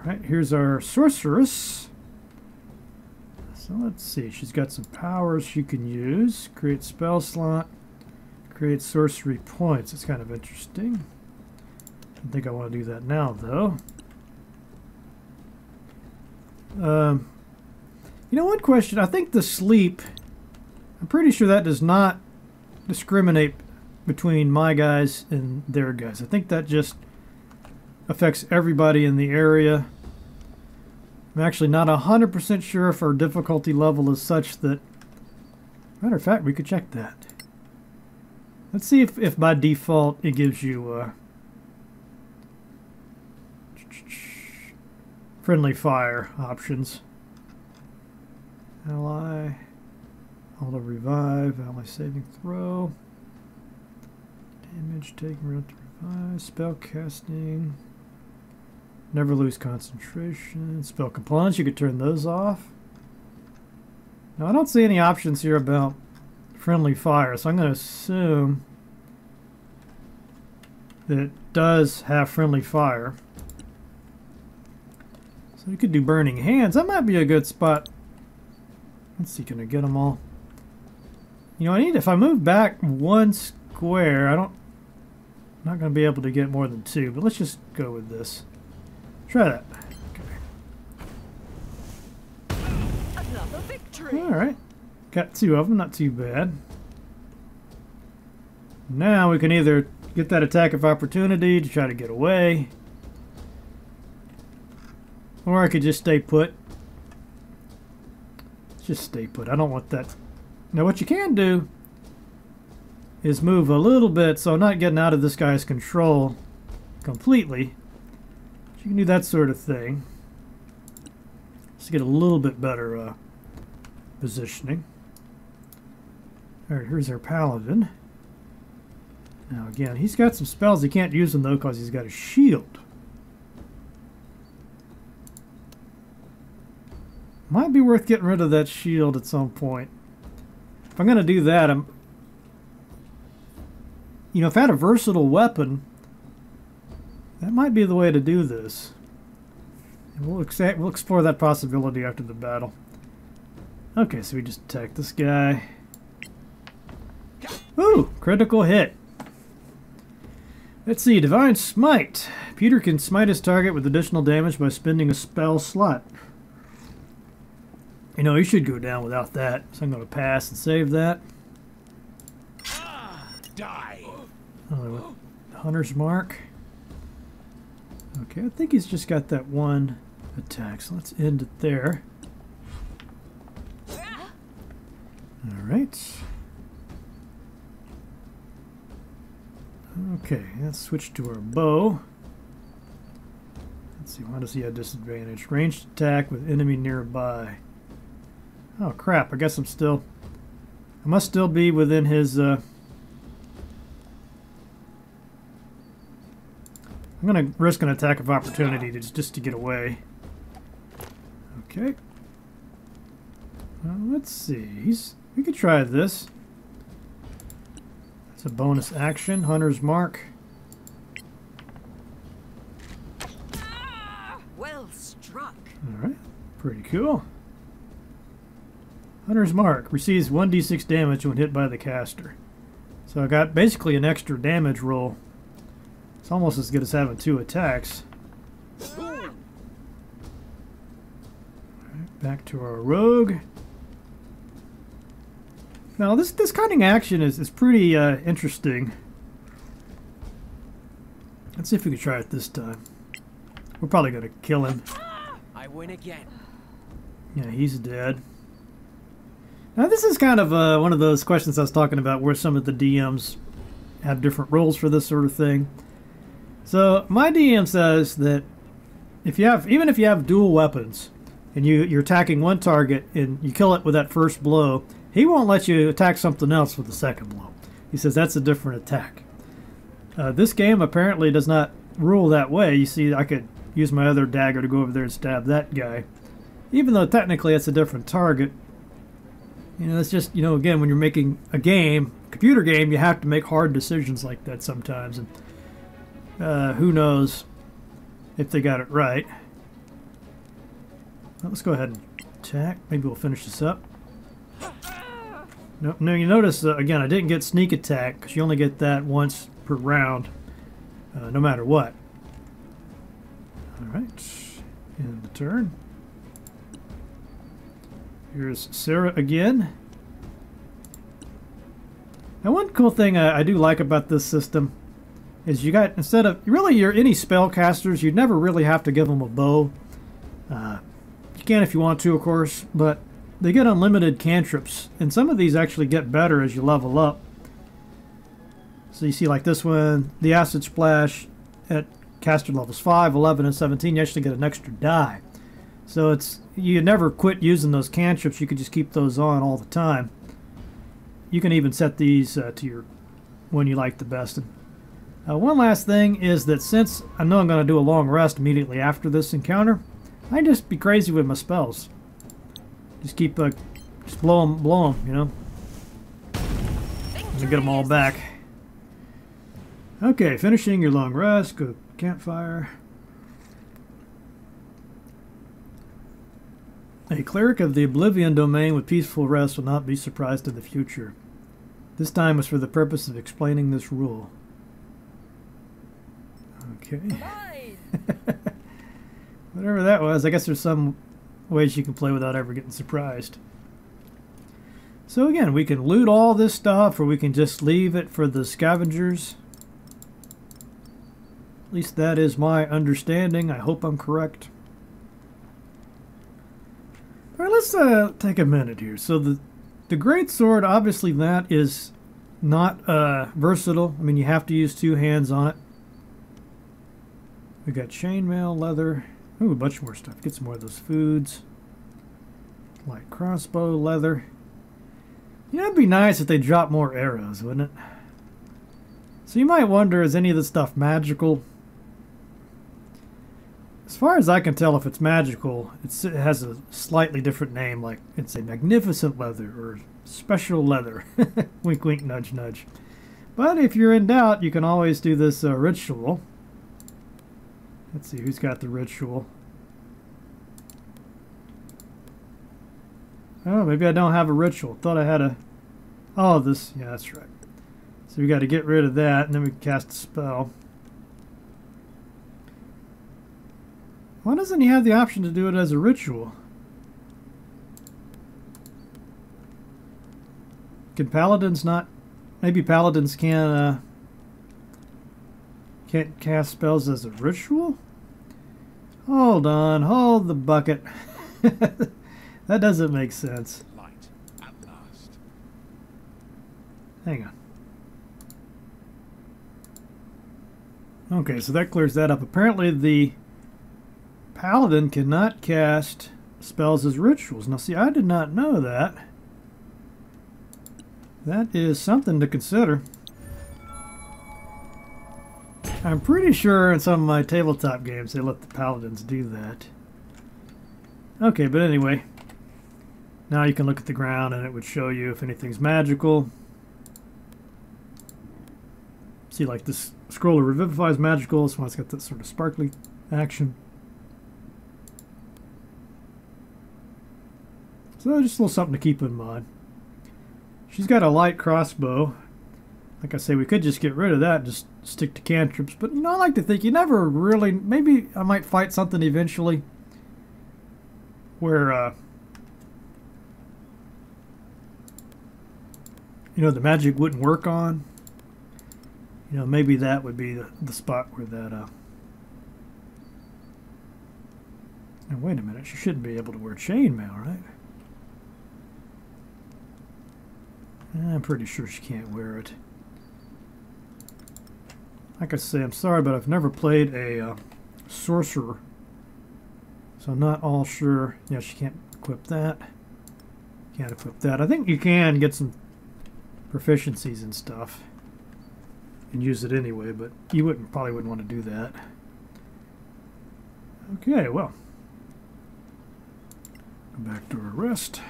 Alright, here's our sorceress. So let's see, she's got some powers she can use. Create spell slot, create sorcery points. It's kind of interesting. I think I want to do that now, though. Um, you know, one question. I think the sleep, I'm pretty sure that does not discriminate between my guys and their guys. I think that just affects everybody in the area. I'm actually not 100% sure if our difficulty level is such that... Matter of fact, we could check that. Let's see if, if by default it gives you friendly fire options. Ally, auto revive, ally saving throw. Damage taken round to revive. Spell casting. Never lose concentration. Spell components, you could turn those off. Now I don't see any options here about friendly fire, so I'm going to assume that it does have friendly fire. So you could do burning hands. That might be a good spot. Let's see, can I get them all? You know, I need if I move back one square, I don't I'm not going to be able to get more than two, but let's just go with this. Try that. Okay. Alright. Got two of them, not too bad. Now we can either get that attack of opportunity to try to get away, or I could just stay put. Just stay put. I don't want that. Now what you can do is move a little bit so I'm not getting out of this guy's control completely. You can do that sort of thing. To get a little bit better uh, positioning. Alright, here's our paladin. Now again, he's got some spells. He can't use them though because he's got a shield. Might be worth getting rid of that shield at some point. If I'm going to do that, I'm you know, if I had a versatile weapon, that might be the way to do this. We'll, we'll explore that possibility after the battle. Okay, so we just attack this guy. Ooh, critical hit. Let's see, Divine Smite. Peter can smite his target with additional damage by spending a spell slot. You know, he should go down without that, so I'm going to pass and save that. Ah, die. Oh, Hunter's Mark. Okay, I think he's just got that one attack, so let's end it there. Alright. Okay, let's switch to our bow. Let's see, why does he have disadvantage? Ranged attack with enemy nearby. Oh crap, I guess I'm still... I must still be within his... Uh, I'm going to risk an attack of opportunity to, just to get away. Okay. Well, let's see. He's. We could try this. It's a bonus action. Hunter's Mark. Ah, well struck. Alright. Pretty cool. Hunter's Mark receives 1d6 damage when hit by the caster. So I got basically an extra damage roll. It's almost as good as having two attacks. Alright, back to our rogue. Now this this cunning action is, is pretty uh, interesting. Let's see if we can try it this time. We're probably gonna kill him. I win again. Yeah, he's dead. Now this is kind of uh, one of those questions I was talking about where some of the DMs have different roles for this sort of thing. So my DM says that if you have, even if you have dual weapons, and you, you're attacking one target and you kill it with that first blow, he won't let you attack something else with the second blow. He says that's a different attack. Uh, this game apparently does not rule that way. You see, I could use my other dagger to go over there and stab that guy. Even though technically it's a different target. You know, it's just, you know, again, when you're making a game, computer game, you have to make hard decisions like that sometimes. And uh, who knows if they got it right. Well, let's go ahead and attack. Maybe we'll finish this up. No, no you notice, uh, again, I didn't get sneak attack because you only get that once per round, uh, no matter what. Alright, end the turn. Here's Sarah again. Now one cool thing I, I do like about this system is you got, instead of, really your any spellcasters, you'd never really have to give them a bow. Uh, you can if you want to, of course, but they get unlimited cantrips, and some of these actually get better as you level up. So you see like this one, the Acid Splash at caster levels 5, 11, and 17, you actually get an extra die. So it's you never quit using those cantrips, you could just keep those on all the time. You can even set these uh, to your one you like the best. And, uh, one last thing is that since I know I'm going to do a long rest immediately after this encounter, I just be crazy with my spells. Just keep, uh, just blow them, blow them, you know. And get them all back. Okay, finishing your long rest. Go campfire. A cleric of the Oblivion domain with peaceful rest will not be surprised in the future. This time was for the purpose of explaining this rule. Okay. Whatever that was, I guess there's some ways you can play without ever getting surprised. So again, we can loot all this stuff or we can just leave it for the scavengers. At least that is my understanding. I hope I'm correct. All right, let's uh, take a minute here. So the the great sword, obviously, that is not uh, versatile. I mean, you have to use two hands on it. We got chainmail, leather. Ooh, a bunch more stuff. Get some more of those foods. Light crossbow, leather. Yeah, it'd be nice if they dropped more arrows, wouldn't it? So you might wonder, is any of this stuff magical? As far as I can tell, if it's magical, it's, it has a slightly different name, like it's a magnificent leather or special leather. wink, wink, nudge, nudge. But if you're in doubt, you can always do this uh, ritual. Let's see who's got the ritual. Oh, maybe I don't have a ritual. Thought I had a... Oh, this... Yeah, that's right. So we got to get rid of that, and then we cast a spell. Why doesn't he have the option to do it as a ritual? Can paladins not... Maybe paladins can, uh... Can't cast spells as a ritual? Hold on, hold the bucket. that doesn't make sense. Light at last. Hang on. Okay, so that clears that up. Apparently the paladin cannot cast spells as rituals. Now see, I did not know that. That is something to consider. I'm pretty sure in some of my tabletop games they let the paladins do that. Okay, but anyway, now you can look at the ground and it would show you if anything's magical. See, like this scroller revivifies magical, so it's got that sort of sparkly action. So just a little something to keep in mind. She's got a light crossbow. Like I say, we could just get rid of that and just stick to cantrips. But, you know, I like to think you never really... Maybe I might fight something eventually where, uh, you know, the magic wouldn't work on. You know, maybe that would be the, the spot where that, uh... Now, wait a minute. She shouldn't be able to wear chainmail, right? I'm pretty sure she can't wear it. Like I say, I'm sorry, but I've never played a uh, sorcerer. So I'm not all sure. Yeah, she can't equip that. Can't equip that. I think you can get some proficiencies and stuff and use it anyway, but you wouldn't probably wouldn't want to do that. Okay, well. Back to our rest.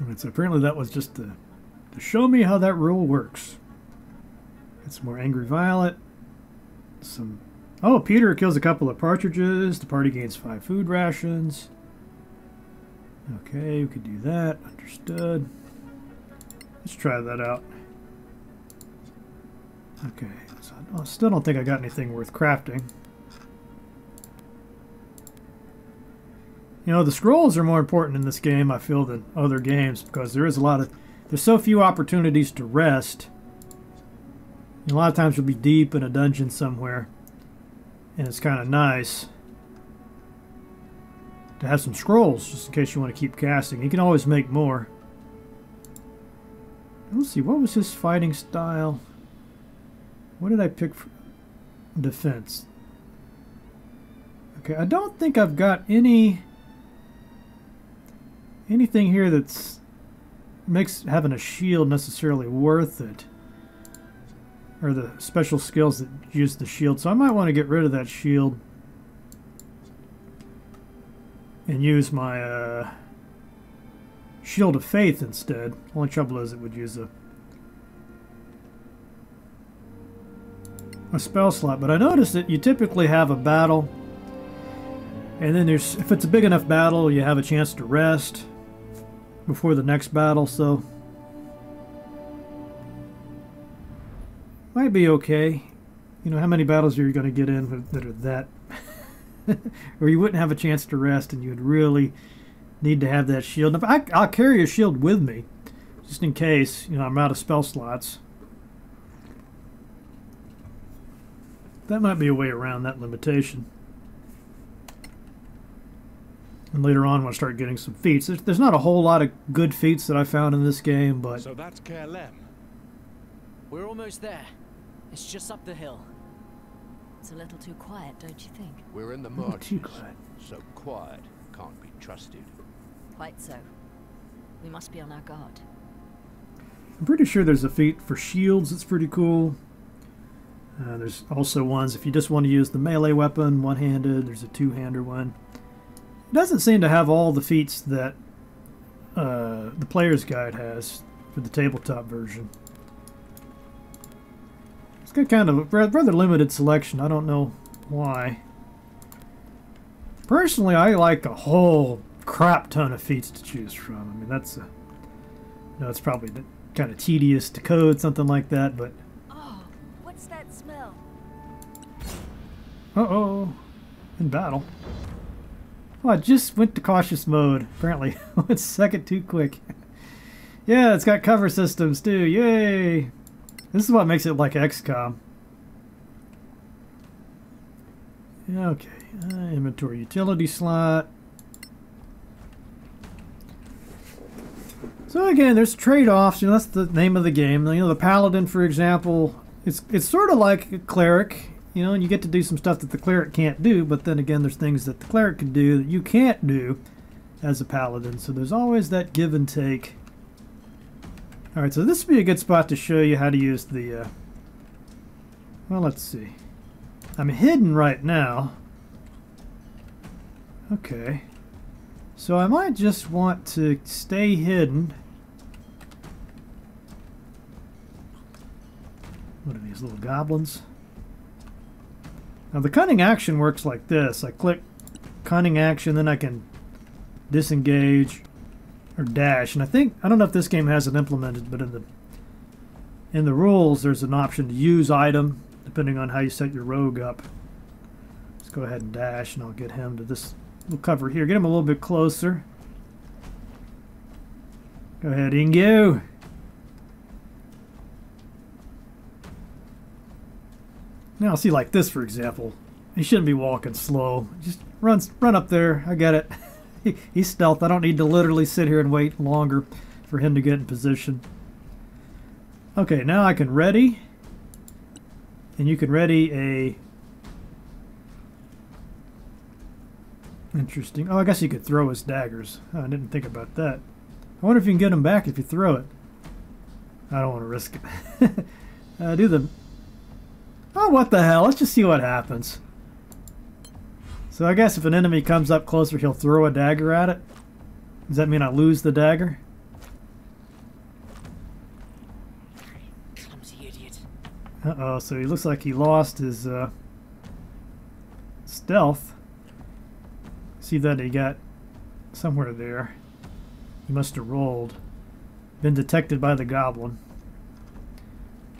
And so apparently that was just to, to show me how that rule works. Some more Angry Violet. Some... Oh, Peter kills a couple of partridges. The party gains five food rations. Okay, we could do that. Understood. Let's try that out. Okay, so I still don't think I got anything worth crafting. You know, the scrolls are more important in this game, I feel, than other games because there is a lot of... There's so few opportunities to rest. a lot of times you'll be deep in a dungeon somewhere and it's kind of nice to have some scrolls just in case you want to keep casting. You can always make more. Let's see, what was his fighting style? What did I pick for defense? Okay, I don't think I've got any anything here that's makes having a shield necessarily worth it or the special skills that use the shield. So I might want to get rid of that shield and use my uh, shield of faith instead. Only trouble is it would use a a spell slot. But I noticed that you typically have a battle and then there's if it's a big enough battle you have a chance to rest before the next battle, so might be okay. You know, how many battles are you going to get in that are that, or you wouldn't have a chance to rest, and you'd really need to have that shield. I, I'll carry a shield with me, just in case. You know, I'm out of spell slots. That might be a way around that limitation. And later on, when I start getting some feats, there's, there's not a whole lot of good feats that I found in this game, but... So that's Caer Lem. We're almost there. It's just up the hill. It's a little too quiet, don't you think? We're in the marshes, too quiet. so quiet can't be trusted. Quite so. We must be on our guard. I'm pretty sure there's a feat for shields that's pretty cool. Uh, there's also ones if you just want to use the melee weapon, one-handed. There's a two-hander one. It doesn't seem to have all the feats that uh, the player's guide has for the tabletop version. It's got kind of a rather limited selection. I don't know why. Personally, I like a whole crap ton of feats to choose from. I mean, that's a, you know, it's probably kind of tedious to code something like that, but. Oh, what's that smell? Uh oh, in battle. Oh, I just went to cautious mode. Apparently, one second too quick. yeah, it's got cover systems too. Yay! This is what makes it like XCOM. Okay, uh, inventory utility slot. So again, there's trade-offs. You know, that's the name of the game. You know, the paladin, for example, it's it's sort of like a cleric you know, and you get to do some stuff that the cleric can't do, but then again, there's things that the cleric can do that you can't do as a paladin. So there's always that give and take Alright, so this would be a good spot to show you how to use the, uh, well, let's see. I'm hidden right now. Okay. So I might just want to stay hidden. What are these little goblins? Now the cunning action works like this. I click cunning action, then I can disengage or dash. And I think, I don't know if this game has it implemented, but in the in the rules there's an option to use item depending on how you set your rogue up. Let's go ahead and dash and I'll get him to this little cover here. Get him a little bit closer. Go ahead, Ingo. Now see like this for example. He shouldn't be walking slow. Just run run up there. I get it. He's stealth. I don't need to literally sit here and wait longer for him to get in position. Okay, now I can ready. And you can ready a... Interesting. Oh, I guess you could throw his daggers. Oh, I didn't think about that. I wonder if you can get him back if you throw it. I don't want to risk it. uh, do the... Oh, what the hell? Let's just see what happens. So I guess if an enemy comes up closer, he'll throw a dagger at it. Does that mean I lose the dagger? Clumsy idiot. Uh-oh, so he looks like he lost his uh, stealth. See that he got somewhere there. He must have rolled. Been detected by the goblin.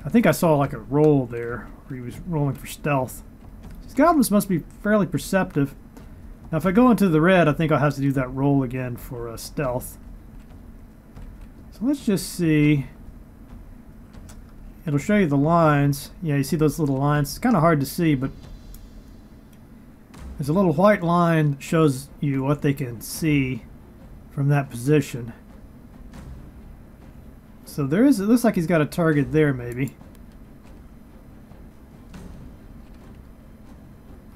I think I saw like a roll there where he was rolling for stealth. These goblins must be fairly perceptive. Now if I go into the red, I think I'll have to do that roll again for uh, stealth. So let's just see. It'll show you the lines. Yeah, you see those little lines. It's kind of hard to see, but there's a little white line that shows you what they can see from that position. So there is, it looks like he's got a target there maybe.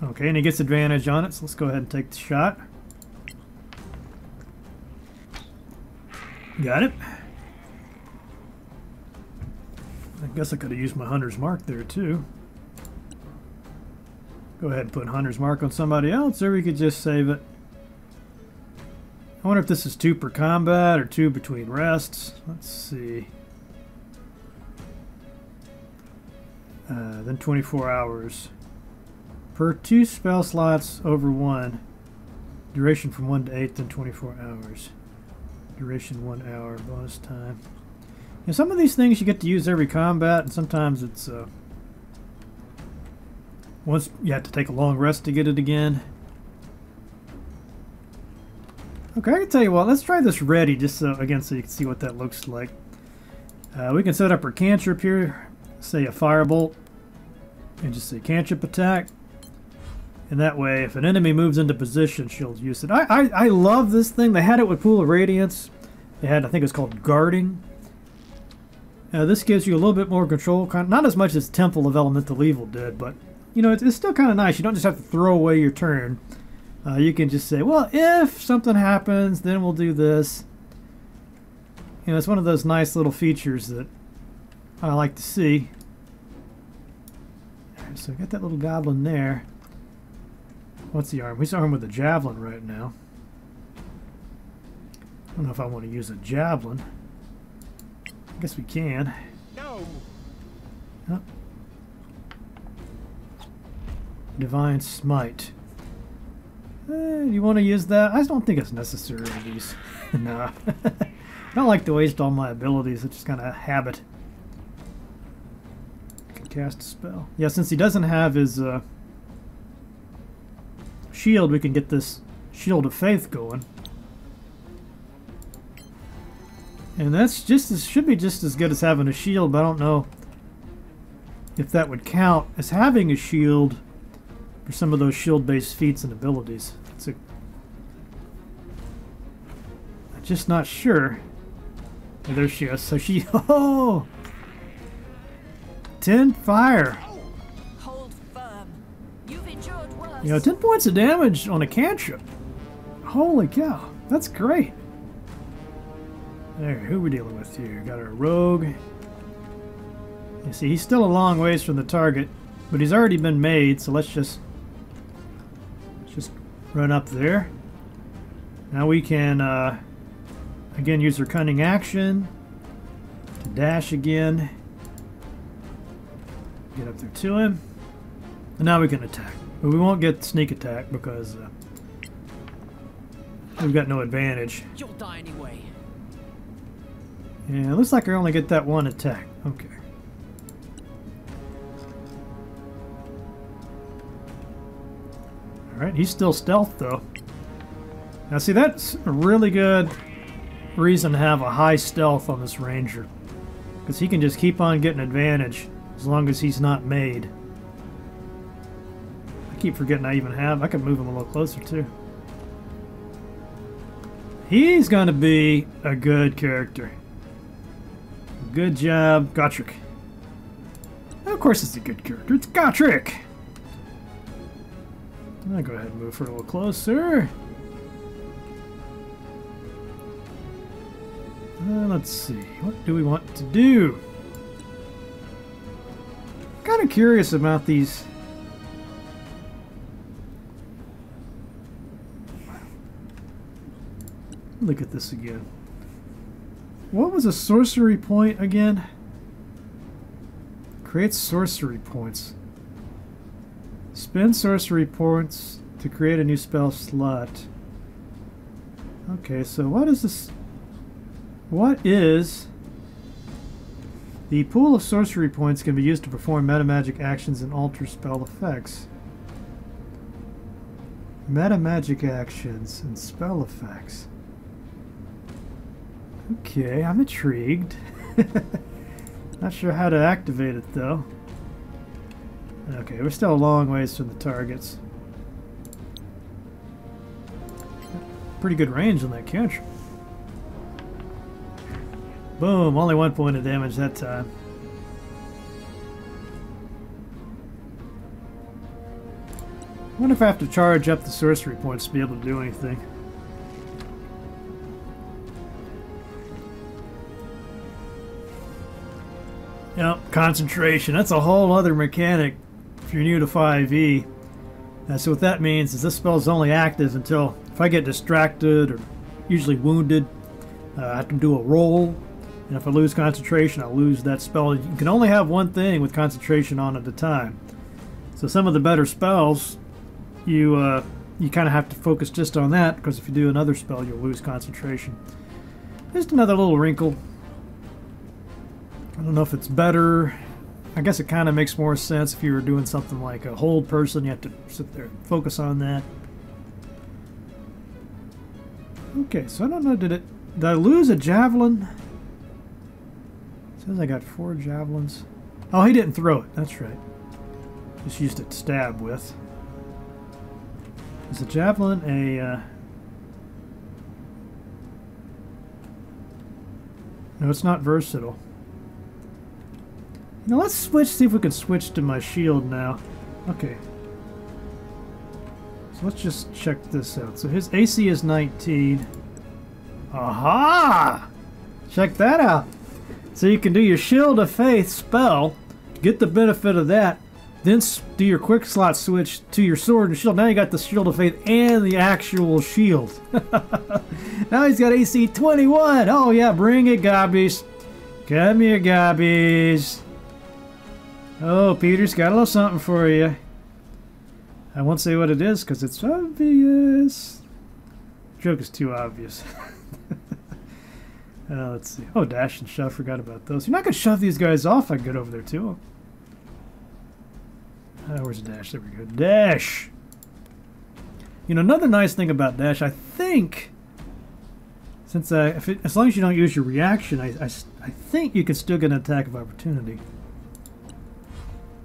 Okay, and he gets advantage on it, so let's go ahead and take the shot. Got it. I guess I could have used my Hunter's Mark there too. Go ahead and put Hunter's Mark on somebody else, or we could just save it. I wonder if this is two per combat or two between rests. Let's see. Uh, then 24 hours. Per two spell slots over one. Duration from 1 to 8, then 24 hours. Duration 1 hour, bonus time. And some of these things you get to use every combat, and sometimes it's uh, once you have to take a long rest to get it again. Okay, I can tell you what. Let's try this ready, just so again, so you can see what that looks like. Uh, we can set up our cantrip here, say a firebolt, and just say cantrip attack. And that way, if an enemy moves into position, she'll use it. I, I, I love this thing. They had it with Pool of Radiance. They had, I think it was called Guarding. Uh, this gives you a little bit more control, not as much as Temple of Elemental Evil did, but you know it's, it's still kind of nice. You don't just have to throw away your turn. Uh, you can just say, well, if something happens, then we'll do this. You know, it's one of those nice little features that I like to see. So I got that little goblin there. What's the arm? He's armed with a javelin right now. I don't know if I want to use a javelin. I guess we can. No. Oh. Divine Smite. Eh, you want to use that? I don't think it's necessary to use. nah. I don't like to waste all my abilities. It's just kind of a habit. Can cast a spell. Yeah, since he doesn't have his uh, shield, we can get this Shield of Faith going. And that's just as should be just as good as having a shield, but I don't know if that would count as having a shield for some of those shield-based feats and abilities. It's a I'm just not sure. Oh, there she is. So she oh 10 fire. You know, 10 points of damage on a cantrip. Holy cow. That's great. There, who we dealing with here? Got our rogue. You see, he's still a long ways from the target, but he's already been made, so let's just let's just run up there. Now we can uh, again use our cunning action to dash again. Get up there to him. And now we can attack. But we won't get sneak attack because uh, we've got no advantage. You'll die anyway. Yeah, it looks like I only get that one attack. Okay. Alright, he's still stealth though. Now see, that's a really good reason to have a high stealth on this ranger. Because he can just keep on getting advantage as long as he's not made. Keep forgetting I even have. I could move him a little closer too. He's going to be a good character. Good job, Gotrek. Of course it's a good character. It's Gotrek! I'll go ahead and move her a little closer. Uh, let's see. What do we want to do? kind of curious about these. Look at this again. What was a sorcery point again? Create sorcery points. Spend sorcery points to create a new spell slot. Okay, so what is this? What is... The pool of sorcery points can be used to perform metamagic actions and alter spell effects. Metamagic actions and spell effects. Okay, I'm intrigued. Not sure how to activate it though. Okay, we're still a long ways from the targets. Pretty good range on that cantrip. Boom, only one point of damage that time. I wonder if I have to charge up the sorcery points to be able to do anything. Yep, concentration. That's a whole other mechanic if you're new to 5e. Uh, so what that means is this spell is only active until if I get distracted or usually wounded, uh, I have to do a roll. And if I lose concentration, I'll lose that spell. You can only have one thing with concentration on at a time. So some of the better spells, you uh, you kind of have to focus just on that because if you do another spell, you'll lose concentration. Just another little wrinkle I don't know if it's better. I guess it kind of makes more sense if you were doing something like a hold person. You have to sit there and focus on that. Okay, so I don't know. Did it? Did I lose a javelin? It says I got four javelins. Oh, he didn't throw it. That's right. Just used it to stab with. Is a javelin a? Uh... No, it's not versatile. Now let's switch, see if we can switch to my shield now. Okay. So let's just check this out. So his AC is 19. Aha! Check that out. So you can do your Shield of Faith spell, get the benefit of that, then do your quick slot switch to your sword and shield. Now you got the Shield of Faith and the actual shield. now he's got AC 21. Oh yeah, bring it, Gobbies. Come here, Gobbies. Oh, Peter's got a little something for you. I won't say what it is because it's obvious. Joke is too obvious. uh, let's see. Oh, dash and shove. Forgot about those. You're not going to shove these guys off. I get over there too. Uh, where's dash? There we go. Dash. You know, another nice thing about dash, I think, since uh, if it, as long as you don't use your reaction, I, I, I think you can still get an attack of opportunity.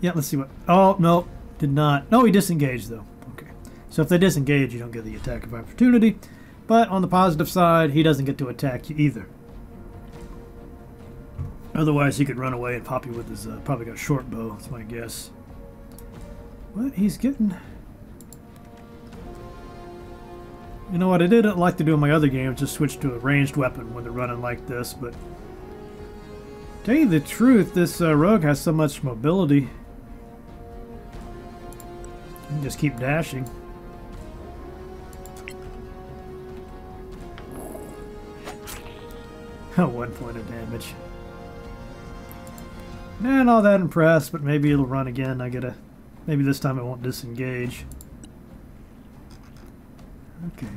Yeah, let's see what... Oh, no, did not. No, he disengaged, though. Okay. So if they disengage, you don't get the attack of opportunity. But on the positive side, he doesn't get to attack you either. Otherwise, he could run away and pop you with his... Uh, probably got short bow, that's my guess. What? He's getting... You know what I didn't like to do in my other games, just switch to a ranged weapon when they're running like this, but... Tell you the truth, this uh, rogue has so much mobility. Just keep dashing. Oh, one point of damage. Not all that impressed, but maybe it'll run again. I gotta... Maybe this time it won't disengage. Okay.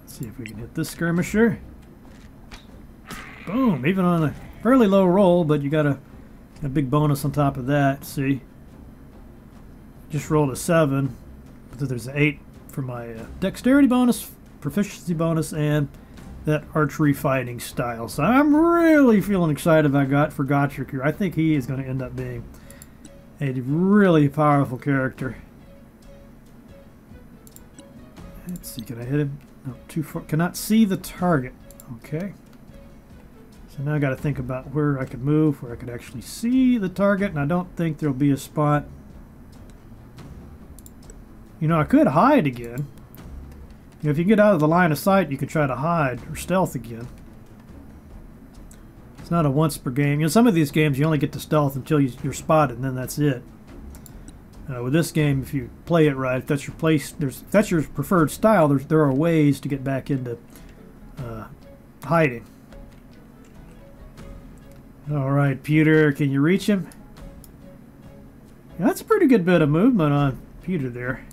Let's see if we can hit this skirmisher. Boom! Even on a fairly low roll, but you got a, a big bonus on top of that. See? Just rolled a 7, but there's an 8 for my uh, dexterity bonus, proficiency bonus, and that archery fighting style. So I'm really feeling excited I got for Gotrek here. I think he is going to end up being a really powerful character. Let's see, can I hit him? No, too far. Cannot see the target. Okay. So now I got to think about where I could move, where I could actually see the target, and I don't think there'll be a spot. You know, I could hide again. You know, if you get out of the line of sight, you could try to hide or stealth again. It's not a once per game. You know, some of these games you only get to stealth until you, are spotted, and then that's it. Uh, with this game, if you play it right, if that's your place, there's that's your preferred style. There's there are ways to get back into uh, hiding. All right, Peter, can you reach him? Yeah, that's a pretty good bit of movement on Peter there.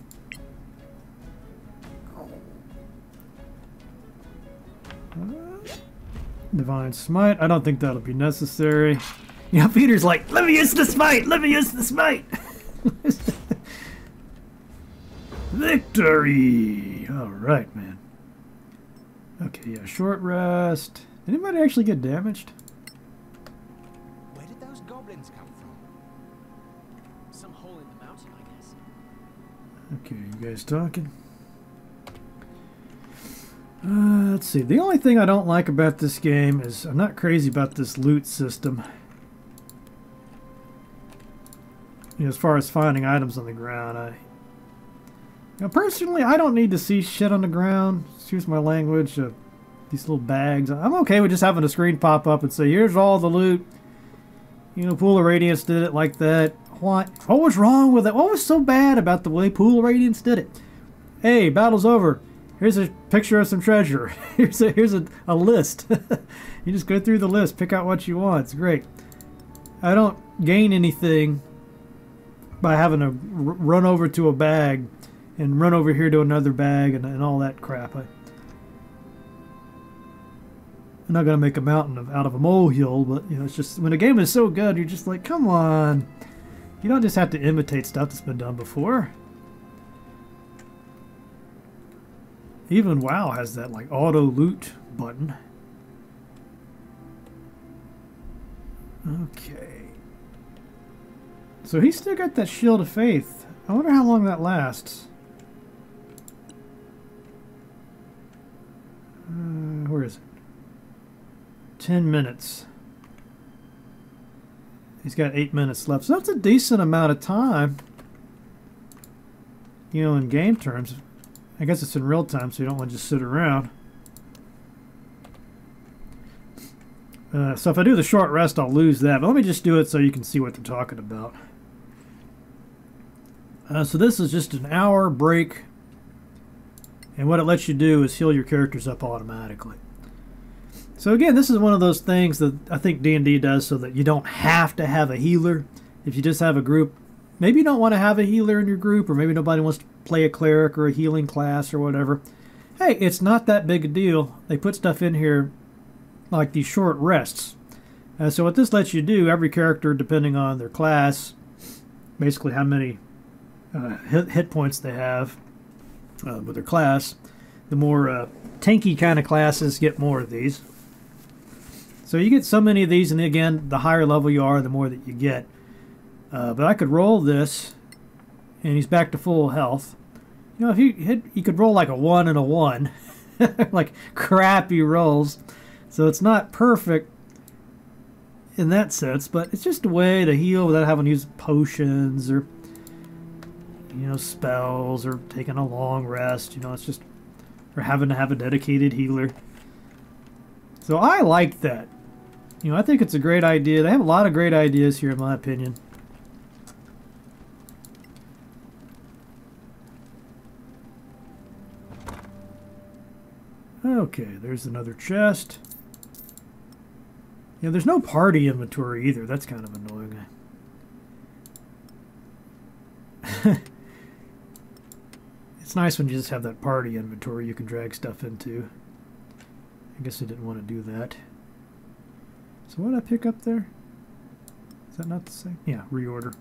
Divine Smite. I don't think that'll be necessary. Yeah, Peter's like, let me use the smite! Let me use the smite! Victory! Alright, man. Okay, yeah, short rest. Anybody actually get damaged? Where did those goblins come from? Some hole in the mountain, I guess. Okay, you guys talking? Uh, let's see. The only thing I don't like about this game is I'm not crazy about this loot system. You know, as far as finding items on the ground, I... Personally, I don't need to see shit on the ground. Excuse my language. Uh, these little bags. I'm okay with just having a screen pop up and say, here's all the loot. You know, Pool of Radiance did it like that. What? What was wrong with it? What was so bad about the way Pool of Radiance did it? Hey, battle's over here's a picture of some treasure. here's a here's a, a list. you just go through the list, pick out what you want. It's great. I don't gain anything by having to run over to a bag and run over here to another bag and, and all that crap. I, I'm not gonna make a mountain of, out of a molehill, but you know, it's just when a game is so good, you're just like, come on. You don't just have to imitate stuff that's been done before. Even WoW has that like auto loot button. Okay. So he's still got that Shield of Faith. I wonder how long that lasts. Uh, where is it? Ten minutes. He's got eight minutes left. So that's a decent amount of time. You know, in game terms. I guess it's in real time, so you don't want to just sit around. Uh, so if I do the short rest, I'll lose that. But let me just do it so you can see what they're talking about. Uh, so this is just an hour break. And what it lets you do is heal your characters up automatically. So again, this is one of those things that I think D&D does so that you don't have to have a healer. If you just have a group, maybe you don't want to have a healer in your group, or maybe nobody wants to play a cleric or a healing class or whatever. Hey, it's not that big a deal. They put stuff in here like these short rests. So what this lets you do, every character, depending on their class, basically how many uh, hit, hit, points they have uh, with their class, the more uh, tanky kind of classes get more of these. So you get so many of these, and again, the higher level you are, the more that you get. Uh, but I could roll this and he's back to full health. You know, if he hit, he could roll like a one and a one, like crappy rolls. So it's not perfect in that sense, but it's just a way to heal without having to use potions or you know, spells or taking a long rest. You know, it's just or having to have a dedicated healer. So I like that. You know, I think it's a great idea. They have a lot of great ideas here, in my opinion. Okay, there's another chest. Yeah, there's no party inventory either. That's kind of annoying. it's nice when you just have that party inventory you can drag stuff into. I guess I didn't want to do that. So what did I pick up there? Is that not the same? Yeah, reorder.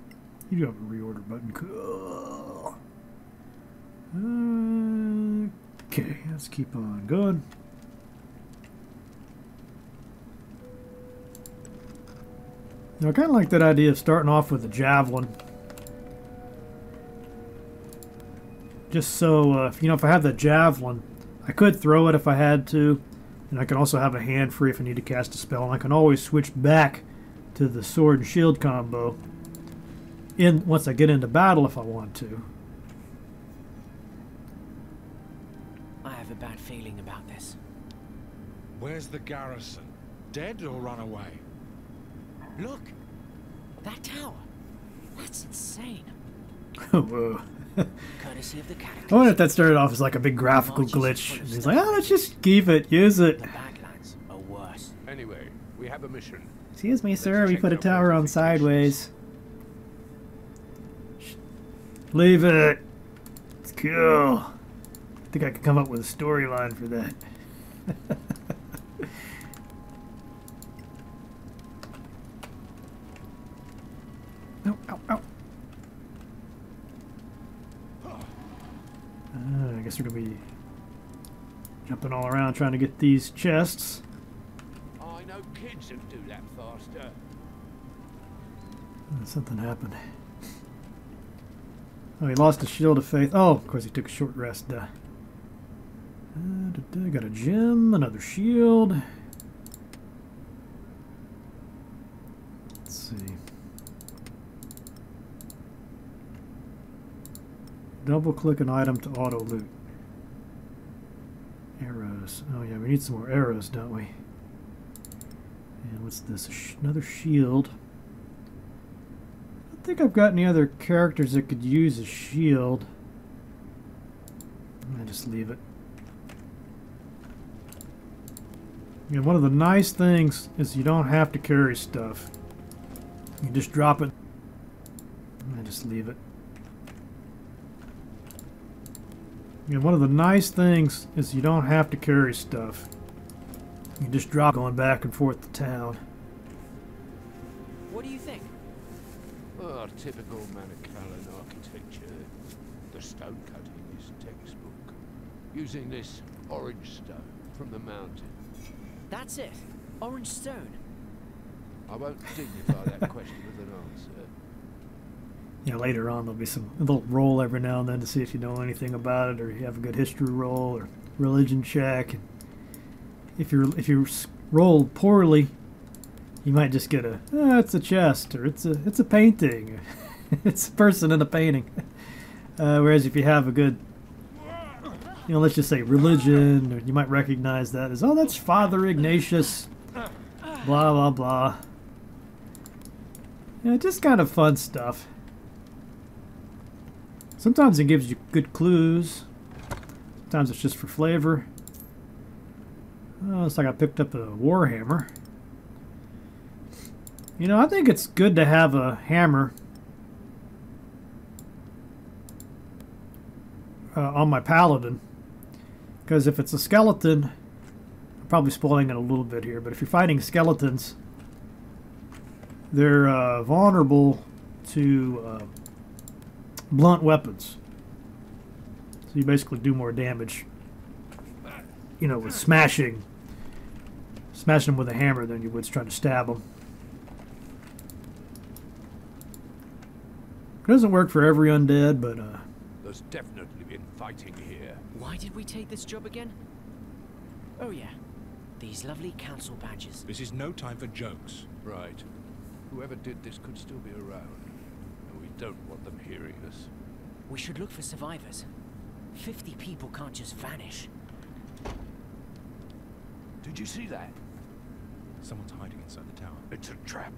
You do have a reorder button. Cool. Uh, Okay, let's keep on going. Now, I kind of like that idea of starting off with a javelin. Just so, uh, you know, if I have the javelin, I could throw it if I had to. And I can also have a hand free if I need to cast a spell. And I can always switch back to the sword and shield combo in once I get into battle if I want to. Where's the garrison? Dead or run away? Look! That tower! That's insane. Whoa. Courtesy of the I wonder if that started off as like a big graphical glitch. And he's like, oh, let's just keep it, use it. Badlands are worse. Anyway, we have a mission. Excuse me, sir, we put a tower on sideways. Leave it. It's cool. I think I could come up with a storyline for that. Uh, I guess we're going to be jumping all around trying to get these chests. I know kids that do that faster. Uh, something happened. Oh, he lost his shield of faith. Oh, of course he took a short rest. Uh, uh, da, da, got a gem, another shield. Let's see. Double click an item to auto loot. Arrows. Oh yeah, we need some more arrows, don't we? And what's this? Another shield. I think I've got any other characters that could use a shield. I just leave it. Yeah, one of the nice things is you don't have to carry stuff. You just drop it. I just leave it. Yeah, one of the nice things is you don't have to carry stuff. You just drop going back and forth to town. What do you think? Oh, typical Manacalon architecture. The stone cutting is textbook. Using this orange stone from the mountain. That's it. Orange stone. I won't dignify that question with an answer. Yeah, later on there'll be some little roll every now and then to see if you know anything about it or you have a good history roll or religion check. If you if you roll poorly, you might just get a oh, it's a chest or it's a it's a painting, it's a person in a painting. Uh, whereas if you have a good you know, let's just say religion, you might recognize that as, oh, that's Father Ignatius, blah, blah, blah. Yeah, just kind of fun stuff. Sometimes it gives you good clues. Sometimes it's just for flavor. Oh, looks like I picked up a Warhammer. You know, I think it's good to have a hammer uh, on my paladin. Because if it's a skeleton, I'm probably spoiling it a little bit here, but if you're fighting skeletons, they're uh, vulnerable to uh, blunt weapons. So you basically do more damage, you know, with smashing, smashing them with a hammer than you would trying to stab them. It doesn't work for every undead, but uh, There's definitely been fighting here. Why did we take this job again? Oh yeah, these lovely council badges. This is no time for jokes. Right. Whoever did this could still be around. And we don't want them hearing us. We should look for survivors. Fifty people can't just vanish. Did you see that? Someone's hiding inside the tower. It's a trap.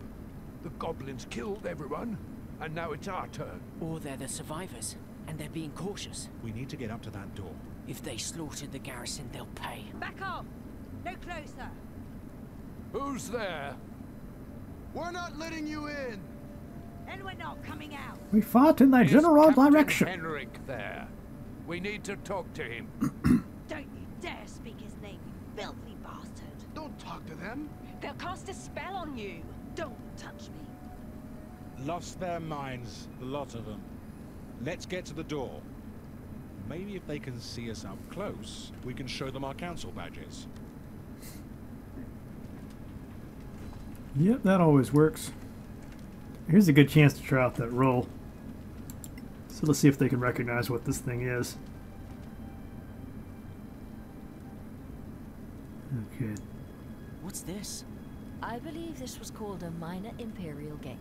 The goblins killed everyone, and now it's our turn. Or they're the survivors, and they're being cautious. We need to get up to that door. If they slaughtered the garrison, they'll pay. Back off! No closer! Who's there? We're not letting you in! Then we're not coming out! We fought in that Is general Captain direction. Henrik there. We need to talk to him. Don't you dare speak his name, you filthy bastard! Don't talk to them. They'll cast a spell on you! Don't touch me! Lost their minds, the lot of them. Let's get to the door. Maybe if they can see us up close, we can show them our council badges. Yep, that always works. Here's a good chance to try out that roll. So let's see if they can recognize what this thing is. Okay. What's this? I believe this was called a minor imperial gate.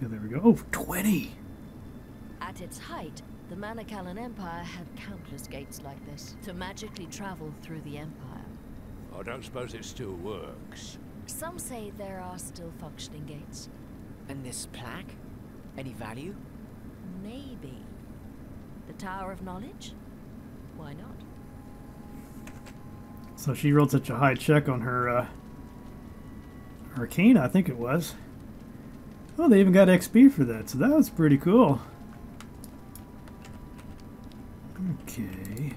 Yeah, there we go. Oh, 20! At its height, the Manacalon Empire had countless gates like this to magically travel through the Empire. I don't suppose it still works. Some say there are still functioning gates. And this plaque? Any value? Maybe. The Tower of Knowledge? Why not? So she rolled such a high check on her uh, Arcana, I think it was. Oh, they even got XP for that, so that was pretty cool. Okay.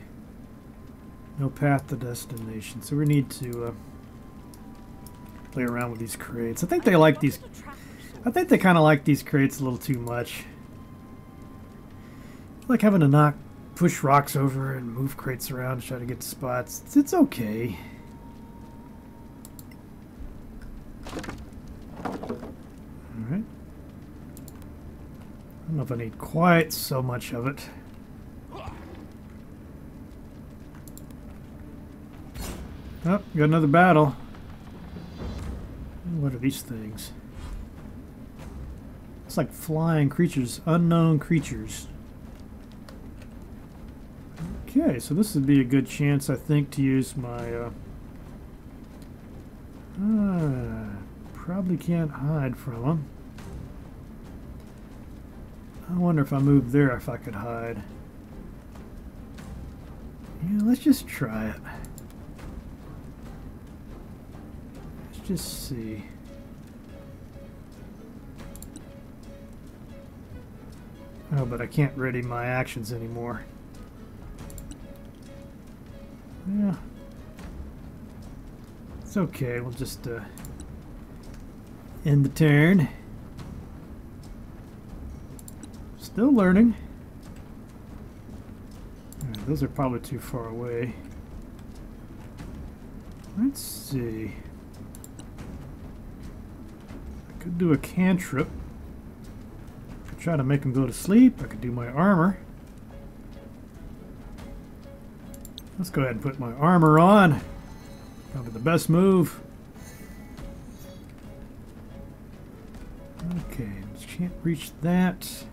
No path to destination, so we need to uh, play around with these crates. I think they like these. I think they kind of like these crates a little too much. Like having to knock, push rocks over and move crates around to try to get spots. It's, it's okay. Alright. I don't know if I need quite so much of it. Oh, got another battle. What are these things? Like flying creatures, unknown creatures. Okay, so this would be a good chance, I think, to use my. Uh, uh, probably can't hide from them. I wonder if I move there if I could hide. Yeah, let's just try it. Let's just see. Oh, but I can't ready my actions anymore. Yeah. It's okay, we'll just uh, end the turn. Still learning. Alright, those are probably too far away. Let's see. I could do a cantrip. Try to make him go to sleep. I could do my armor. Let's go ahead and put my armor on. Probably the best move. Okay, can't reach that.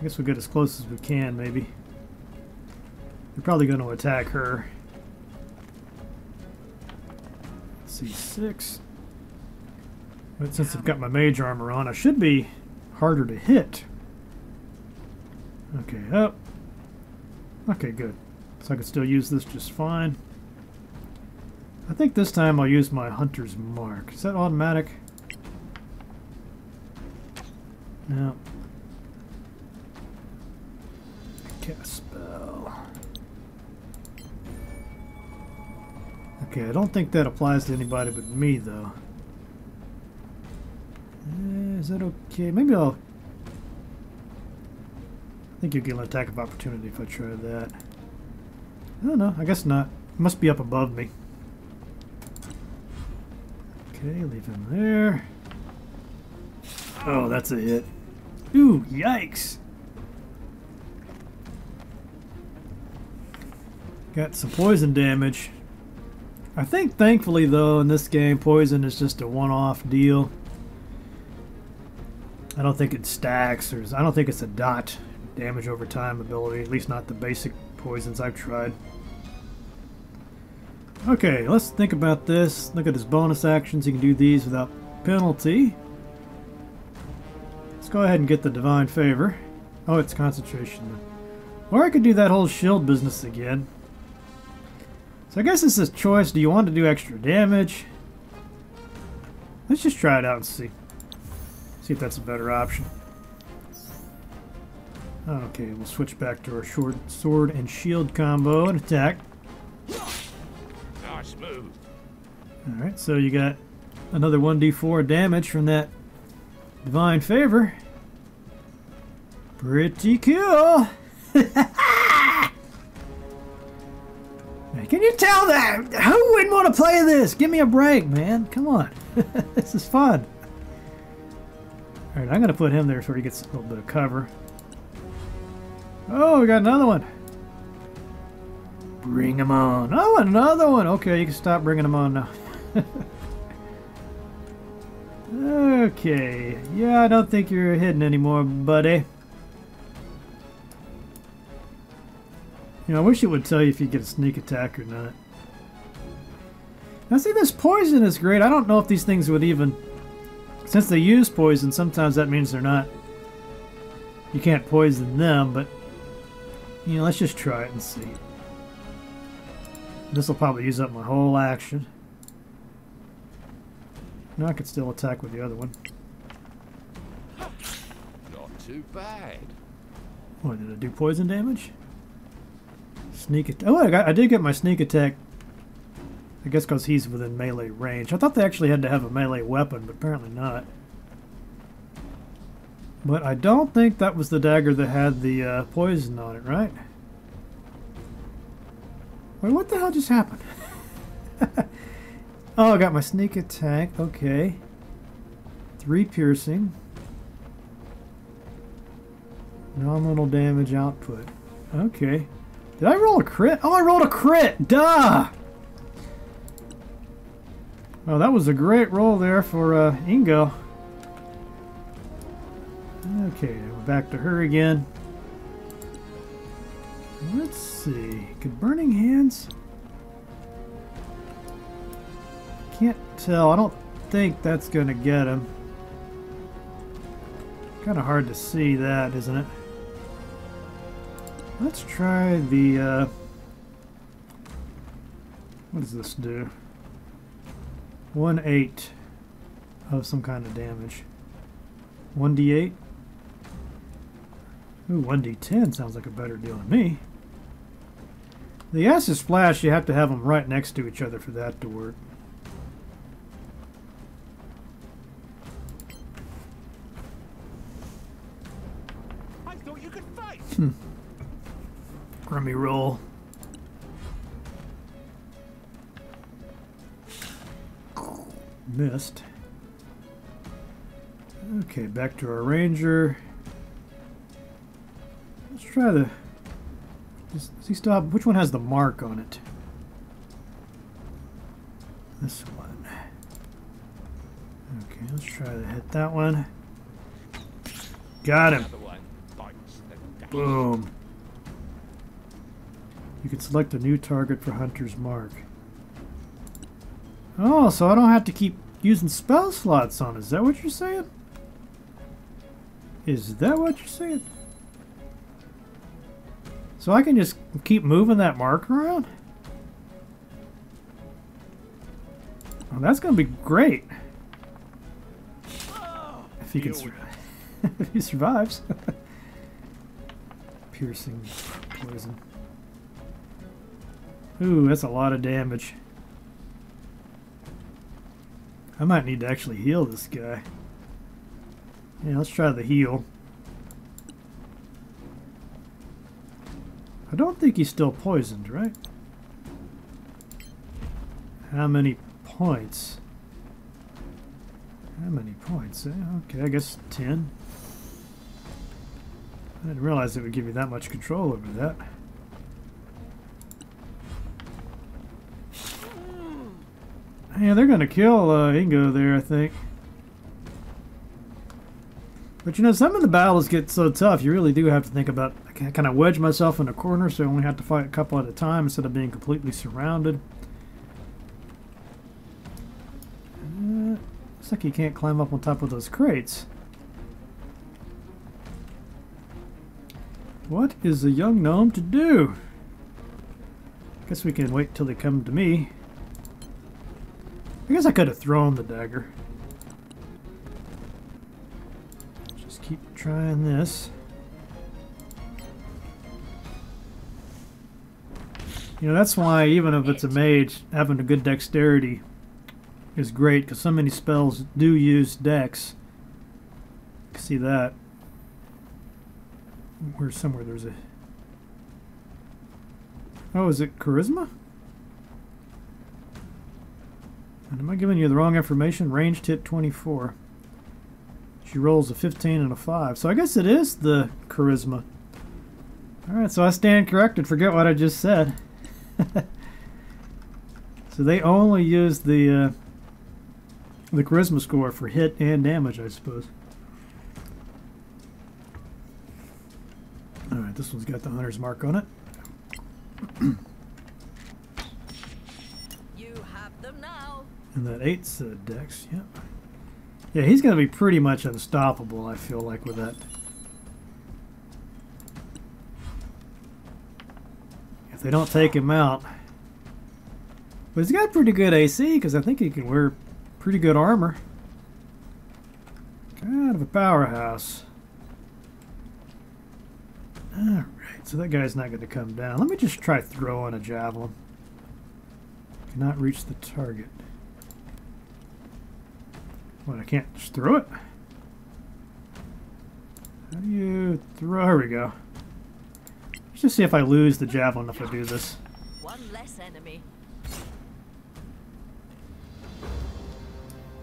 I guess we'll get as close as we can, maybe. They're probably going to attack her. Let's see, six. But since I've got my mage armor on, I should be harder to hit. Okay, up. Okay, good. So I can still use this just fine. I think this time I'll use my Hunter's Mark. Is that automatic? No. Cast spell. Okay, I don't think that applies to anybody but me, though. Uh, is that okay? Maybe I'll... I think you get an attack of opportunity if I try that. I don't know. I guess not. It must be up above me. Okay, leave him there. Oh, that's a hit. Ooh, yikes. Got some poison damage. I think, thankfully, though, in this game, poison is just a one-off deal. I don't think it stacks, or I don't think it's a dot damage over time ability, at least not the basic poisons I've tried. Okay, let's think about this. Look at his bonus actions. He can do these without penalty. Let's go ahead and get the Divine Favor. Oh, it's concentration. Or I could do that whole shield business again. So I guess it's a choice. Do you want to do extra damage? Let's just try it out and see. See if that's a better option. Okay, we'll switch back to our short sword and shield combo and attack. Nice move. Alright, so you got another 1d4 damage from that divine favor. Pretty cool! Can you tell that? Who wouldn't want to play this? Give me a break, man. Come on. this is fun. Alright, I'm going to put him there so he gets a little bit of cover. Oh, we got another one. Bring him on. Oh, another one. Okay, you can stop bringing them on now. okay. Yeah, I don't think you're hidden anymore, buddy. You know, I wish it would tell you if you get a sneak attack or not. Now, see, this poison is great. I don't know if these things would even... Since they use poison, sometimes that means they're not... You can't poison them, but... You know, let's just try it and see. This will probably use up my whole action. No, I could still attack with the other one. Not too bad. What, did I do poison damage? Sneak attack. Oh, I, got, I did get my sneak attack. I guess because he's within melee range. I thought they actually had to have a melee weapon, but apparently not. But I don't think that was the dagger that had the uh, poison on it, right? Wait, what the hell just happened? oh, I got my sneak attack. Okay. Three piercing. Nominal damage output. Okay. Did I roll a crit? Oh, I rolled a crit! Duh! Well, that was a great roll there for uh, Ingo. Okay, back to her again. Let's see. Could Burning Hands? Can't tell. I don't think that's going to get him. Kind of hard to see that, isn't it? Let's try the, uh, what does this do? 1-8 of some kind of damage. 1d8? Ooh, 1d10 sounds like a better deal to me. The acid splash, you have to have them right next to each other for that to work. I thought you could fight. Hmm. Rummy roll. Missed. Okay, back to our ranger. Let's try the. Does, does he have, Which one has the mark on it? This one. Okay, let's try to hit that one. Got him. Boom. You can select a new target for Hunter's Mark. Oh, so I don't have to keep using spell slots on. Is that what you're saying? Is that what you're saying? So I can just keep moving that mark around? Oh, that's going to be great. If he can survive. if he survives. Piercing poison. Ooh, that's a lot of damage. I might need to actually heal this guy. Yeah, let's try the heal. I don't think he's still poisoned, right? How many points? How many points? Eh, okay, I guess 10. I didn't realize it would give you that much control over that. Yeah, they're going to kill uh, Ingo there, I think. But you know, some of the battles get so tough, you really do have to think about I can kind of wedge myself in a corner so I only have to fight a couple at a time instead of being completely surrounded? Uh, looks like you can't climb up on top of those crates. What is a young gnome to do? I guess we can wait till they come to me. I guess I could have thrown the dagger. Just keep trying this. You know, that's why even if it's a mage, having a good dexterity is great, because so many spells do use dex. See that. Where somewhere there's a... Oh, is it charisma? And am I giving you the wrong information? Ranged hit 24. She rolls a 15 and a 5. So I guess it is the charisma. Alright, so I stand corrected. Forget what I just said. so they only use the uh, the charisma score for hit and damage, I suppose. Alright, this one's got the hunter's mark on it. you have them now. And that eight's uh, dex, yep. Yeah, he's going to be pretty much unstoppable, I feel like, with that. If they don't take him out. But he's got pretty good AC, because I think he can wear pretty good armor. Kind of a powerhouse. Alright, so that guy's not going to come down. Let me just try throwing a javelin. Cannot reach the target. What, I can't just throw it? How do you throw? Here we go. Let's just see if I lose the javelin if I do this. One less enemy.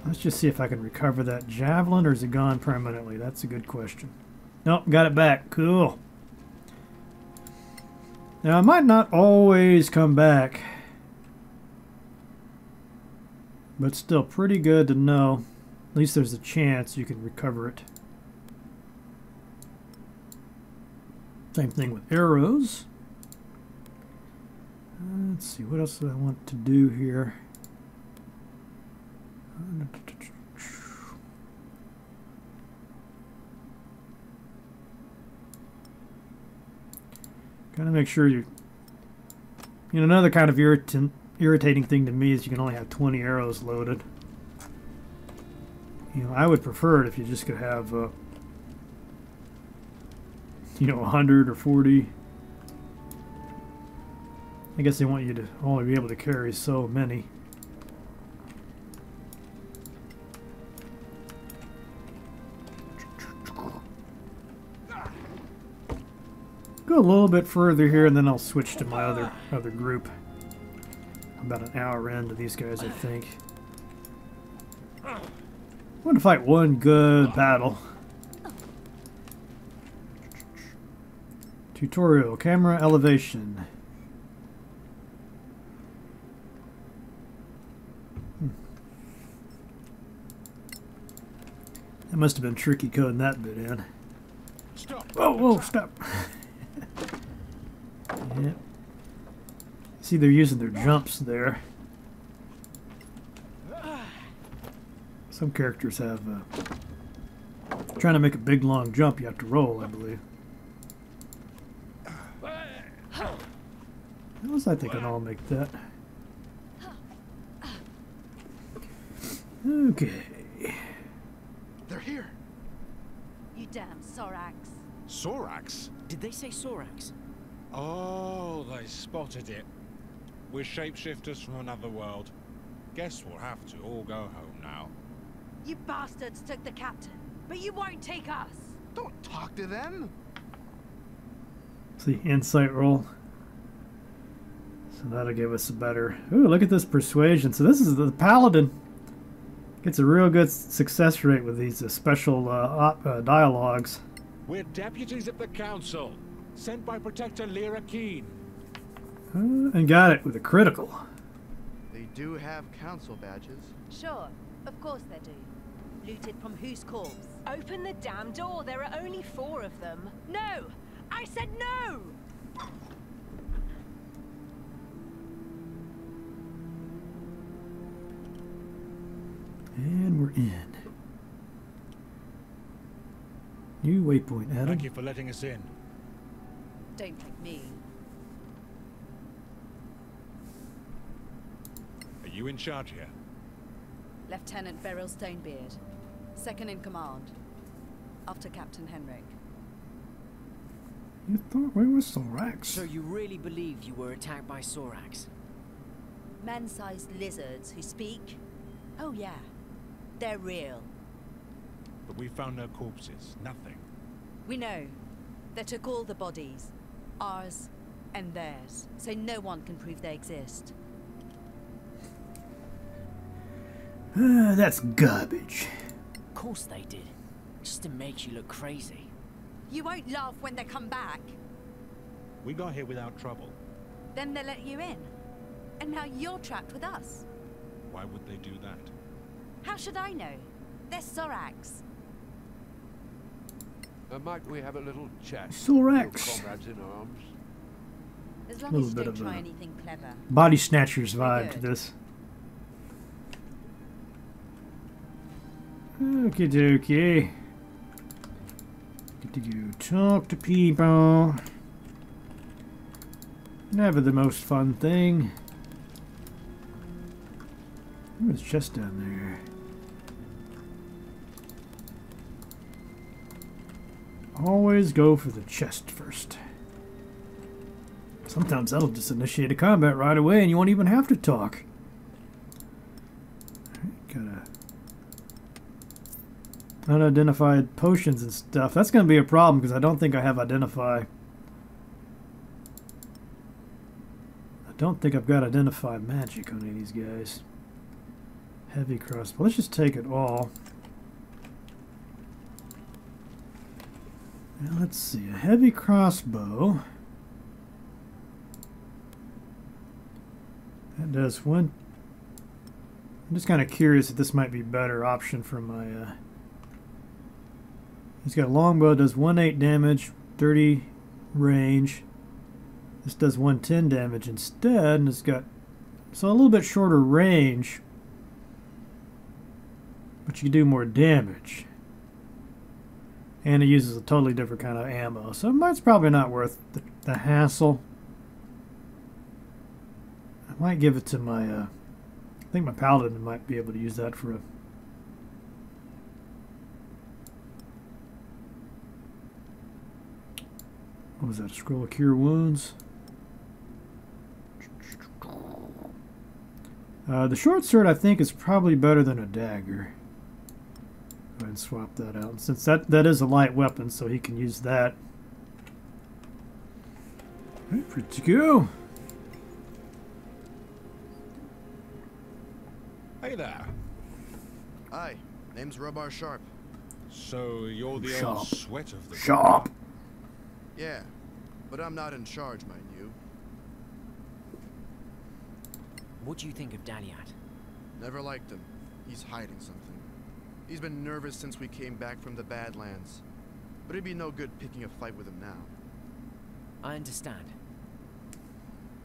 Let's just see if I can recover that javelin or is it gone permanently? That's a good question. Nope, got it back. Cool. Now, I might not always come back, but still pretty good to know. At least there's a chance you can recover it. Same thing with arrows. Uh, let's see, what else do I want to do here? Gotta make sure you... You know, another kind of irritant, irritating thing to me is you can only have 20 arrows loaded. You know, I would prefer it if you just could have, uh, you know, 100 or 40. I guess they want you to only be able to carry so many. Go a little bit further here and then I'll switch to my other other group. About an hour into these guys, I think. I want to fight one good battle. Tutorial, camera elevation. Hmm. That must have been tricky coding that bit in. Stop. Whoa, whoa, stop. Yep. See, they're using their jumps there. Some characters have, uh, trying to make a big long jump, you have to roll, I believe. Unless I think I'll make that. Okay. They're here. You damn Soraks. Soraks? Did they say Soraks? Oh, they spotted it. We're shapeshifters from another world. Guess we'll have to all go home now. You bastards took the captain, but you won't take us. Don't talk to them. See, insight roll. So that'll give us a better... Ooh, look at this persuasion. So this is the paladin. Gets a real good success rate with these uh, special uh, op, uh, dialogues. We're deputies of the council, sent by Protector Lyra Keen. Uh, and got it with a critical. They do have council badges. Sure, of course they do. Looted from whose corpse? Open the damn door. There are only four of them. No! I said no! And we're in. New waypoint, Adam. Thank you for letting us in. Don't thank me. Are you in charge here? Lieutenant Beryl Stonebeard. Second in command. After Captain Henrik. You thought we were Soraks? So you really believe you were attacked by Soraks? Man-sized lizards who speak? Oh yeah. They're real. But we found no corpses. Nothing. We know. They took all the bodies. Ours and theirs. So no one can prove they exist. Uh, that's garbage. Of course they did. Just to make you look crazy. You won't laugh when they come back. We got here without trouble. Then they let you in. And now you're trapped with us. Why would they do that? How should I know? They're Soraks. Uh, might we have a little chat? Soraks. Comrades in arms. As long Little as you bit don't of try a anything clever. Body snatchers vibe to this. Okie dokie. Get to go talk to people. Never the most fun thing. What's chest down there? Always go for the chest first. Sometimes that'll just initiate a combat right away and you won't even have to talk. Alright, Gotta unidentified potions and stuff. That's gonna be a problem because I don't think I have identify. I don't think I've got identify magic on any of these guys. Heavy crossbow. Let's just take it all. Now let's see. A heavy crossbow. That does one. I'm just kind of curious if this might be better option for my. Uh, he's got a longbow, does 1 8 damage, 30 range. This does 110 damage instead, and it's got so a little bit shorter range, but you can do more damage. And it uses a totally different kind of ammo, so it's probably not worth the, the hassle. I might give it to my, uh, I think my paladin might be able to use that for a What was that? A scroll of cure wounds? Uh, the short sword, I think, is probably better than a dagger. Go ahead and swap that out. And since that, that is a light weapon, so he can use that. Alright, pretty go. Hey there. Hi, name's Robar Sharp. So you're the Sharp. old sweat of the Sharp. Yeah, but I'm not in charge, mind you. What do you think of Daliat? Never liked him. He's hiding something. He's been nervous since we came back from the Badlands. But it'd be no good picking a fight with him now. I understand.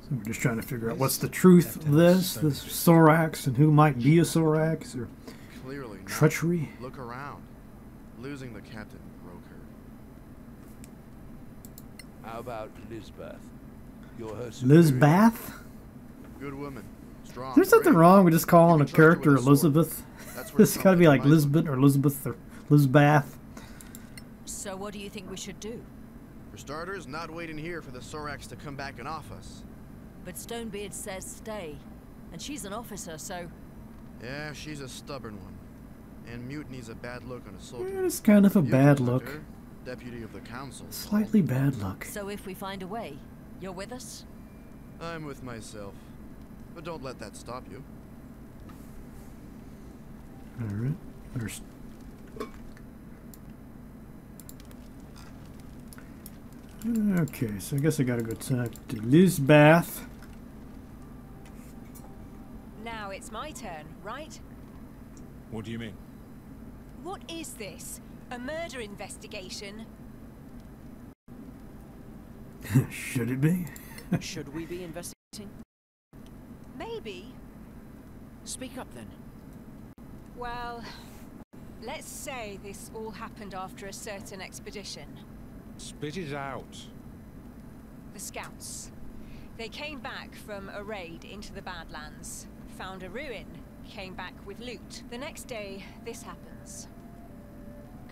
So we're just trying to figure out what's the truth of this, this Soraks, and who might be a Soraks, or Clearly treachery. Look around. Losing the captain broke her. How about Lisbeth? You're her Lizbath? Good woman. Strong. There's something brave. wrong with just calling a can trust her with character. Elizabeth. It's got to be like something Lisbeth or Elizabeth or Lizbath. So what do you think we should do? For starters, not waiting here for the Soraks to come back and off us. But Stonebeard says stay. And she's an officer, so Yeah, she's a stubborn one. And mutiny's a bad look on a soldier. Yeah, it's kind of a You bad look. her, Deputy of the council. Slightly bad luck. so if we find a way, you're with us? I'm with myself. But don't let that stop you. Alright. Understood. Okay, so I guess I gotta go talk to Lizbath. Now it's my turn, right? What do you mean? What is this? A murder investigation? Should it be? Should we be investigating? Maybe. Speak up then. Well, let's say this all happened after a certain expedition. Spit it out. The scouts. They came back from a raid into the Badlands, found a ruin, came back with loot. The next day, this happens.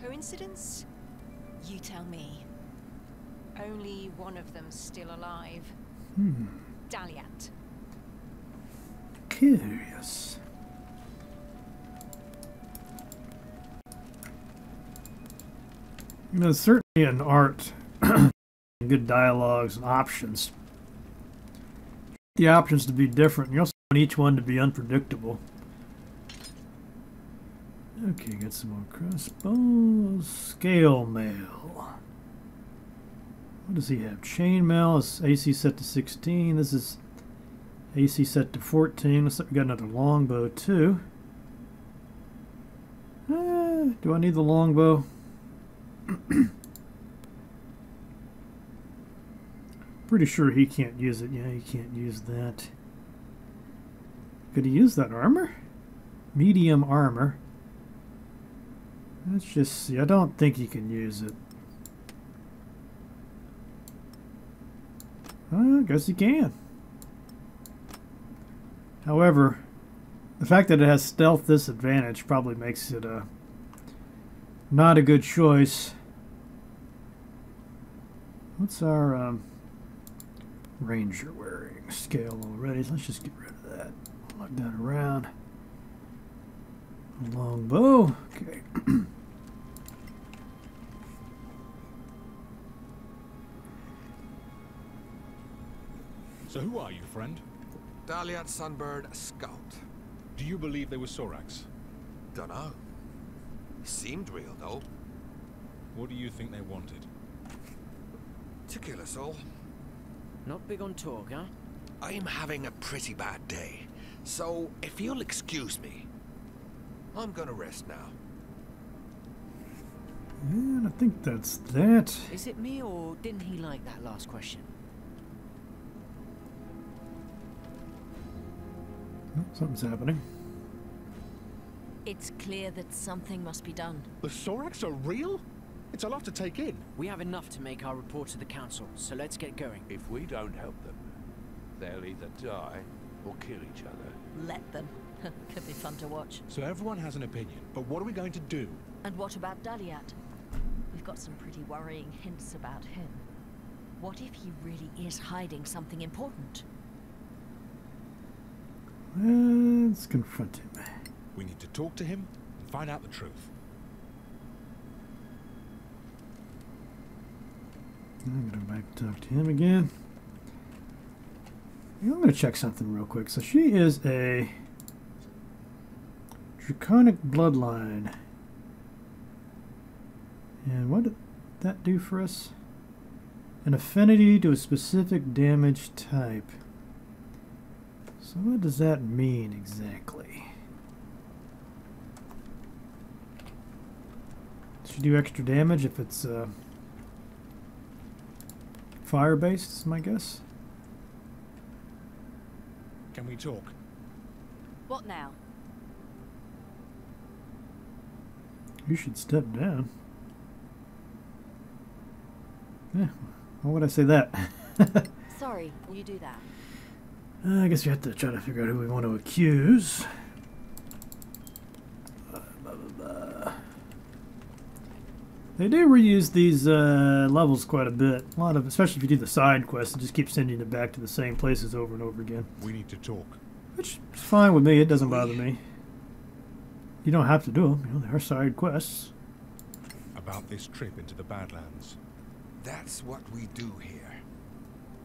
Coincidence? You tell me. Only one of them's still alive. Hmm. Daliat. Curious. You know, certainly in art, good dialogues and options. The options to be different. You also want each one to be unpredictable. Okay, got some more crossbows. Scale mail. What does he have? Chain mail is AC set to 16. This is AC set to 14. Looks like we got another longbow too. Uh, do I need the longbow? Pretty sure he can't use it. Yeah, he can't use that. Could he use that armor? Medium armor. Let's just see. I don't think he can use it. I guess he can. However, the fact that it has stealth disadvantage probably makes it a not a good choice. What's our um, ranger wearing scale already? Let's just get rid of that. Lock that around. Long bow. Okay. So who are you, friend? Daliat Sunbird Scout. Do you believe they were Soraks? Dunno. Seemed real, though. What do you think they wanted? To kill us all. Not big on talk, huh? I'm having a pretty bad day. So, if you'll excuse me, I'm gonna rest now. And I think that's that. Is it me or didn't he like that last question? Something's happening. It's clear that something must be done. The Soraks are real? It's a lot to take in. We have enough to make our report to the council, so let's get going. If we don't help them, they'll either die or kill each other. Let them. Could be fun to watch. So everyone has an opinion, but what are we going to do? And what about Daliat? We've got some pretty worrying hints about him. What if he really is hiding something important? Let's confront him. We need to talk to him and find out the truth. I'm gonna back talk to him again. I'm gonna check something real quick. So she is a draconic bloodline. And what did that do for us? An affinity to a specific damage type. So what does that mean exactly? Should do extra damage if it's uh, fire based, is my guess. Can we talk? What now? You should step down. Yeah, why would I say that? Sorry, will you do that? Uh, I guess we have to try to figure out who we want to accuse. Blah, blah, blah. They do reuse these uh, levels quite a bit. A lot of, especially if you do the side quests, and just keep sending it back to the same places over and over again. We need to talk. Which is fine with me. It doesn't bother me. You don't have to do them. You know, they are side quests. About this trip into the Badlands. That's what we do here.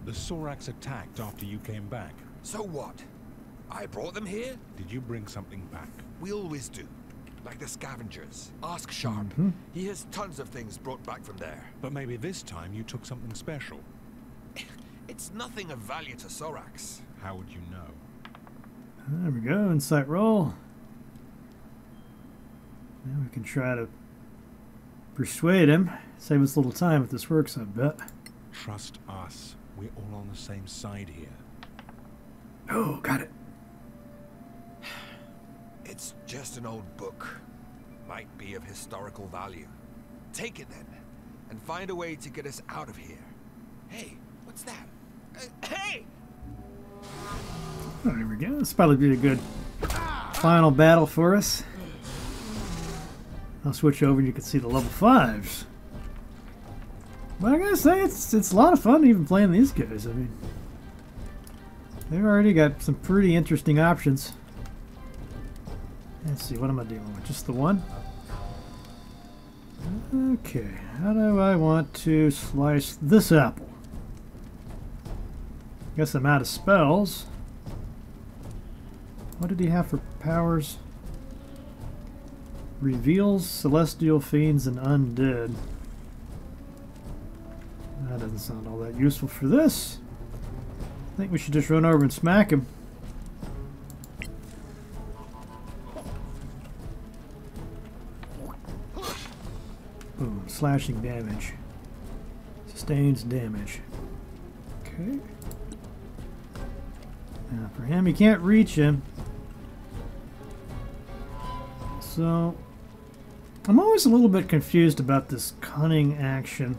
The Soraks attacked after you came back. So what? I brought them here? Did you bring something back? We always do. Like the scavengers. Ask Sharp. Mm-hmm. He has tons of things brought back from there. But maybe this time you took something special. It's nothing of value to Soraks. How would you know? There we go. Insight roll. Now we can try to persuade him. Save us a little time if this works, I bet. Trust us. We're all on the same side here. Oh, got it. It's just an old book. Might be of historical value. Take it then, and find a way to get us out of here. Hey, what's that? Uh, hey! Oh, there we go. This probably be a good final battle for us. I'll switch over and you can see the level 5s. But I gotta say, it's, it's a lot of fun even playing these guys. I mean, they've already got some pretty interesting options. Let's see, what am I dealing with? Just the one? Okay, how do I want to slice this apple? Guess I'm out of spells. What did he have for powers? Reveals celestial fiends and undead. That doesn't sound all that useful for this. I think we should just run over and smack him. Boom, slashing damage. Sustains damage. Okay. Now for him, he can't reach him. So, I'm always a little bit confused about this cunning action.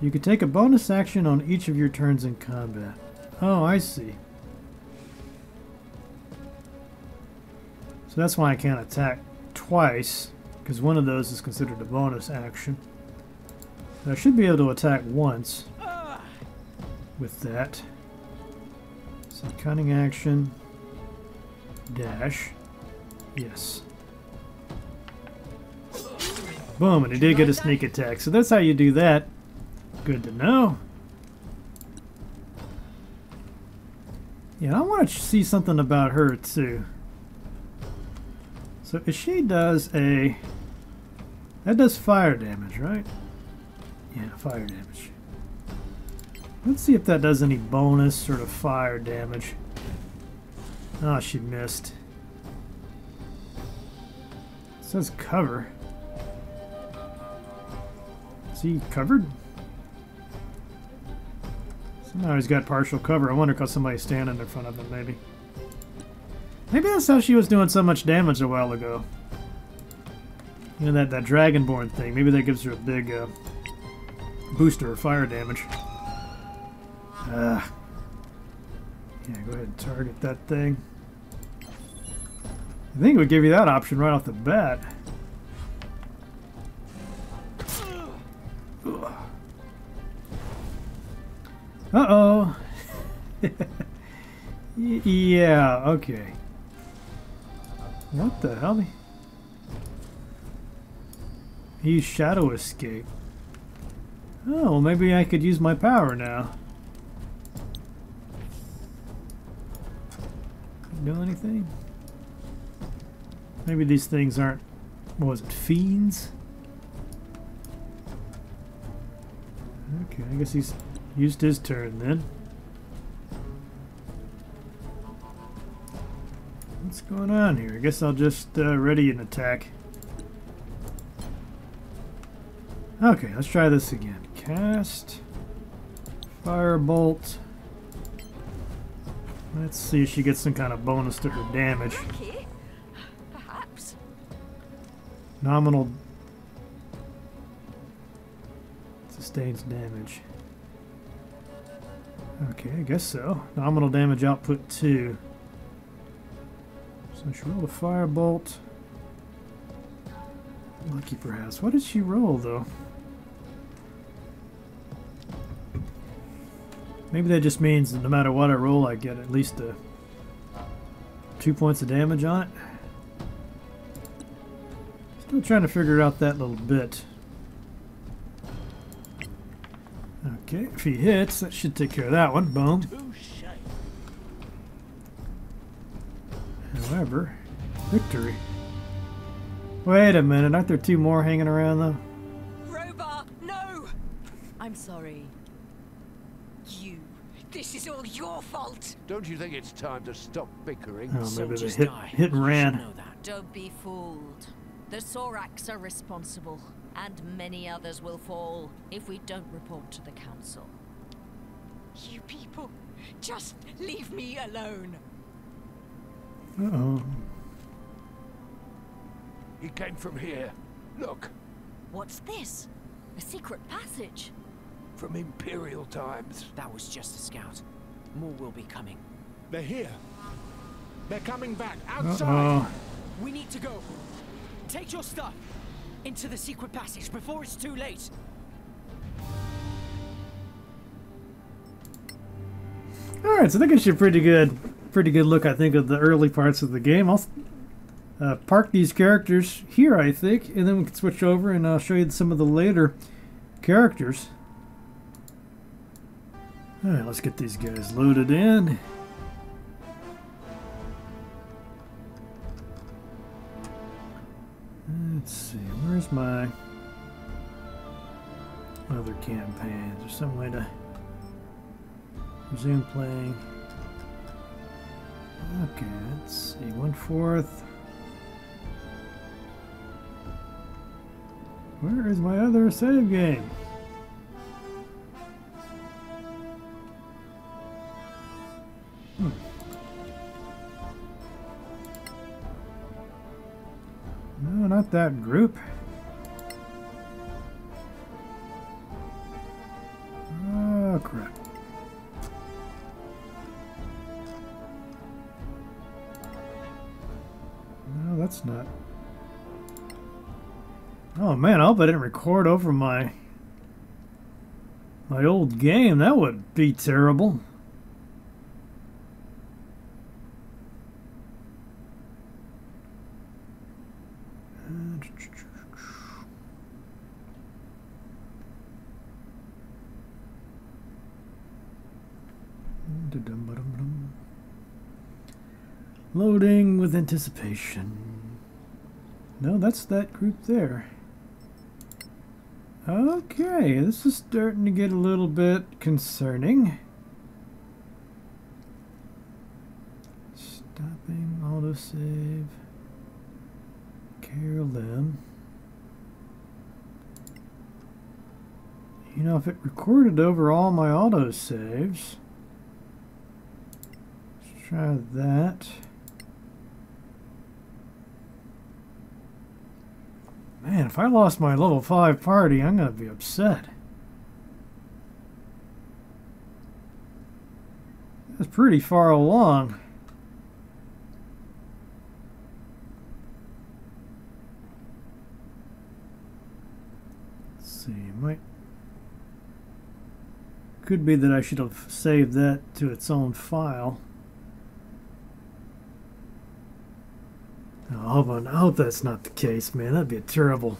You could take a bonus action on each of your turns in combat. Oh, I see. So that's why I can't attack twice, because one of those is considered a bonus action. But I should be able to attack once with that. So cunning action, dash, yes. Boom, and he did get a sneak attack. So that's how you do that. Good to know. Yeah, I want to see something about her too. So if she does a... That does fire damage, right? Yeah, fire damage. Let's see if that does any bonus sort of fire damage. Oh, she missed. It says cover. Is he covered? Somehow he's got partial cover. I wonder because somebody's standing in front of him, maybe. Maybe that's how she was doing so much damage a while ago. You know, that, that Dragonborn thing. Maybe that gives her a big uh, booster of fire damage. Uh, yeah, go ahead and target that thing. I think it would give you that option right off the bat. Uh-oh. yeah, okay. What the hell? He's Shadow Escape. Oh, well maybe I could use my power now. Do anything? Maybe these things aren't, what was it, fiends? Okay, I guess he's used his turn then. What's going on here? I guess I'll just uh, ready an attack. Okay, let's try this again. Cast. Firebolt. Let's see if she gets some kind of bonus to her damage. Perhaps. Nominal sustains damage. Okay, I guess so. Nominal damage output 2. So she rolled a firebolt. Lucky perhaps. What did she roll though? Maybe that just means that no matter what I roll, I get at least a two points of damage on it. Still trying to figure out that little bit. Okay, if he hits, that should take care of that one. Boom. However, victory. Wait a minute, aren't there two more hanging around though? Robar, no! I'm sorry. You This is all your fault. Don't you think it's time to stop bickering? Oh, maybe they hit, hit and ran. Don't be fooled. The Soraks are responsible, and many others will fall if we don't report to the council. You people, just leave me alone. Uh-oh. He came from here. Look, What's this? A secret passage? from Imperial times. That was just a scout. More will be coming. They're here. They're coming back Uh-oh. outside. We need to go. Take your stuff into the secret passage before it's too late. All right, so that gives you a pretty good, pretty good look, I think, of the early parts of the game. I'll uh, park these characters here, I think, and then we can switch over and I'll show you some of the later characters. All right, let's get these guys loaded in. Let's see, where's my other campaigns? There's some way to resume playing. Okay, let's see, one fourth. Where is my other save game? Hmm. No, not that group. Oh, crap. No, that's not. Oh man, I hope I didn't record over my my old game. That would be terrible. Loading with anticipation. No, that's that group there. Okay, this is starting to get a little bit concerning. Stopping autosave. Carolyn. You know, if it recorded over all my autosaves, let's try that. Man, if I lost my level 5 party, I'm going to be upset. That's pretty far along. Let's see, might could be that I should have saved that to its own file. Oh, I hope, I hope that's not the case, man. That'd be a terrible.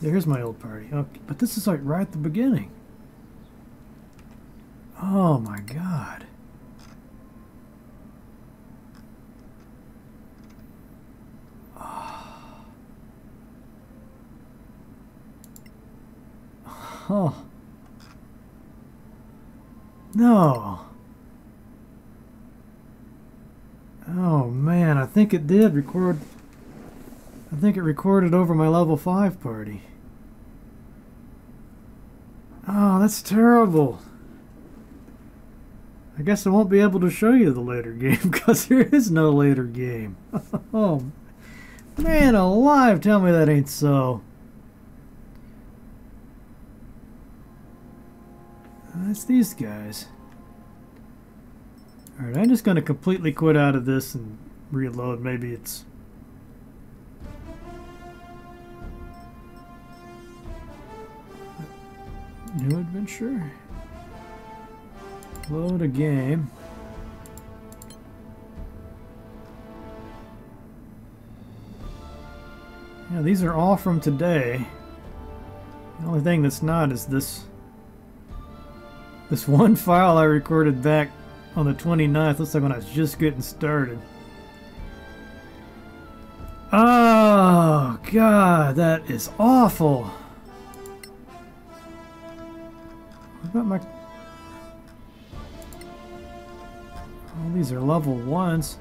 There's my old party. Okay, but this is like right at the beginning. Oh my god. Oh. No. Oh man, I think it did record. I think it recorded over my level 5 party. Oh, that's terrible. I guess I won't be able to show you the later game because there is no later game. oh, man alive, tell me that ain't so. That's these guys. Alright, I'm just going to completely quit out of this and reload. Maybe it's... New adventure? Load a game. Yeah, these are all from today. The only thing that's not is this this one file I recorded back on the 29th. Looks like when I was just getting started. Oh, God, that is awful. What about my... All these are level ones.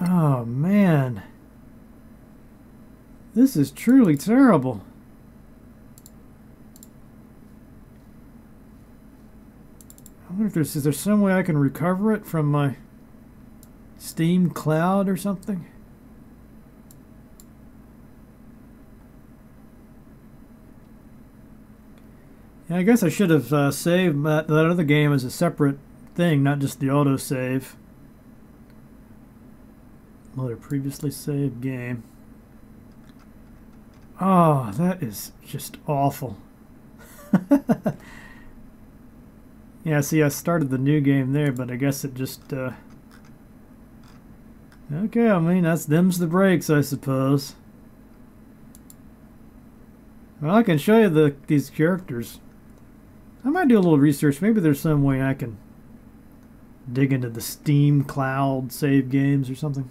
Oh man. This is truly terrible. I wonder if there's is there some way I can recover it from my Steam cloud or something? Yeah, I guess I should have uh, saved that, that other game as a separate thing, not just the autosave. Another previously saved game. Oh, that is just awful. yeah, see, I started the new game there, but I guess it just, uh... Okay, I mean, that's them's the breaks, I suppose. Well, I can show you the these characters. I might do a little research. Maybe there's some way I can dig into the Steam cloud save games or something.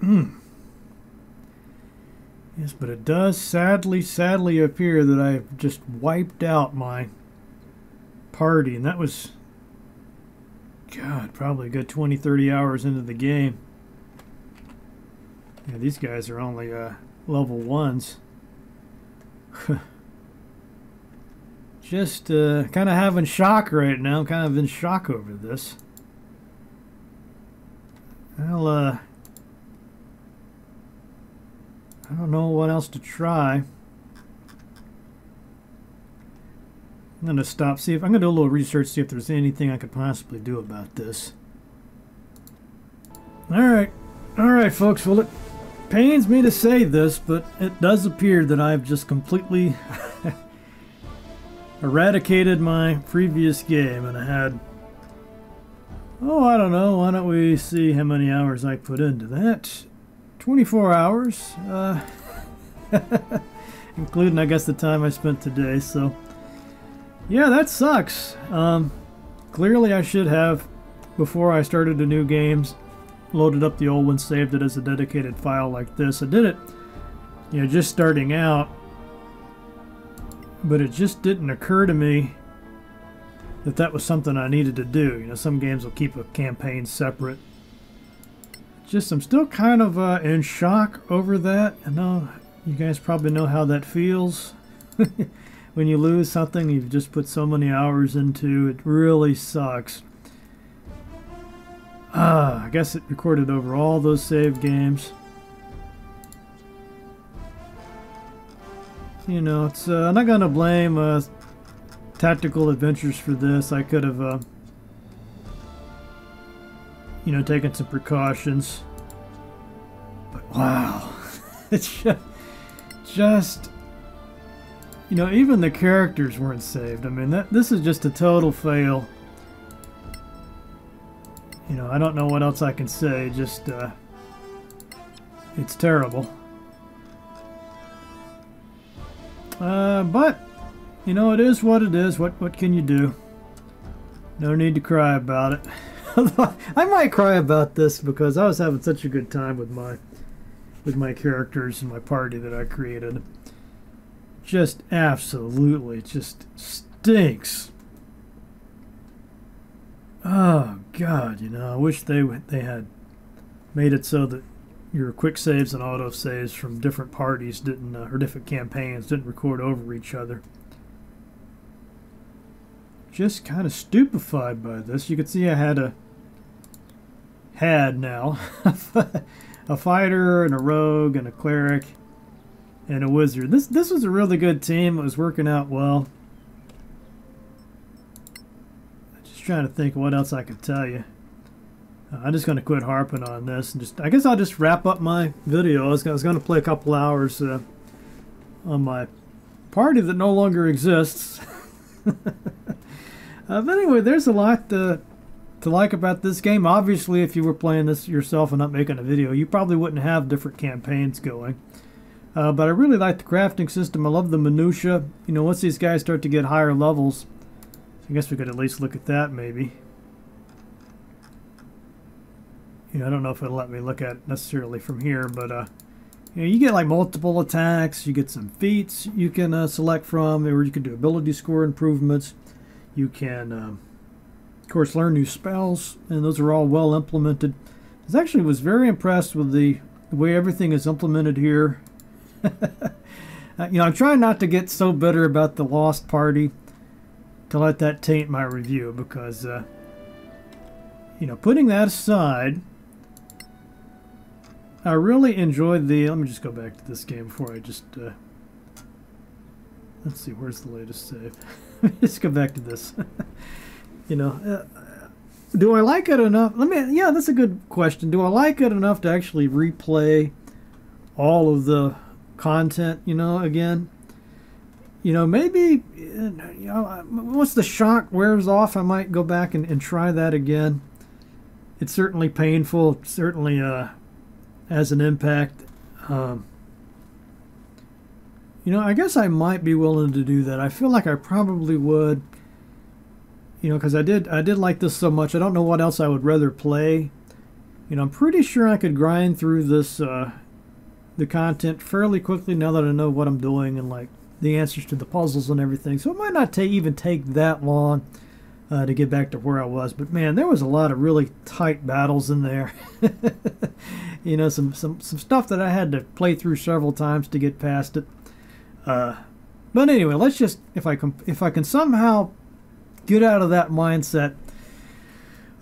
Hmm. Yes, but it does sadly, sadly appear that I've just wiped out my party, and that was, God, probably a good 20, 30 hours into the game. Yeah, these guys are only uh, level ones. just uh, kind of having shock right now. Kind of in shock over this. Well, uh, I don't know what else to try. I'm going to stop, see if I'm going to do a little research, see if there's anything I could possibly do about this. All right. All right, folks. Well, it pains me to say this, but it does appear that I've just completely eradicated my previous game and I had oh I don't know why don't we see how many hours I put into that 24 hours uh, including I guess the time I spent today so yeah that sucks um, clearly I should have before I started the new games loaded up the old one saved it as a dedicated file like this I did it you know just starting out but it just didn't occur to me that that was something I needed to do. You know, some games will keep a campaign separate. Just, I'm still kind of uh, in shock over that. I know you guys probably know how that feels. when you lose something you've just put so many hours into, it really sucks. Ah, I guess it recorded over all those save games. you know, it's uh, I'm not gonna blame uh, Tactical Adventures for this. I could have, uh, you know, taking some precautions. But wow, it's just, just, you know, even the characters weren't saved. I mean, that this is just a total fail. You know, I don't know what else I can say. Just, uh, it's terrible. Uh, but, you know, it is what it is. What, what can you do? No need to cry about it. I might cry about this because I was having such a good time with my with my characters and my party that I created. Just absolutely, just stinks. Oh God, you know, I wish they they had made it so that your quick saves and auto saves from different parties didn't uh, or different campaigns didn't record over each other just kind of stupefied by this. You can see I had a had now a fighter and a rogue and a cleric and a wizard. This this was a really good team. It was working out well. Just trying to think what else I could tell you. Uh, I'm just going to quit harping on this and just I guess I'll just wrap up my video. I was, going to play a couple hours uh, on my party that no longer exists. uh, but anyway, there's a lot to, to like about this game. Obviously, if you were playing this yourself and not making a video, you probably wouldn't have different campaigns going. Uh, but I really like the crafting system. I love the minutia. You know, once these guys start to get higher levels, I guess we could at least look at that maybe. you know, I don't know if it'll let me look at it necessarily from here, but uh, you, know, you get like multiple attacks. You get some feats you can uh, select from, or you can do ability score improvements. You can, um, of course, learn new spells, and those are all well implemented. I actually was very impressed with the, the way everything is implemented here. Uh, you know, I'm trying not to get so bitter about the Lost Party to let that taint my review because, uh, you know, putting that aside, I really enjoyed the. Let me just go back to this game before I just. Uh, let's see, where's the latest save? let's go back to this. you know, uh, do I like it enough? Let me. Yeah, that's a good question. Do I like it enough to actually replay all of the content? You know, again. You know, maybe. You know, once the shock wears off, I might go back and, and try that again. It's certainly painful. certainly, uh, has an impact. Um, you know, I guess I might be willing to do that. I feel like I probably would. You know, because I did I did like this so much. I don't know what else I would rather play. You know, I'm pretty sure I could grind through this uh, the content fairly quickly now that I know what I'm doing and like the answers to the puzzles and everything. So it might not take even take that long uh, to get back to where I was. But man, there was a lot of really tight battles in there. you know, some, some, some stuff that I had to play through several times to get past it. Uh, but anyway, let's just if I can if I can somehow get out of that mindset.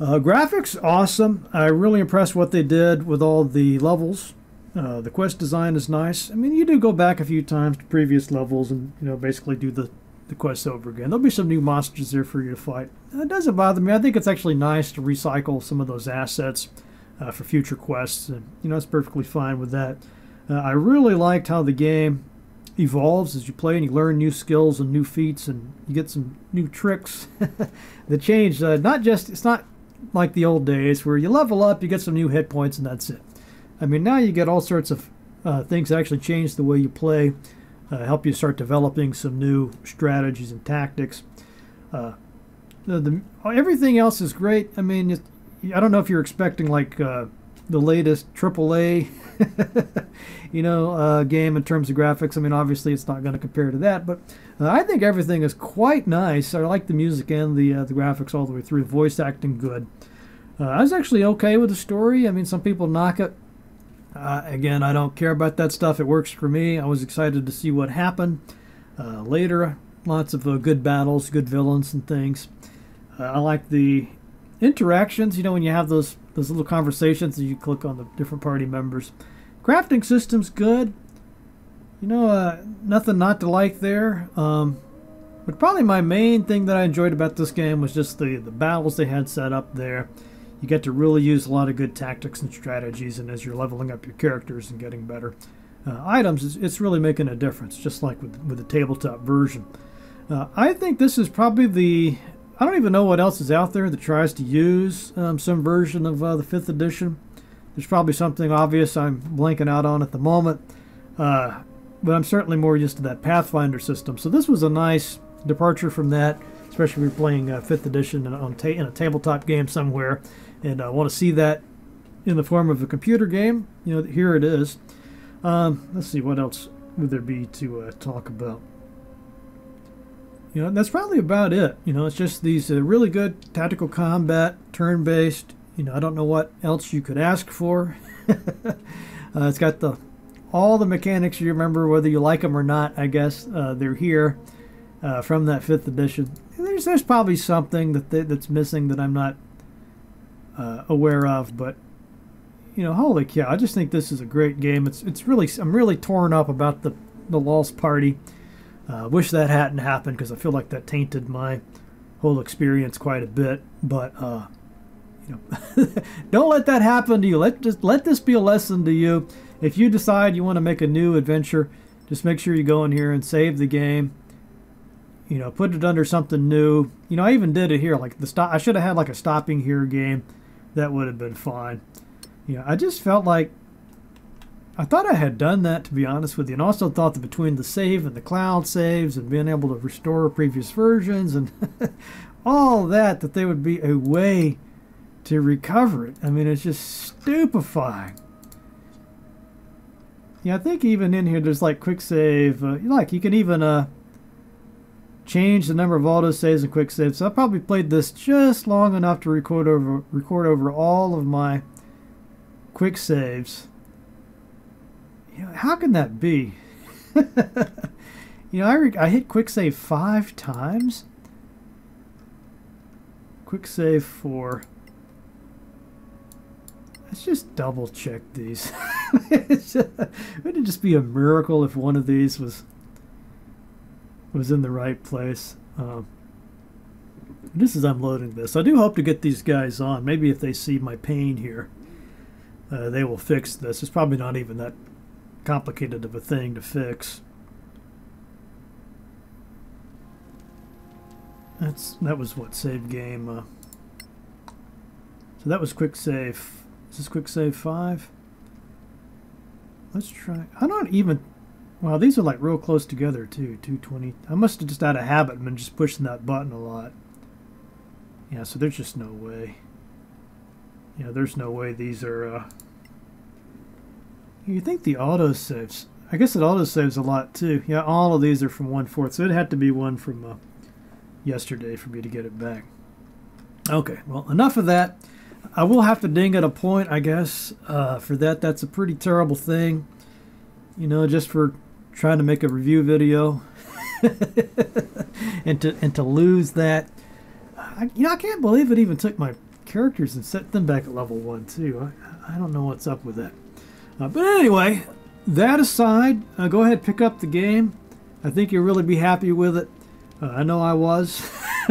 Uh, graphics awesome. I really impressed what they did with all the levels. Uh, the quest design is nice. I mean, you do go back a few times to previous levels and you know basically do the the quest over again. There'll be some new monsters there for you to fight. It doesn't bother me. I think it's actually nice to recycle some of those assets uh, for future quests, and you know it's perfectly fine with that. Uh, I really liked how the game evolves as you play and you learn new skills and new feats and you get some new tricks that change. Uh, not just it's not like the old days where you level up, you get some new hit points, and that's it. I mean now you get all sorts of uh, things that actually change the way you play uh, help you start developing some new strategies and tactics. Uh, the, the, everything else is great. I mean, I don't know if you're expecting like uh, the latest AAA, you know, uh, game in terms of graphics. I mean, obviously it's not going to compare to that, but uh, I think everything is quite nice. I like the music and the uh, the graphics all the way through. Voice acting good. I was actually okay with the story. I mean, some people knock it uh, again, I don't care about that stuff. It works for me. I was excited to see what happened uh, later. Lots of uh, good battles, good villains, and things. Uh, I like the interactions. You know, when you have those those little conversations, and you click on the different party members. Crafting system's good. You know, uh, nothing not to like there. Um, but probably my main thing that I enjoyed about this game was just the the battles they had set up there you get to really use a lot of good tactics and strategies, and as you're leveling up your characters and getting better uh, items, it's, it's, really making a difference, just like with, with the tabletop version. Uh, I think this is probably the. I don't even know what else is out there that tries to use um, some version of uh, the 5th edition. There's probably something obvious I'm blanking out on at the moment, uh, but I'm certainly more used to that Pathfinder system. So this was a nice departure from that, especially if you're playing 5th uh, edition in, on ta- in a tabletop game somewhere and I want to see that in the form of a computer game, you know, here it is. Um, let's see, what else would there be to uh, talk about? You know, that's probably about it. You know, it's just these uh, really good tactical combat, turn-based. You know, I don't know what else you could ask for. uh, it's got the all the mechanics you remember, whether you like them or not. I guess uh, they're here uh, from that fifth edition. There's there's probably something that they, that's missing that I'm not uh, aware of. But you know, holy cow! I just think this is a great game. It's it's really I'm really torn up about the the Lost Party. Uh, wish that hadn't happened because I feel like that tainted my whole experience quite a bit. But uh, know, don't let that happen to you. Let just let this be a lesson to you. If you decide you want to make a new adventure, just make sure you go in here and save the game you know, put it under something new. You know, I even did it here. Like the stop, I should have had like a stopping here game that would have been fine. You know, I just felt like I thought I had done that to be honest with you, and also thought that between the save and the cloud saves and being able to restore previous versions and all that, that there would be a way to recover it. I mean, it's just stupefying. Yeah, I think even in here there's like quick save. Uh, like you can even uh, change the number of auto saves and quick saves. So I probably played this just long enough to record over record over all of my quick saves. You know, how can that be? you know, I, I hit quick save five times. Quick save for. Let's just double check these. Wouldn't it just be a miracle if one of these was was in the right place? Um, just as I'm loading this, I do hope to get these guys on. Maybe if they see my pain here, uh, they will fix this. It's probably not even that complicated of a thing to fix. That's that was what save game. Uh, so that was quick save. Is this quick save five? Let's try. I don't even. Wow, these are like real close together too. 220. I must have just out of habit been just pushing that button a lot. Yeah, so there's just no way. Yeah, there's no way these are. Uh, you think the auto saves? I guess it auto saves a lot too. Yeah, all of these are from one fourth, so it had to be one from uh, yesterday for me to get it back. Okay, well, enough of that. I will have to ding at a point, I guess. Uh, for that, that's a pretty terrible thing. You know, just for trying to make a review video, and to and to lose that. I, you know, I can't believe it even took my characters and set them back at level one too. I, I don't know what's up with that. Uh, but anyway, that aside, uh, go ahead pick up the game. I think you'll really be happy with it. Uh, I know I was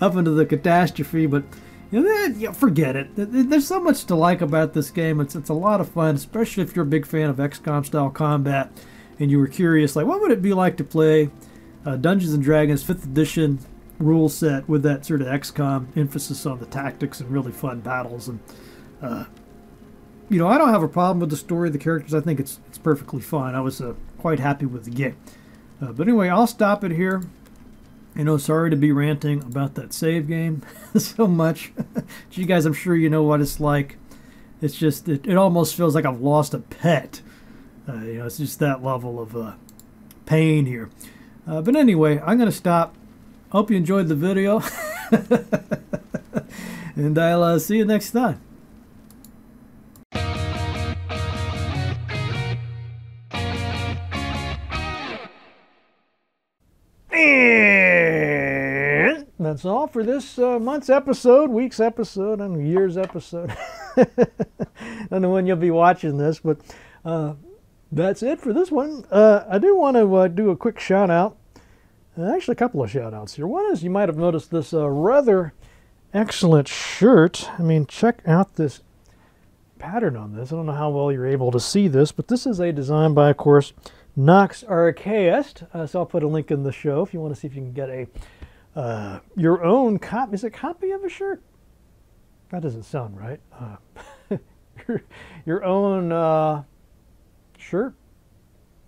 up into the catastrophe, but you know, yeah, forget it. There's so much to like about this game. It's it's a lot of fun, especially if you're a big fan of XCOM style combat, and you were curious, like, what would it be like to play uh, Dungeons and Dragons 5th edition rule set with that sort of XCOM emphasis on the tactics and really fun battles and. Uh, you know, I don't have a problem with the story of the characters. I think it's it's perfectly fine. I was uh, quite happy with the game. Uh, but anyway, I'll stop it here. You know, sorry to be ranting about that save game so much. you guys, I'm sure you know what it's like. It's just, it, it almost feels like I've lost a pet. Uh, you know, it's just that level of uh, pain here. Uh, but anyway, I'm going to stop. Hope you enjoyed the video. and I'll uh, see you next time. That's all for this uh, month's episode, week's episode, and year's episode. I don't know when you'll be watching this, but uh, that's it for this one. Uh, I do want to uh, do a quick shout out. Uh, actually, a couple of shout outs here. One is you might have noticed this uh, rather excellent shirt. I mean, check out this pattern on this. I don't know how well you're able to see this, but this is a design by, of course, Nox Archaist. So I'll put a link in the show if you want to see if you can get a uh, your own copy. Is it a copy of a shirt? That doesn't sound right. Uh, your, own uh, shirt.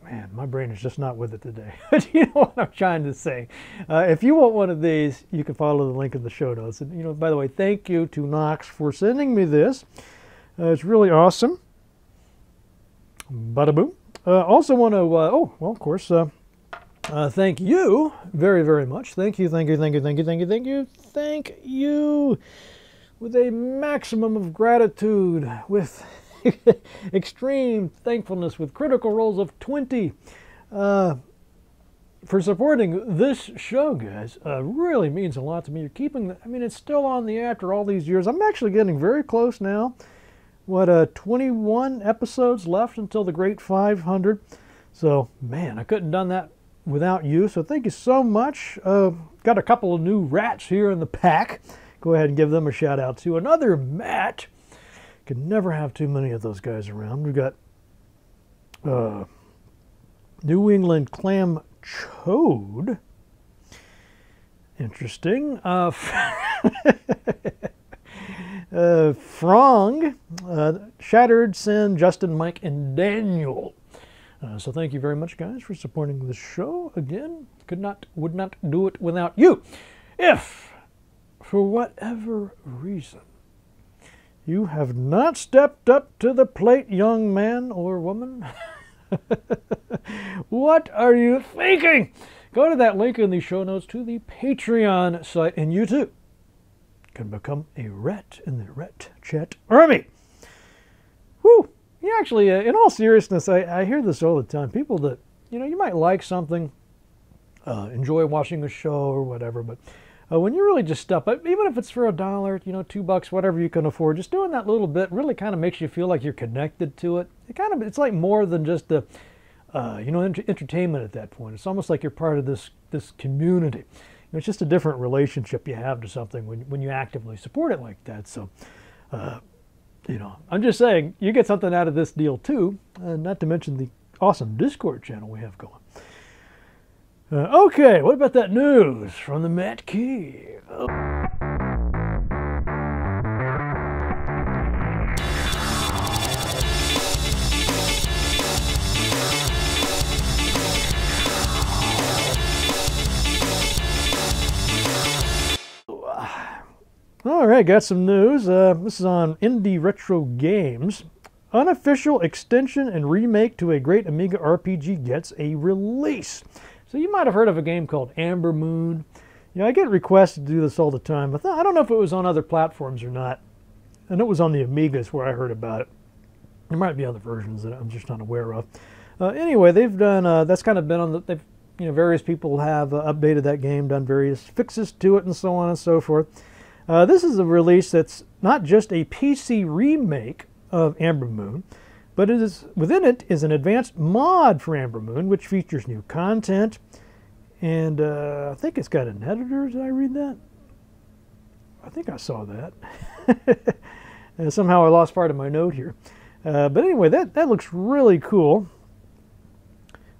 Man, my brain is just not with it today. But you know what I'm trying to say. Uh, if you want one of these, you can follow the link in the show notes. And you know, by the way, thank you to Nox for sending me this. Uh, it's really awesome. Bada boom. Uh, also want to, oh, well, of course, uh, thank you very, very much. Thank you, thank you, thank you, thank you, thank you, thank you, thank you, with a maximum of gratitude, with extreme thankfulness, with critical roles of 20, uh, for supporting this show, guys. Uh, really means a lot to me. You're keeping, the, I mean, it's still on the after all these years. I'm actually getting very close now what uh 21 episodes left until the great 500 so man i couldn't done that without you. So thank you so much. Uh, got a couple of new rats here in the pack. Go ahead and give them a shout out to another matt. Can never have too many of those guys around. We've got uh, new england clam chode. Interesting. Uh, uh, Frong, uh, Shattered, Sin, Justin, Mike, and Daniel. Uh, so thank you very much, guys, for supporting the show. Again, could not, would not do it without you. If, for whatever reason, You have not stepped up to the plate, young man or woman. what are you thinking? Go to that link in the show notes to the Patreon site, and you too can become a ret in the Ret Chat Army. Whew! You actually, uh, in all seriousness, I, I hear this all the time. People that, you know, you might like something, uh, enjoy watching a show or whatever, but uh, when you really just step up, even if it's for a dollar, you know, two bucks, whatever you can afford, just doing that little bit really kind of makes you feel like you're connected to it. It kind of, it's like more than just a, uh, you know, ent- entertainment at that point. It's almost like you're part of this this community. You know, it's just a different relationship you have to something when when you actively support it like that. So, uh, you know, I'm just saying you get something out of this deal too. Uh, not to mention the awesome Discord channel we have going. Uh, okay, what about that news from the Matt Key? All right, got some news. Uh, this is on Indie Retro Games. Unofficial extension and remake to a great Amiga RPG gets a release. So you might have heard of a game called Ambermoon. You know, I get requests to do this all the time. Th- I don't know if it was on other platforms or not. And it was on the Amigas where I heard about it. There might be other versions that I'm just not aware of. Uh, anyway, they've done. Uh, that's kind of been on the. They've, you know, various people have uh, updated that game, done various fixes to it, and so on and so forth. Uh, this is a release that's not just a PC remake of Ambermoon, but it is within it is an advanced mod for Ambermoon, which features new content, and uh, I think it's got an editor. Did I read that? I think I saw that. and somehow I lost part of my note here. Uh, but anyway, that, that looks really cool.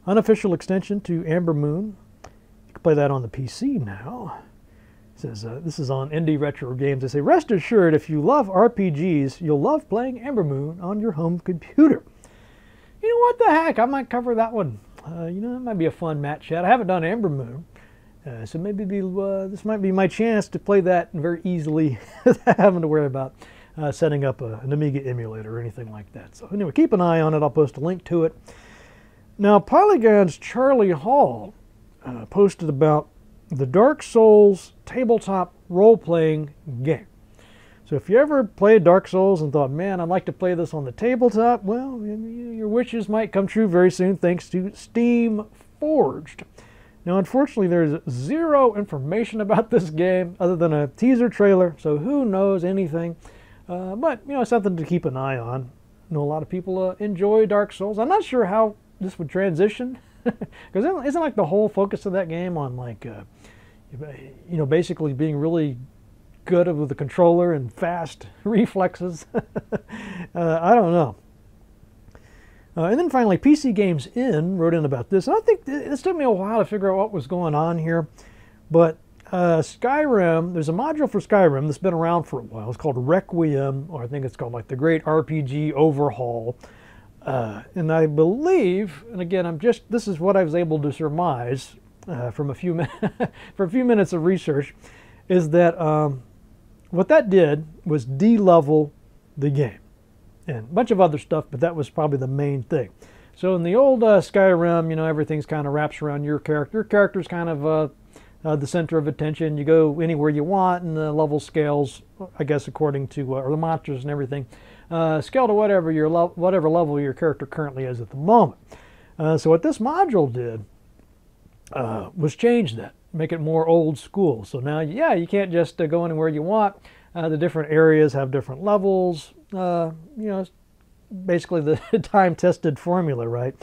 Unofficial extension to Ambermoon. You can play that on the PC now. Uh, this is on Indie Retro Games. They say, rest assured, if you love RPGs, you'll love playing Ambermoon on your home computer. You know what the heck? I might cover that one. Uh, you know, that might be a fun Matt Chat. I haven't done Ambermoon, uh, so maybe be, uh, this might be my chance to play that very easily without having to worry about uh, setting up a, an Amiga emulator or anything like that. So anyway, keep an eye on it. I'll post a link to it. Now, Polygon's Charlie Hall uh, posted about the Dark Souls tabletop role-playing game. So if you ever played Dark Souls and thought, man, I'd like to play this on the tabletop, well, your wishes might come true very soon thanks to Steam Forged. Now, unfortunately, there's zero information about this game other than a teaser trailer, so who knows anything. Uh, but, you know, something to keep an eye on. I know a lot of people uh, enjoy Dark Souls. I'm not sure how this would transition, because isn't, isn't like the whole focus of that game on like, uh, you know, basically being really good with the controller and fast reflexes. uh, I don't know. Uh, and then finally, PCGamesN wrote in about this. And I think this took me a while to figure out what was going on here. But uh, Skyrim, there's a module for Skyrim that's been around for a while. It's called Requiem, or I think it's called like the Great RPG Overhaul. Uh, and I believe, and again, I'm just this is what I was able to surmise uh, from a few for a few minutes of research, is that um, what that did was de-level the game, and a bunch of other stuff, but that was probably the main thing. So in the old uh, Skyrim, you know, everything's kind of wraps around your character. Your character's kind of uh, uh, the center of attention. You go anywhere you want, and the level scales, I guess, according to uh, or the monsters and everything uh, scale to whatever your whatever level your character currently is at the moment. Uh, so what this module did uh, was change that, make it more old school. So now, yeah, you can't just uh, go anywhere you want. Uh, the different areas have different levels. Uh, you know, basically the time-tested formula, right?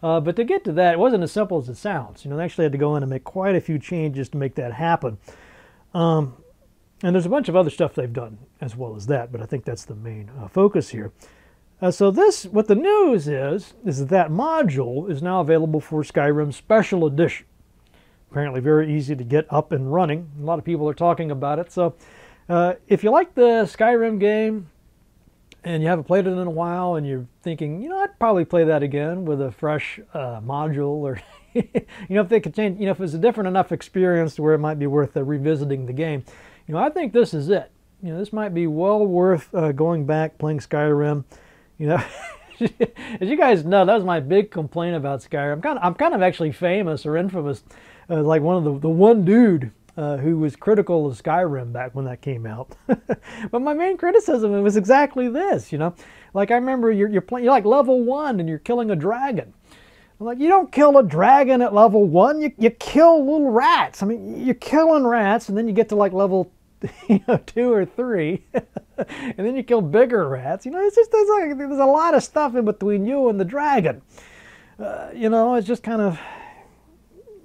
but to get to that, it wasn't as simple as it sounds. You know, they actually had to go in and make quite a few changes to make that happen. Um, and there's a bunch of other stuff they've done as well as that, but I think that's the main uh, focus here. Uh, so this, what the news is, is that that module is now available for Skyrim Special Edition. Apparently very easy to get up and running. A lot of people are talking about it. So uh, if you like the Skyrim game and you haven't played it in a while and you're thinking, you know, I'd probably play that again with a fresh uh, module or, you know, if they could change, you know, if it's a different enough experience to where it might be worth uh, revisiting the game. You know, I think this is it. you know, this might be well worth uh, going back playing Skyrim. You know, as you guys know, that was my big complaint about Skyrim. I'm kind of, I'm kind of actually famous or infamous, uh, like one of the the one dude uh, who was critical of Skyrim back when that came out. but my main criticism was exactly this, you know, like I remember you're you're playing you're like level one and you're killing a dragon. I'm like, you don't kill a dragon at level one. You, you kill little rats. I mean, you're killing rats, and then you get to like level you know, two or three, and then you kill bigger rats. You know, it's just there's, like, there's a lot of stuff in between you and the dragon. Uh, you know, it's just kind of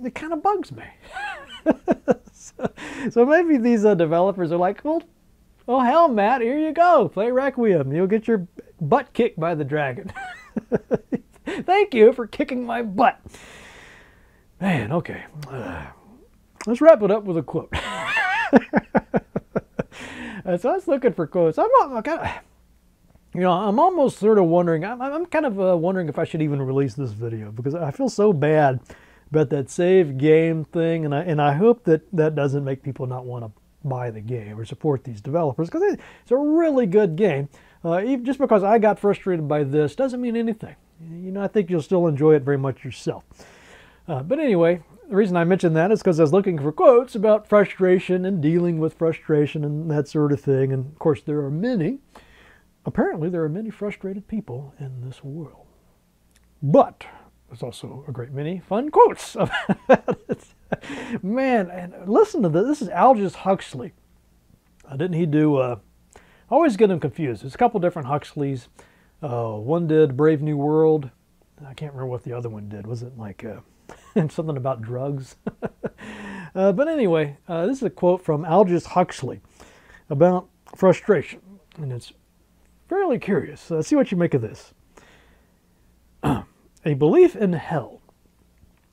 it kind of bugs me. so, so, maybe these uh, developers are like, well, oh hell, Matt, here you go, play Requiem. You'll get your butt kicked by the dragon. Thank you for kicking my butt. Man, okay. Uh, let's wrap it up with a quote. uh, so I was looking for quotes. I'm, of, you know, I'm almost sort of wondering. I'm, I'm kind of uh, wondering if I should even release this video because I feel so bad about that save game thing, and I and I hope that that doesn't make people not want to buy the game or support these developers because it's a really good game. Uh, even just because I got frustrated by this doesn't mean anything. You know, I think you'll still enjoy it very much yourself. Uh, but anyway, the reason I mentioned that is because I was looking for quotes about frustration and dealing with frustration and that sort of thing. And of course, there are many. Apparently, there are many frustrated people in this world. But there's also a great many fun quotes about it. Man, and listen to this. This is Aldous Huxley. Uh, didn't he do? Uh, I always get him confused. There's a couple different Huxleys. Uh, one did Brave New World. I can't remember what the other one did. Was it like uh, something about drugs? uh, but anyway, uh, this is a quote from Aldous Huxley about frustration, and it's fairly curious. Uh, see what you make of this. a belief in hell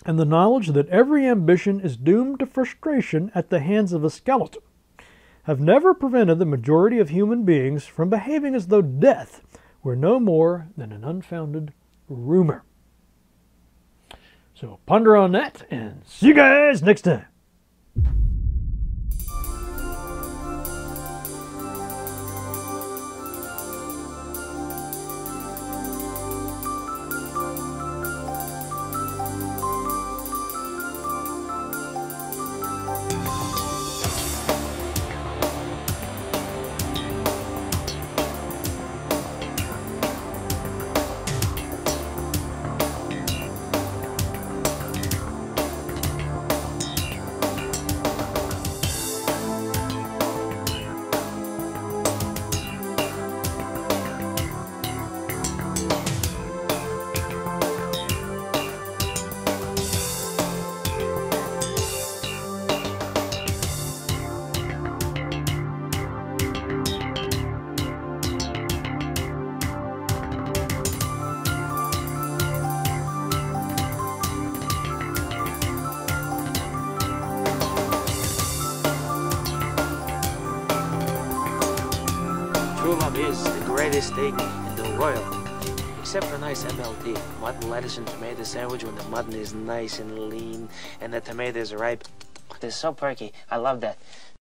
and the knowledge that every ambition is doomed to frustration at the hands of a skeleton have never prevented the majority of human beings from behaving as though death were no more than an unfounded rumor. So ponder on that and see you guys next time. Tomato sandwich when the mutton is nice and lean and the tomatoes are ripe. They're so perky. I love that.